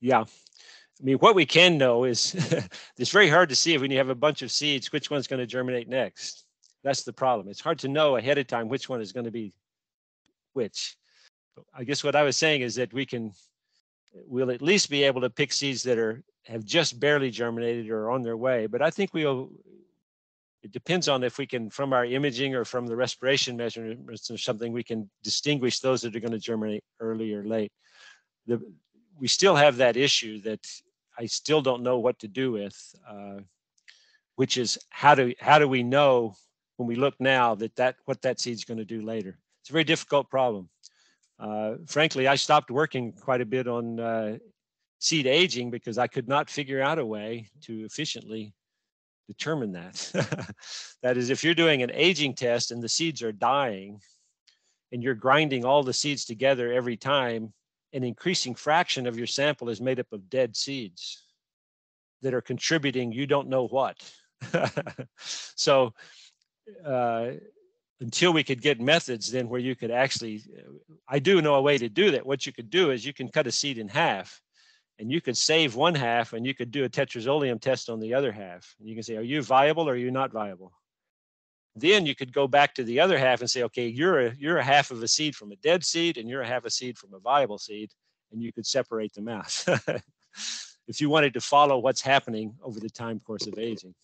yeah. I mean, what we can know is it's very hard to see if when you have a bunch of seeds, which one's going to germinate next. That's the problem. It's hard to know ahead of time which one is going to be which. I guess what I was saying is that we can, we'll at least be able to pick seeds that are have just barely germinated or on their way. But I think we'll, it depends on if we can, from our imaging or from the respiration measurements or something, we can distinguish those that are going to germinate early or late. The, we still have that issue that I still don't know what to do with, uh, which is how do how do we know when we look now that that what that seed's going to do later? It's a very difficult problem. Uh, frankly, I stopped working quite a bit on uh, seed aging because I could not figure out a way to efficiently determine that. that is, if you're doing an aging test and the seeds are dying and you're grinding all the seeds together every time, an increasing fraction of your sample is made up of dead seeds that are contributing you don't know what. so uh, until we could get methods then where you could actually, uh, I do know a way to do that. What you could do is you can cut a seed in half and you could save one half and you could do a tetrazolium test on the other half. You can say, are you viable or are you not viable? Then you could go back to the other half and say, okay, you're a, you're a half of a seed from a dead seed and you're a half a seed from a viable seed, and you could separate them out if you wanted to follow what's happening over the time course of aging.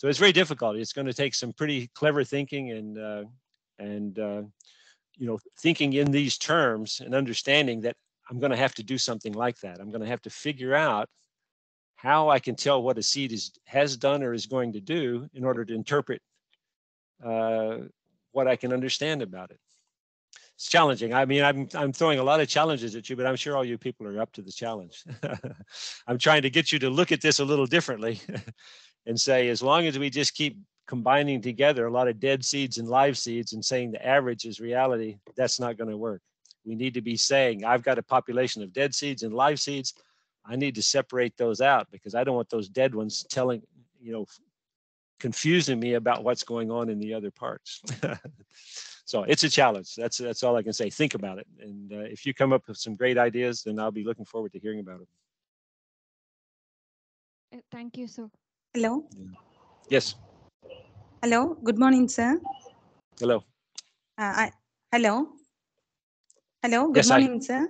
So it's very difficult. It's going to take some pretty clever thinking and uh, and uh, you know thinking in these terms and understanding that I'm going to have to do something like that. I'm going to have to figure out how I can tell what a seed is has done or is going to do in order to interpret uh, what I can understand about it. It's challenging. I mean, I'm I'm throwing a lot of challenges at you, but I'm sure all you people are up to the challenge. I'm trying to get you to look at this a little differently and say, as long as we just keep combining together a lot of dead seeds and live seeds and saying the average is reality, that's not going to work. We need to be saying, I've got a population of dead seeds and live seeds. I need to separate those out because I don't want those dead ones telling, you know, confusing me about what's going on in the other parts. so it's a challenge. That's that's all I can say. Think about it, and uh, if you come up with some great ideas, then I'll be looking forward to hearing about them. Uh, Thank you, sir. Hello. Yes. Hello. Good morning, sir. Hello. Uh, I, hello. Hello. Good Yes, I- morning, sir.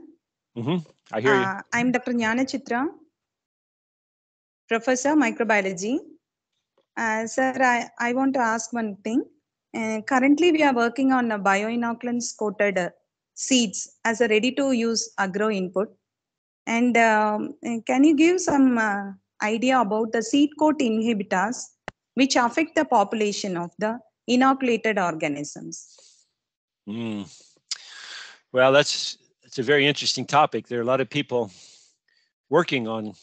hmm I hear you. Uh, I'm Dr. Jnana Chitra, Professor Microbiology. Uh, sir, I, I want to ask one thing. Uh, currently, we are working on a bioinoculants coated uh, seeds as a ready-to-use agro input. And um, uh, can you give some uh, idea about the seed coat inhibitors which affect the population of the inoculated organisms? Mm. Well, that's it's a very interesting topic. There are a lot of people working on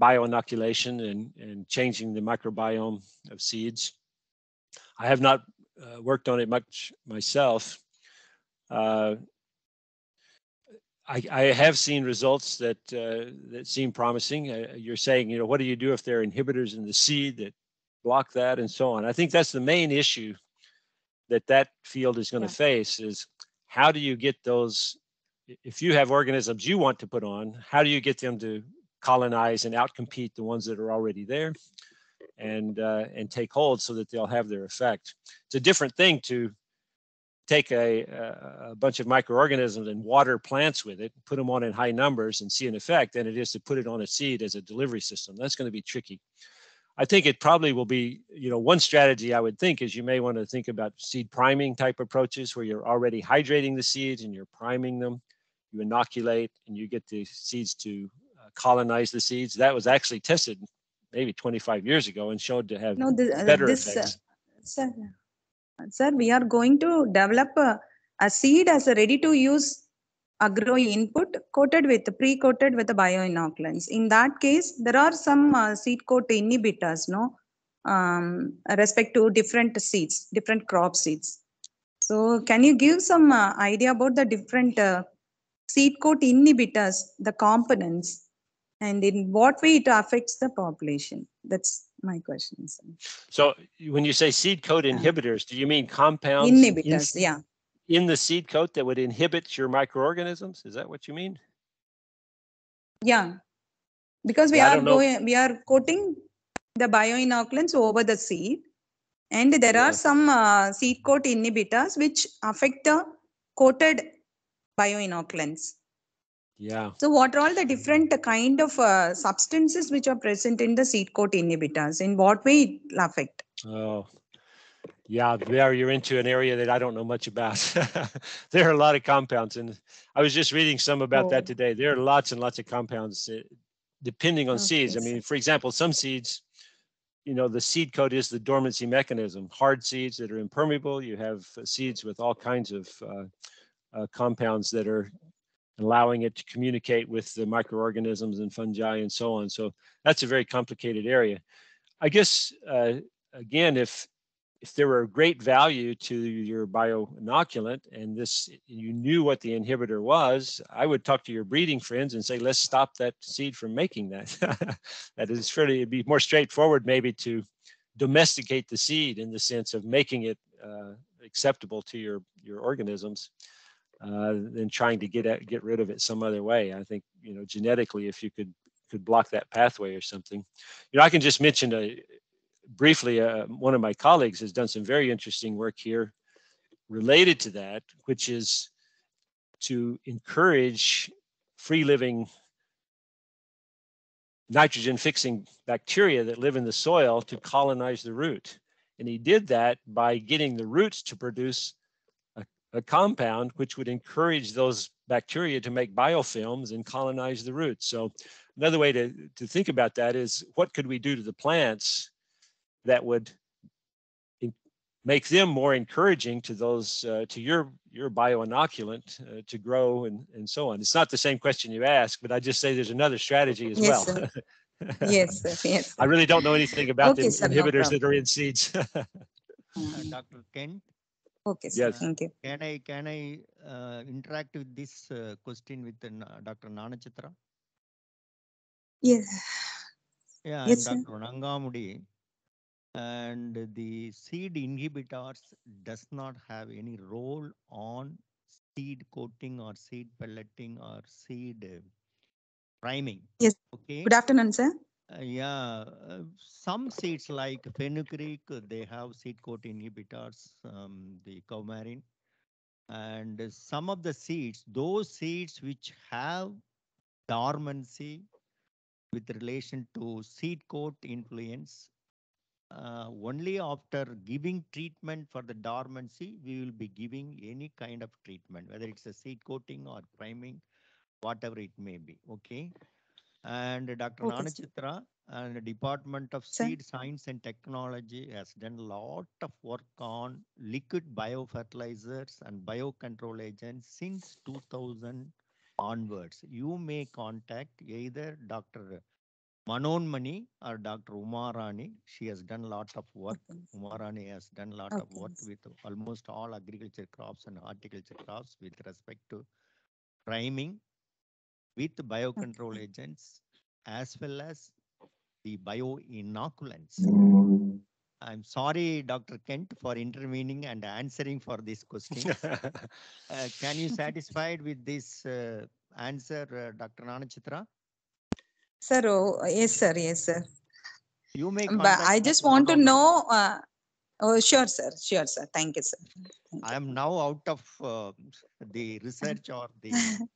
bioinoculation and, and changing the microbiome of seeds. I have not uh, worked on it much myself. Uh, I, I have seen results that uh, that seem promising. Uh, you're saying, you know, what do you do if there are inhibitors in the seed that block that and so on? I think that's the main issue that that field is going to face is how do you get those if you have organisms you want to put on how do you get them to colonize and outcompete the ones that are already there and uh, and take hold so that they'll have their effect it's a different thing to take a, a, bunch of microorganisms and water plants with it put them on in high numbers and see an effect than it is to put it on a seed as a delivery system that's going to be tricky I think it probably will be, you know, one strategy I would think is you may want to think about seed priming type approaches where you're already hydrating the seeds and you're priming them. You inoculate and you get the seeds to uh, colonize the seeds. That was actually tested maybe 25 years ago and showed to have No, the, uh, better this, uh, effects. sir, sir, we are going to develop a, a seed as a ready-to-use agro input coated with pre-coated with the bioinoculants. In that case, there are some uh, seed coat inhibitors, no, um, respect to different seeds, different crop seeds. So, can you give some uh, idea about the different uh, seed coat inhibitors, the components, and in what way it affects the population? That's my question. sir. So when you say seed coat inhibitors, do you mean compounds? in- Inhibitors, yeah. In the seed coat that would inhibit your microorganisms? Is that what you mean? Yeah. Because we Yeah, are going, we are coating the bioinoculants over the seed. And there Yeah. are some uh, seed coat inhibitors which affect the coated bioinoculants. Yeah. So what are all the different kind of uh, substances which are present in the seed coat inhibitors? In what way it will affect? Oh, yeah, there you're into an area that I don't know much about. There are a lot of compounds and I was just reading some about Oh. that today. There are lots and lots of compounds depending on seeds. I mean, for example, some seeds, you know, the seed coat is the dormancy mechanism. Hard seeds that are impermeable, you have uh, seeds with all kinds of uh, uh, compounds that are allowing it to communicate with the microorganisms and fungi and so on. So that's a very complicated area. I guess uh, again, if if there were great value to your bioinoculant and this you knew what the inhibitor was, I would talk to your breeding friends and say, let's stop that seed from making that. that is fairly it'd be more straightforward maybe to domesticate the seed in the sense of making it uh, acceptable to your your organisms uh, than trying to get at, get rid of it some other way. I think you know genetically, if you could could block that pathway or something. You know, I can just mention a, briefly. Uh, one of my colleagues has done some very interesting work here related to that, which is to encourage free living nitrogen fixing bacteria that live in the soil to colonize the root. And he did that by getting the roots to produce a, a compound which would encourage those bacteria to make biofilms and colonize the roots. So another way to, to think about that is what could we do to the plants that would make them more encouraging to those uh, to your your bioinoculant uh, to grow and and so on. It's not the same question you asked, but I just say there's another strategy as Yes, well. sir. Yes, sir. Yes. I really don't know anything about the Okay, sir, no inhibitors that are in seeds. Uh, Dr. Kent, Okay, sir. Yes. Thank you. can I, can I uh, interact with this uh, question with uh, Na- Dr. Nanachitra? Yes. Yeah, Yes, I'm sir. Dr. Nangamudi. And the seed inhibitors does not have any role on seed coating or seed pelleting or seed uh, priming. Yes. Okay. Good afternoon, sir. Uh, yeah, uh, some seeds like fenugreek, they have seed coat inhibitors, um, the coumarin. And some of the seeds, those seeds which have dormancy with relation to seed coat influence, uh, only after giving treatment for the dormancy, we will be giving any kind of treatment, whether it's a seed coating or priming, whatever it may be. Okay. And Dr. Okay. Nanachitra and the Department of. Seed Science and Technology has done a lot of work on liquid biofertilizers and biocontrol agents since 2000 onwards. You may contact either Dr. Manonmani or Dr. Umarani. She has done a lot of work. Umarani has done a lot of work with almost all agriculture crops and horticulture crops with respect to priming with biocontrol agents as well as the bioinoculants. I'm sorry, Dr. Kent, for intervening and answering for this question. Uh, can you satisfied with this uh, answer, uh, Dr. Nanachitra? Sir, oh, yes, sir. Yes, sir. You may But I just want to know. Uh, oh, sure, sir. Sure, sir. Thank you, sir. I am now out of uh, the research or the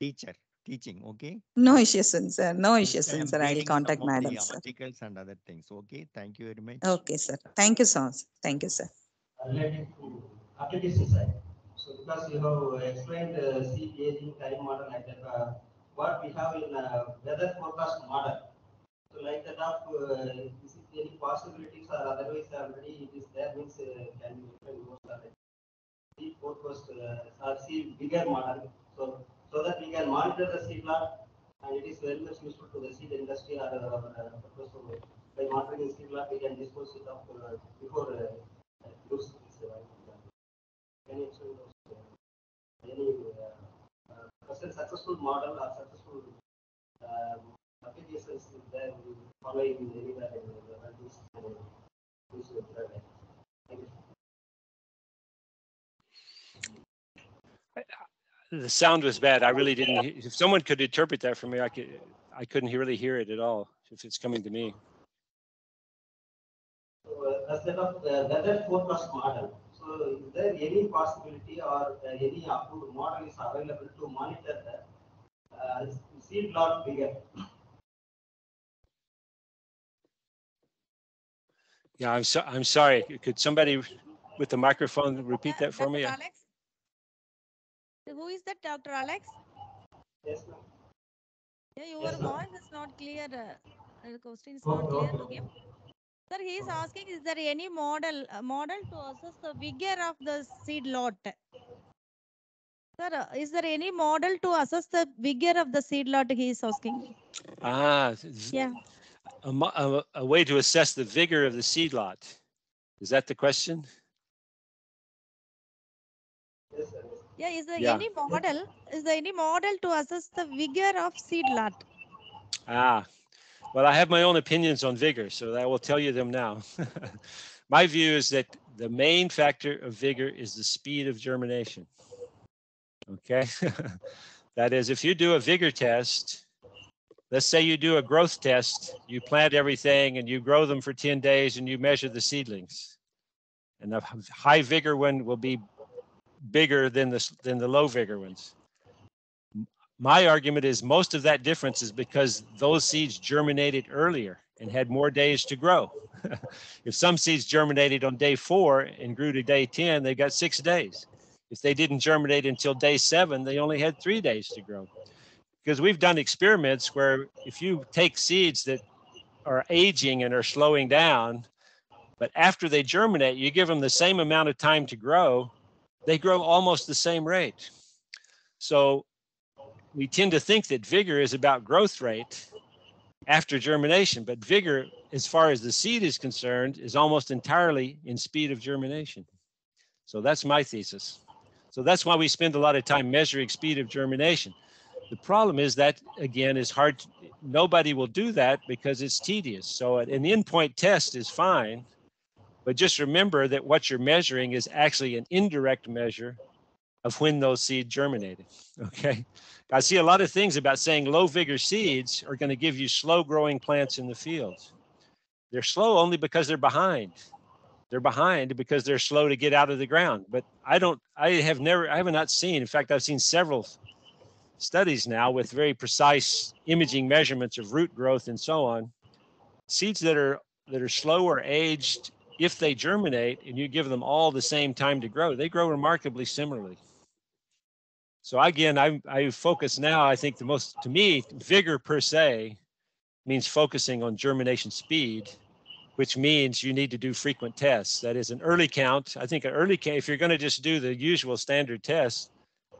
teacher teaching. Okay. No issues, sir. No issues, I sir. I will contact some of the madam, sir. Articles and other things. Okay. Thank you very much. Okay, sir. Thank you so much. Thank you, sir. related to application side. So because you have explained uh, seed aging time model like that, uh, what we have in uh, weather forecast model. So like that of, uh, is it any possibilities or otherwise already it is there means uh, can you can go already. Seed forecast uh, or seed bigger model. So so that we can monitor the seed lot and it is very much useful to the seed industry or uh, uh, purpose of, uh, by monitoring seed lot we can dispose it of uh, before uh, uh, use this, uh, Can you explain those, uh, any uh, uh, successful model or successful um, applications that we anywhere in the world uh, is. Thank you. The sound was bad. I really didn't. he- If someone could interpret that for me, I could. I couldn't really hear it at all. If it's coming to me. So uh, as that of weather forecast model, so is there any possibility or uh, any approved model is available to monitor the uh, seed lot figure? Yeah, I'm so. I'm sorry. Could somebody with the microphone repeat that for me? Alex? Who is that, Dr. Alex? Yes, ma'am. Yeah, your Yes, ma'am. voice is not clear. uh, The question is not clear to him. Sir, he is asking, is there any model, uh, model to assess the vigor of the seed lot? Sir, uh, is there any model to assess the vigor of the seed lot, he is asking? Ah, Yeah. a, a, a way to assess the vigor of the seed lot. Is that the question? Yes, sir. Yeah, is there Yeah. any model, is there any model to assess the vigor of seed lot? Ah, well, I have my own opinions on vigor, so I will tell you them now. my view is that the main factor of vigor is the speed of germination. Okay. that is, if you do a vigor test, let's say you do a growth test, you plant everything and you grow them for 10 days and you measure the seedlings. And the high vigor one will be bigger than the, than the low vigor ones my argument is most of that difference is because those seeds germinated earlier and had more days to grow. if some seeds germinated on day four and grew to day 10, they got six days. If they didn't germinate until day seven, they only had three days to grow. Because we've done experiments where if you take seeds that are aging and are slowing down, but after they germinate, you give them the same amount of time to grow, they grow almost the same rate. So we tend to think that vigor is about growth rate after germination, but vigor, as far as the seed is concerned, is almost entirely in speed of germination. So that's my thesis. So that's why we spend a lot of time measuring speed of germination. The problem is that, again, is hard. to- Nobody will do that because it's tedious. So an endpoint test is fine, but just remember that what you're measuring is actually an indirect measure of when those seeds germinated. Okay. I see a lot of things about saying low vigor seeds are going to give you slow growing plants in the field. They're slow only because they're behind. They're behind because they're slow to get out of the ground. But I don't, I have never, I have not seen, in fact, I've seen several studies now with very precise imaging measurements of root growth and so on. Seeds that are, that are slow or aged, if they germinate and you give them all the same time to grow, they grow remarkably similarly. So again, I, I focus now, I think the most, to me, vigor per se means focusing on germination speed, which means you need to do frequent tests. That is an early count. I think an early count, if you're going to just do the usual standard test,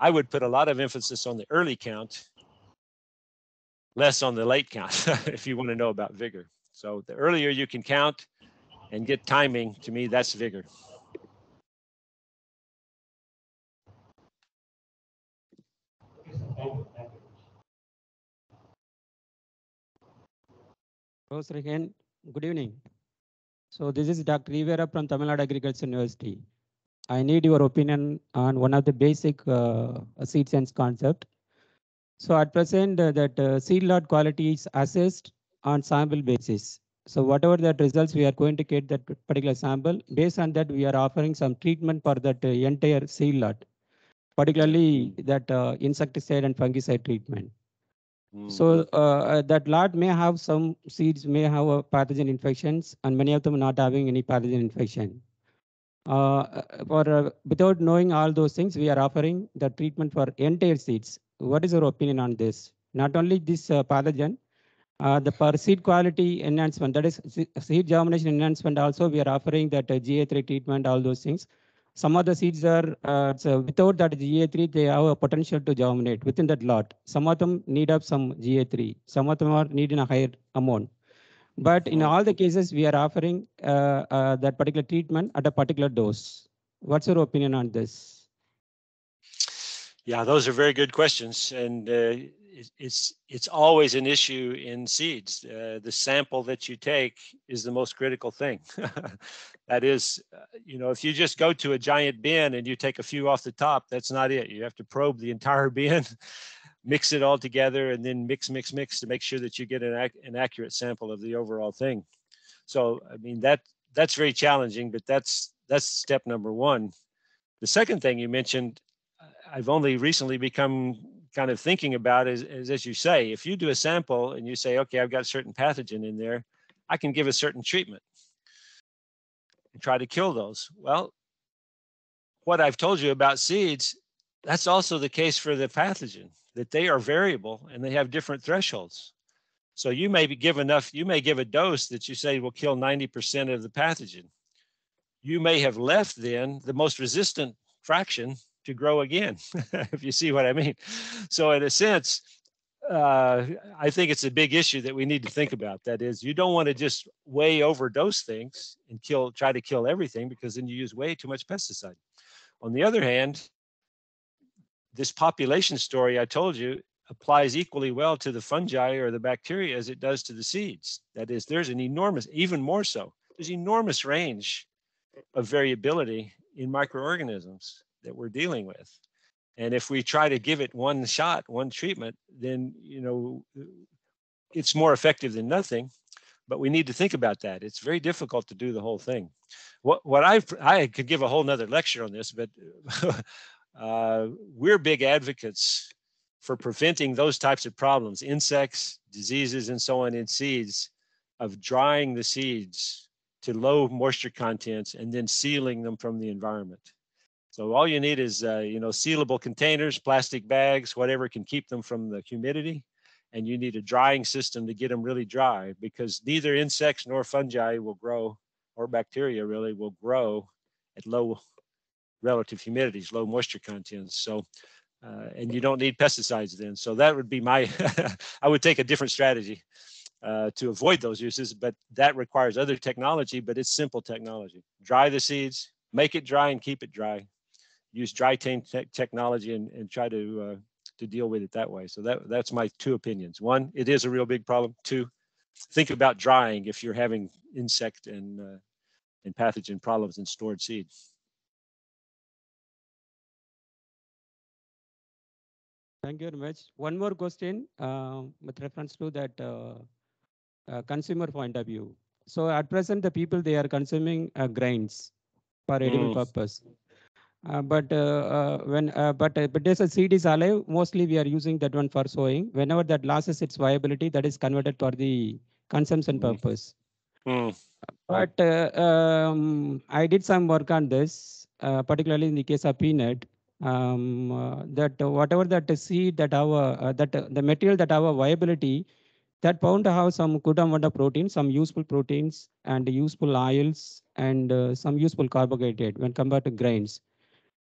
I would put a lot of emphasis on the early count, less on the late count, if you want to know about vigor. So the earlier you can count and get timing, to me, that's vigor. Good evening. So this is Dr. Rivera from Tamil Nadu Agriculture University. I need your opinion on one of the basic uh, seed science concept. So at present, uh, that uh, seed lot quality is assessed on sample basis. So whatever that results, we are going to get that particular sample. Based on that, we are offering some treatment for that uh, entire seed lot, particularly that uh, insecticide and fungicide treatment. So uh, uh, that lot may have some seeds may have a pathogen infections and many of them not having any pathogen infection. Uh, uh, for uh, without knowing all those things, we are offering the treatment for entire seeds. What is your opinion on this? Not only this pathogen, uh, the per seed quality enhancement, that is seed germination enhancement. Also, we are offering that uh, GA3 treatment, all those things. Some of the seeds are uh, so without that GA3, they have a potential to germinate within that lot. Some of them need up some GA3. Some of them are needing a higher amount. But in all the cases, we are offering uh, uh, that particular treatment at a particular dose. What's your opinion on this? Yeah, those are very good questions, and uh, it's it's always an issue in seeds. Uh, the sample that you take is the most critical thing. that is, uh, you know, if you just go to a giant bin and you take a few off the top, that's not it. You have to probe the entire bin, mix it all together, and then mix, mix, mix to make sure that you get an ac- an accurate sample of the overall thing. So, I mean that that's very challenging, but that's that's step number one. The second thing you mentioned I've only recently become kind of thinking about is, is as you say, if you do a sample and you say, okay, I've got a certain pathogen in there, I can give a certain treatment and try to kill those. Well, what I've told you about seeds, that's also the case for the pathogen, that they are variable and they have different thresholds. So you may be give enough, you may give a dose that you say will kill 90% of the pathogen. You may have left then the most resistant fraction to grow again, if you see what I mean. So in a sense, uh, I think it's a big issue that we need to think about. That is, you don't want to just way overdose things and kill, try to kill everything because then you use way too much pesticide. On the other hand, this population story I told you applies equally well to the fungi or the bacteria as it does to the seeds. That is, there's an enormous, even more so, there's enormous range of variability in microorganisms that we're dealing with. And if we try to give it one shot, one treatment, then you know it's more effective than nothing. But we need to think about that. It's very difficult to do the whole thing. What what I I could give a whole nother lecture on this, but uh, we're big advocates for preventing those types of problems, insects, diseases, and so on in seeds, of drying the seeds to low moisture contents and then sealing them from the environment. So all you need is, uh, you know, sealable containers, plastic bags, whatever can keep them from the humidity. And you need a drying system to get them really dry because neither insects nor fungi will grow, or bacteria really will grow at low relative humidities, low moisture contents. So, uh, and you don't need pesticides then. So that would be my, I would take a different strategy uh, to avoid those uses, but that requires other technology, but it's simple technology. Dry the seeds, make it dry and keep it dry use dry chain te- technology and, and try to uh, to deal with it that way. So that that's my two opinions. One, it is a real big problem. Two, think about drying if you're having insect and uh, and pathogen problems in stored seed. Thank you very much. One more question uh, with reference to that uh, uh, consumer point of view. So at present, the people they are consuming uh, grains for edible Mm. purpose. Uh, but uh, uh, when uh, but uh, but there's a seed is alive. Mostly we are using that one for sowing. Whenever that loses its viability, that is converted for the consumption purpose. Mm. But uh, um, I did some work on this, uh, particularly in the case of peanut. Um, uh, that uh, whatever that seed that our uh, that uh, the material that our viability, that bound to have some good amount of protein, some useful proteins and useful oils and uh, some useful carbohydrate when compared to grains.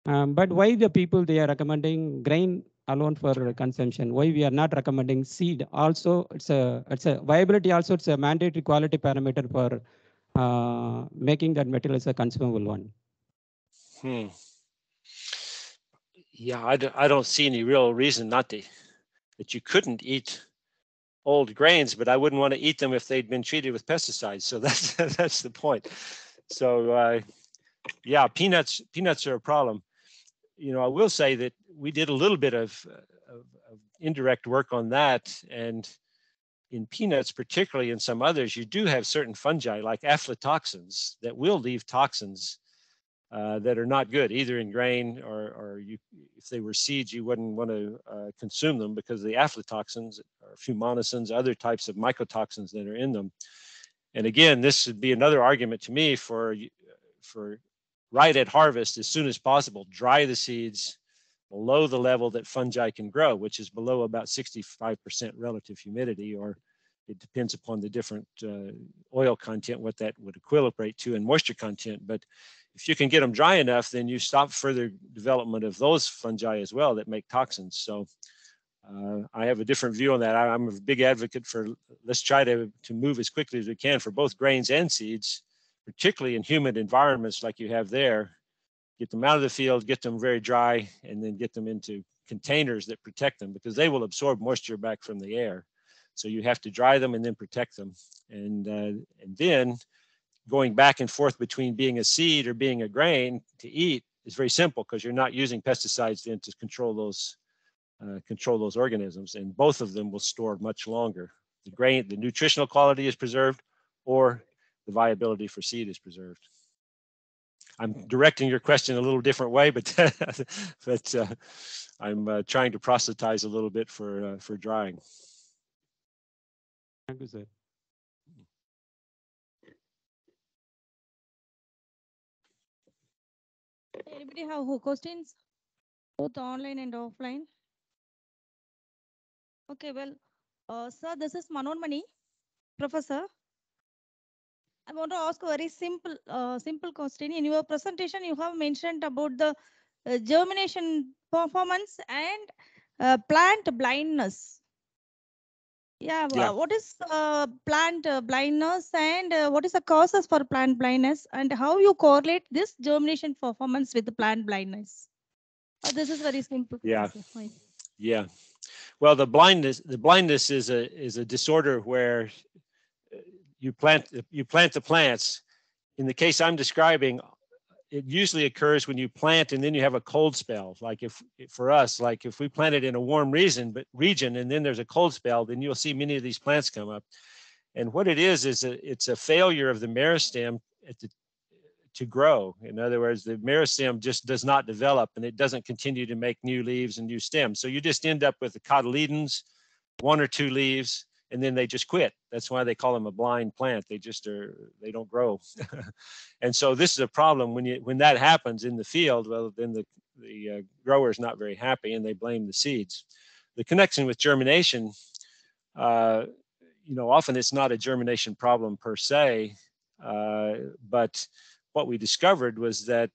Um, but why the people they are recommending grain alone for consumption? Why we are not recommending seed? Also, it's a it's a viability. Also, it's a mandatory quality parameter for uh, making that material as a consumable one. Hmm. Yeah, I, d- I don't see any real reason not to that you couldn't eat old grains, but I wouldn't want to eat them if they'd been treated with pesticides. So that's that's the point. So uh, yeah, peanuts peanuts are a problem. You know, I will say that we did a little bit of, of, of indirect work on that, and in peanuts, particularly in some others, you do have certain fungi like aflatoxins that will leave toxins uh, that are not good, either in grain or, or you, if they were seeds, you wouldn't want to uh, consume them because the aflatoxins or fumonisins, other types of mycotoxins that are in them. And again, this would be another argument to me for for right at harvest as soon as possible, dry the seeds below the level that fungi can grow, which is below about 65% relative humidity, or it depends upon the different uh, oil content, what that would equilibrate to and moisture content. But if you can get them dry enough, then you stop further development of those fungi as well that make toxins. So uh, I have a different view on that. I, I'm a big advocate for let's try to, to move as quickly as we can for both grains and seeds, particularly in humid environments like you have there, get them out of the field, get them very dry, and then get them into containers that protect them because they will absorb moisture back from the air. So you have to dry them and then protect them. And, uh, and then going back and forth between being a seed or being a grain to eat is very simple because you're not using pesticides then to control those uh, control those organisms and both of them will store much longer the grain the nutritional quality is preserved or the viability for seed is preserved i'm directing your question a little different way but but uh, i'm uh, trying to proselytize a little bit for uh, for drying Thank you, sir. Anybody have who- questions? Both online and offline? Okay, well, uh, sir, this is Manonmani, professor. I want to ask a very simple, uh, simple question. In your presentation, you have mentioned about the uh, germination performance and uh, plant blindness. Yeah, Yeah. what is uh, plant uh, blindness and uh, what is the causes for plant blindness and how you correlate this germination performance with the plant blindness? Uh, this is very simple. Yeah. Yeah. Well, the blindness, the blindness is a is a disorder where you plant you plant the plants. In the case I'm describing, it usually occurs when you plant and then you have a cold spell. Like if for us, like if we plant it in a warm region, but region and then there's a cold spell, then you'll see many of these plants come up. And what it is is a, it's a failure of the meristem the to grow. In other words, the meristem just does not develop and it doesn't continue to make new leaves and new stems. So you just end up with the cotyledons, one or two leaves, and then they just quit. That's why they call them a blind plant. They just are, they don't grow. and so this is a problem when you when that happens in the field, well, then the, the uh, grower is not very happy and they blame the seeds. The connection with germination, uh, you know, often it's not a germination problem per se, uh, but what we discovered was that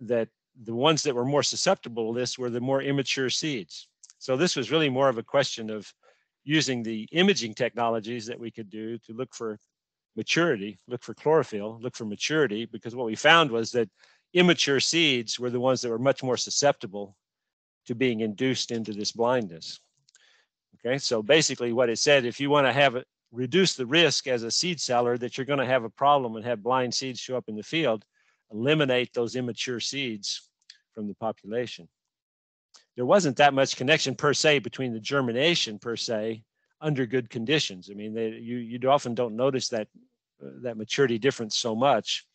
that the ones that were more susceptible to this were the more immature seeds. So this was really more of a question of using the imaging technologies that we could do to look for maturity, look for chlorophyll, look for maturity, because what we found was that immature seeds were the ones that were much more susceptible to being induced into this blindness. Okay, so basically what it said, if you want to have it reduce the risk as a seed seller that you're going to have a problem and have blind seeds show up in the field, eliminate those immature seeds from the population. There wasn't that much connection per se between the germination per se under good conditions. I mean, they, you you often don't notice that uh, that maturity difference so much,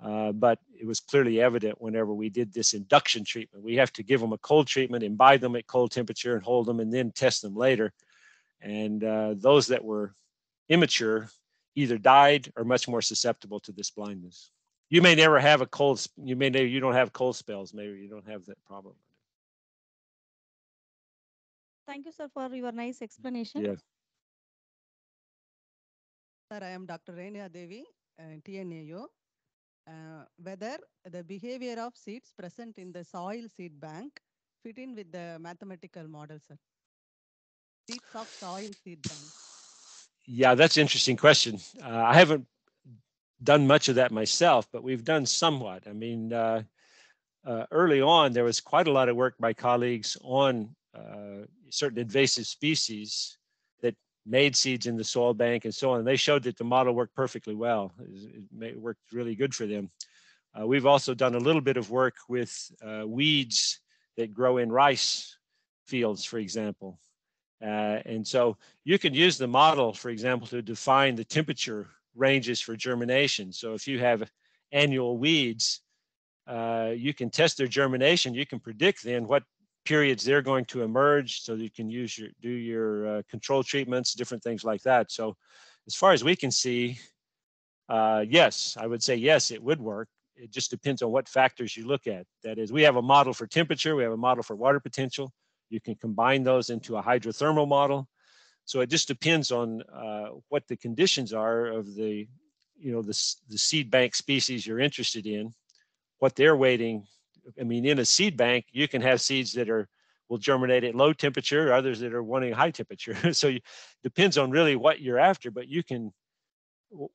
uh, but it was clearly evident whenever we did this induction treatment. We have to give them a cold treatment, imbibe them at cold temperature, and hold them, and then test them later. And uh, those that were immature either died or much more susceptible to this blindness. You may never have a cold. You may never. You don't have cold spells. Maybe you don't have that problem. Thank you, sir, for your nice explanation. Yes. Sir, I am Dr. Renia Devi, uh, TNAU. Uh, whether the behavior of seeds present in the soil seed bank fit in with the mathematical model, sir. Seeds of soil seed bank. Yeah, that's an interesting question. Uh, I haven't done much of that myself, but we've done somewhat. I mean, uh, uh, early on, there was quite a lot of work by colleagues on uh, certain invasive species that made seeds in the soil bank and so on. And They showed that the model worked perfectly well. It, worked really good for them. Uh, we've also done a little bit of work with uh, weeds that grow in rice fields, for example. Uh, and so you can use the model, for example, to define the temperature ranges for germination. So if you have annual weeds, uh, you can test their germination. You can predict then what periods they're going to emerge so you can use your do your uh, control treatments different things like that. So as far as we can see uh, yes i would say yes it would work. It just depends on what factors you look at. That is we have a model for temperature we have a model for water potential. You can combine those into a hydrothermal model. So it just depends on uh, what the conditions are of the you know the, the seed bank species you're interested in what they're waiting I mean, in a seed bank, you can have seeds that are will germinate at low temperature, others that are wanting high temperature. so it depends on really what you're after, but you can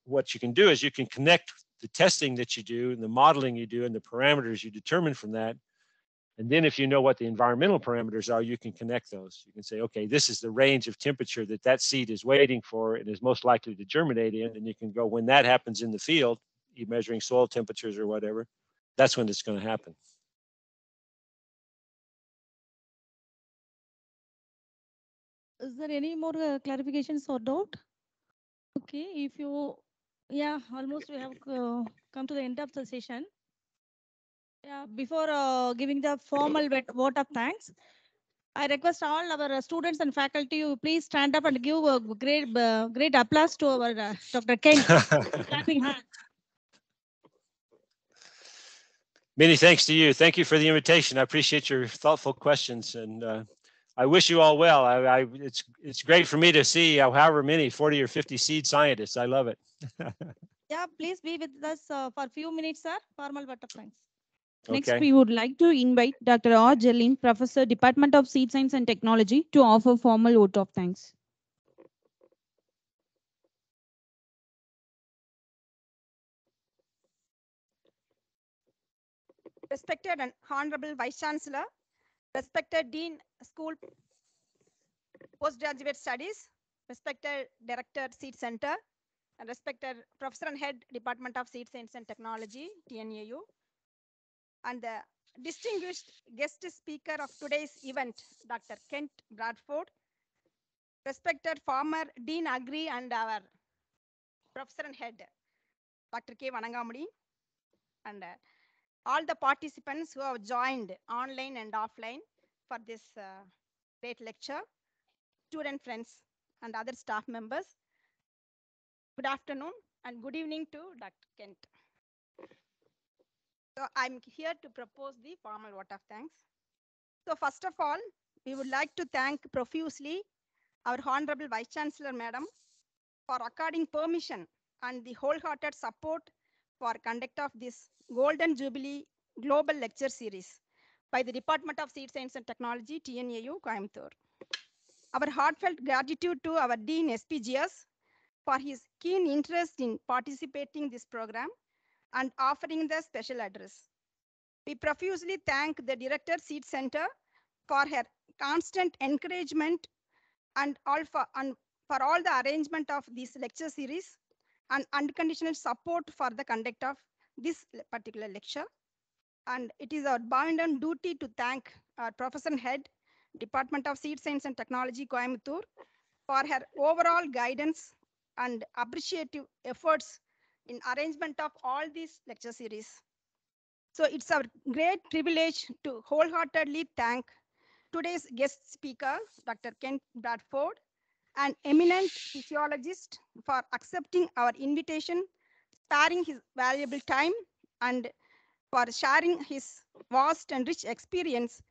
what you can do is you can connect the testing that you do and the modeling you do and the parameters you determine from that. And then if you know what the environmental parameters are, you can connect those. You can say, okay, this is the range of temperature that that seed is waiting for and is most likely to germinate in. And you can go, when that happens in the field, you measuring soil temperatures or whatever, that's when it's going to happen. Is there any more uh, clarifications or doubt? Okay, if you, yeah, almost we have uh, come to the end of the session. Yeah, before uh, giving the formal vote of thanks, I request all our uh, students and faculty, please stand up and give a great, uh, great applause to our uh, Dr. Ken. Clapping hand. Many thanks to you. Thank you for the invitation. I appreciate your thoughtful questions and uh, I wish you all well. I, I, it's, it's great for me to see uh, however many, 40 or 50 seed scientists. I love it. Yeah, please be with us uh, for a few minutes, sir. Formal vote of thanks. Next, we would like to invite Dr. R. Jerlin, Professor, Department of Seed Science and Technology, to offer formal vote of thanks. respected and honorable vice chancellor respected dean school postgraduate studies respected director seed center and respected professor and head department of seed science and technology tnau and the distinguished guest speaker of today's event dr kent bradford respected former dean agri and our professor and head dr k vanangamudi and uh, all the participants who have joined online and offline for this uh, great lecture, student friends and other staff members. Good afternoon and good evening to Dr. Kent. So I'm here to propose the formal vote of thanks. So first of all, we would like to thank profusely our Honorable Vice Chancellor Madam for according permission and the wholehearted support for conduct of this Golden Jubilee Global Lecture Series by the Department of Seed Science and Technology, TNAU, Coimbatore. Our heartfelt gratitude to our Dean SPGS for his keen interest in participating this program and offering the special address. We profusely thank the Director Seed Center for her constant encouragement and all for, and for all the arrangement of this lecture series and unconditional support for the conduct of this particular lecture. And it is our bounden duty to thank our professor head, Department of Seed Science and Technology, Coimbatore, for her overall guidance and appreciative efforts in arrangement of all these lecture series. So it's our great privilege to wholeheartedly thank today's guest speaker, Dr. Kent Bradford, an eminent physiologist for accepting our invitation, sparing his valuable time, and for sharing his vast and rich experience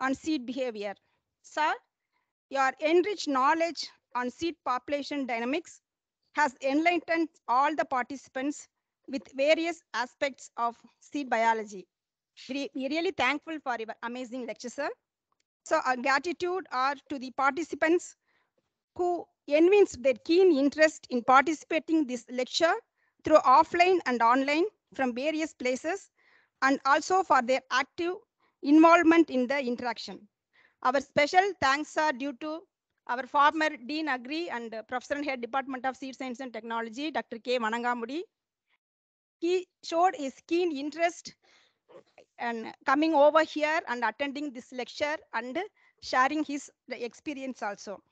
on seed behavior. Sir, your enriched knowledge on seed population dynamics has enlightened all the participants with various aspects of seed biology. We really thankful for your amazing lecture, sir. So our gratitude are to the participants who evinced their keen interest in participating this lecture through offline and online from various places and also for their active involvement in the interaction. Our special thanks are due to our former Dean Agri and Professor and Head Department of Seed Science and Technology, Dr. K. Vanangamudi. He showed his keen interest and coming over here and attending this lecture and sharing his experience also.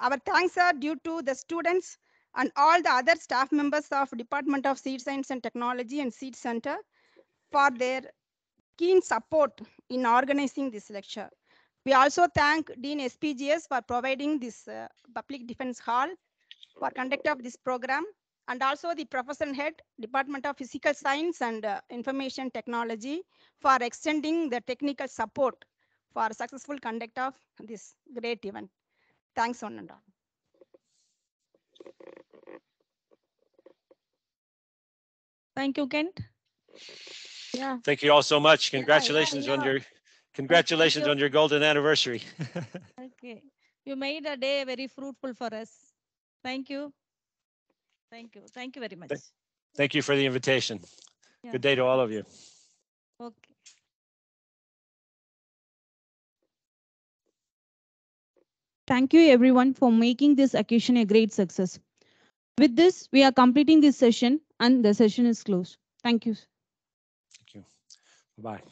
Our thanks are due to the students and all the other staff members of Department of Seed Science and Technology and Seed Center for their keen support in organizing this lecture. We also thank Dean SPGS for providing this uh, public defense hall for conduct of this program and also the professor head Department of Physical Science and uh, Information Technology for extending the technical support for successful conduct of this great event. Thanks one and all. Thank you, Kent. Yeah. Thank you all so much. Congratulations on yeah. your, congratulations you. on your golden anniversary. Okay. You made a day very fruitful for us. Thank you. Thank you. Thank you very much. Thank you for the invitation. Yeah. Good day to all of you. Okay. Thank you everyone for making this occasion a great success. With this, we are completing this session and the session is closed. Thank you. Thank you. Bye.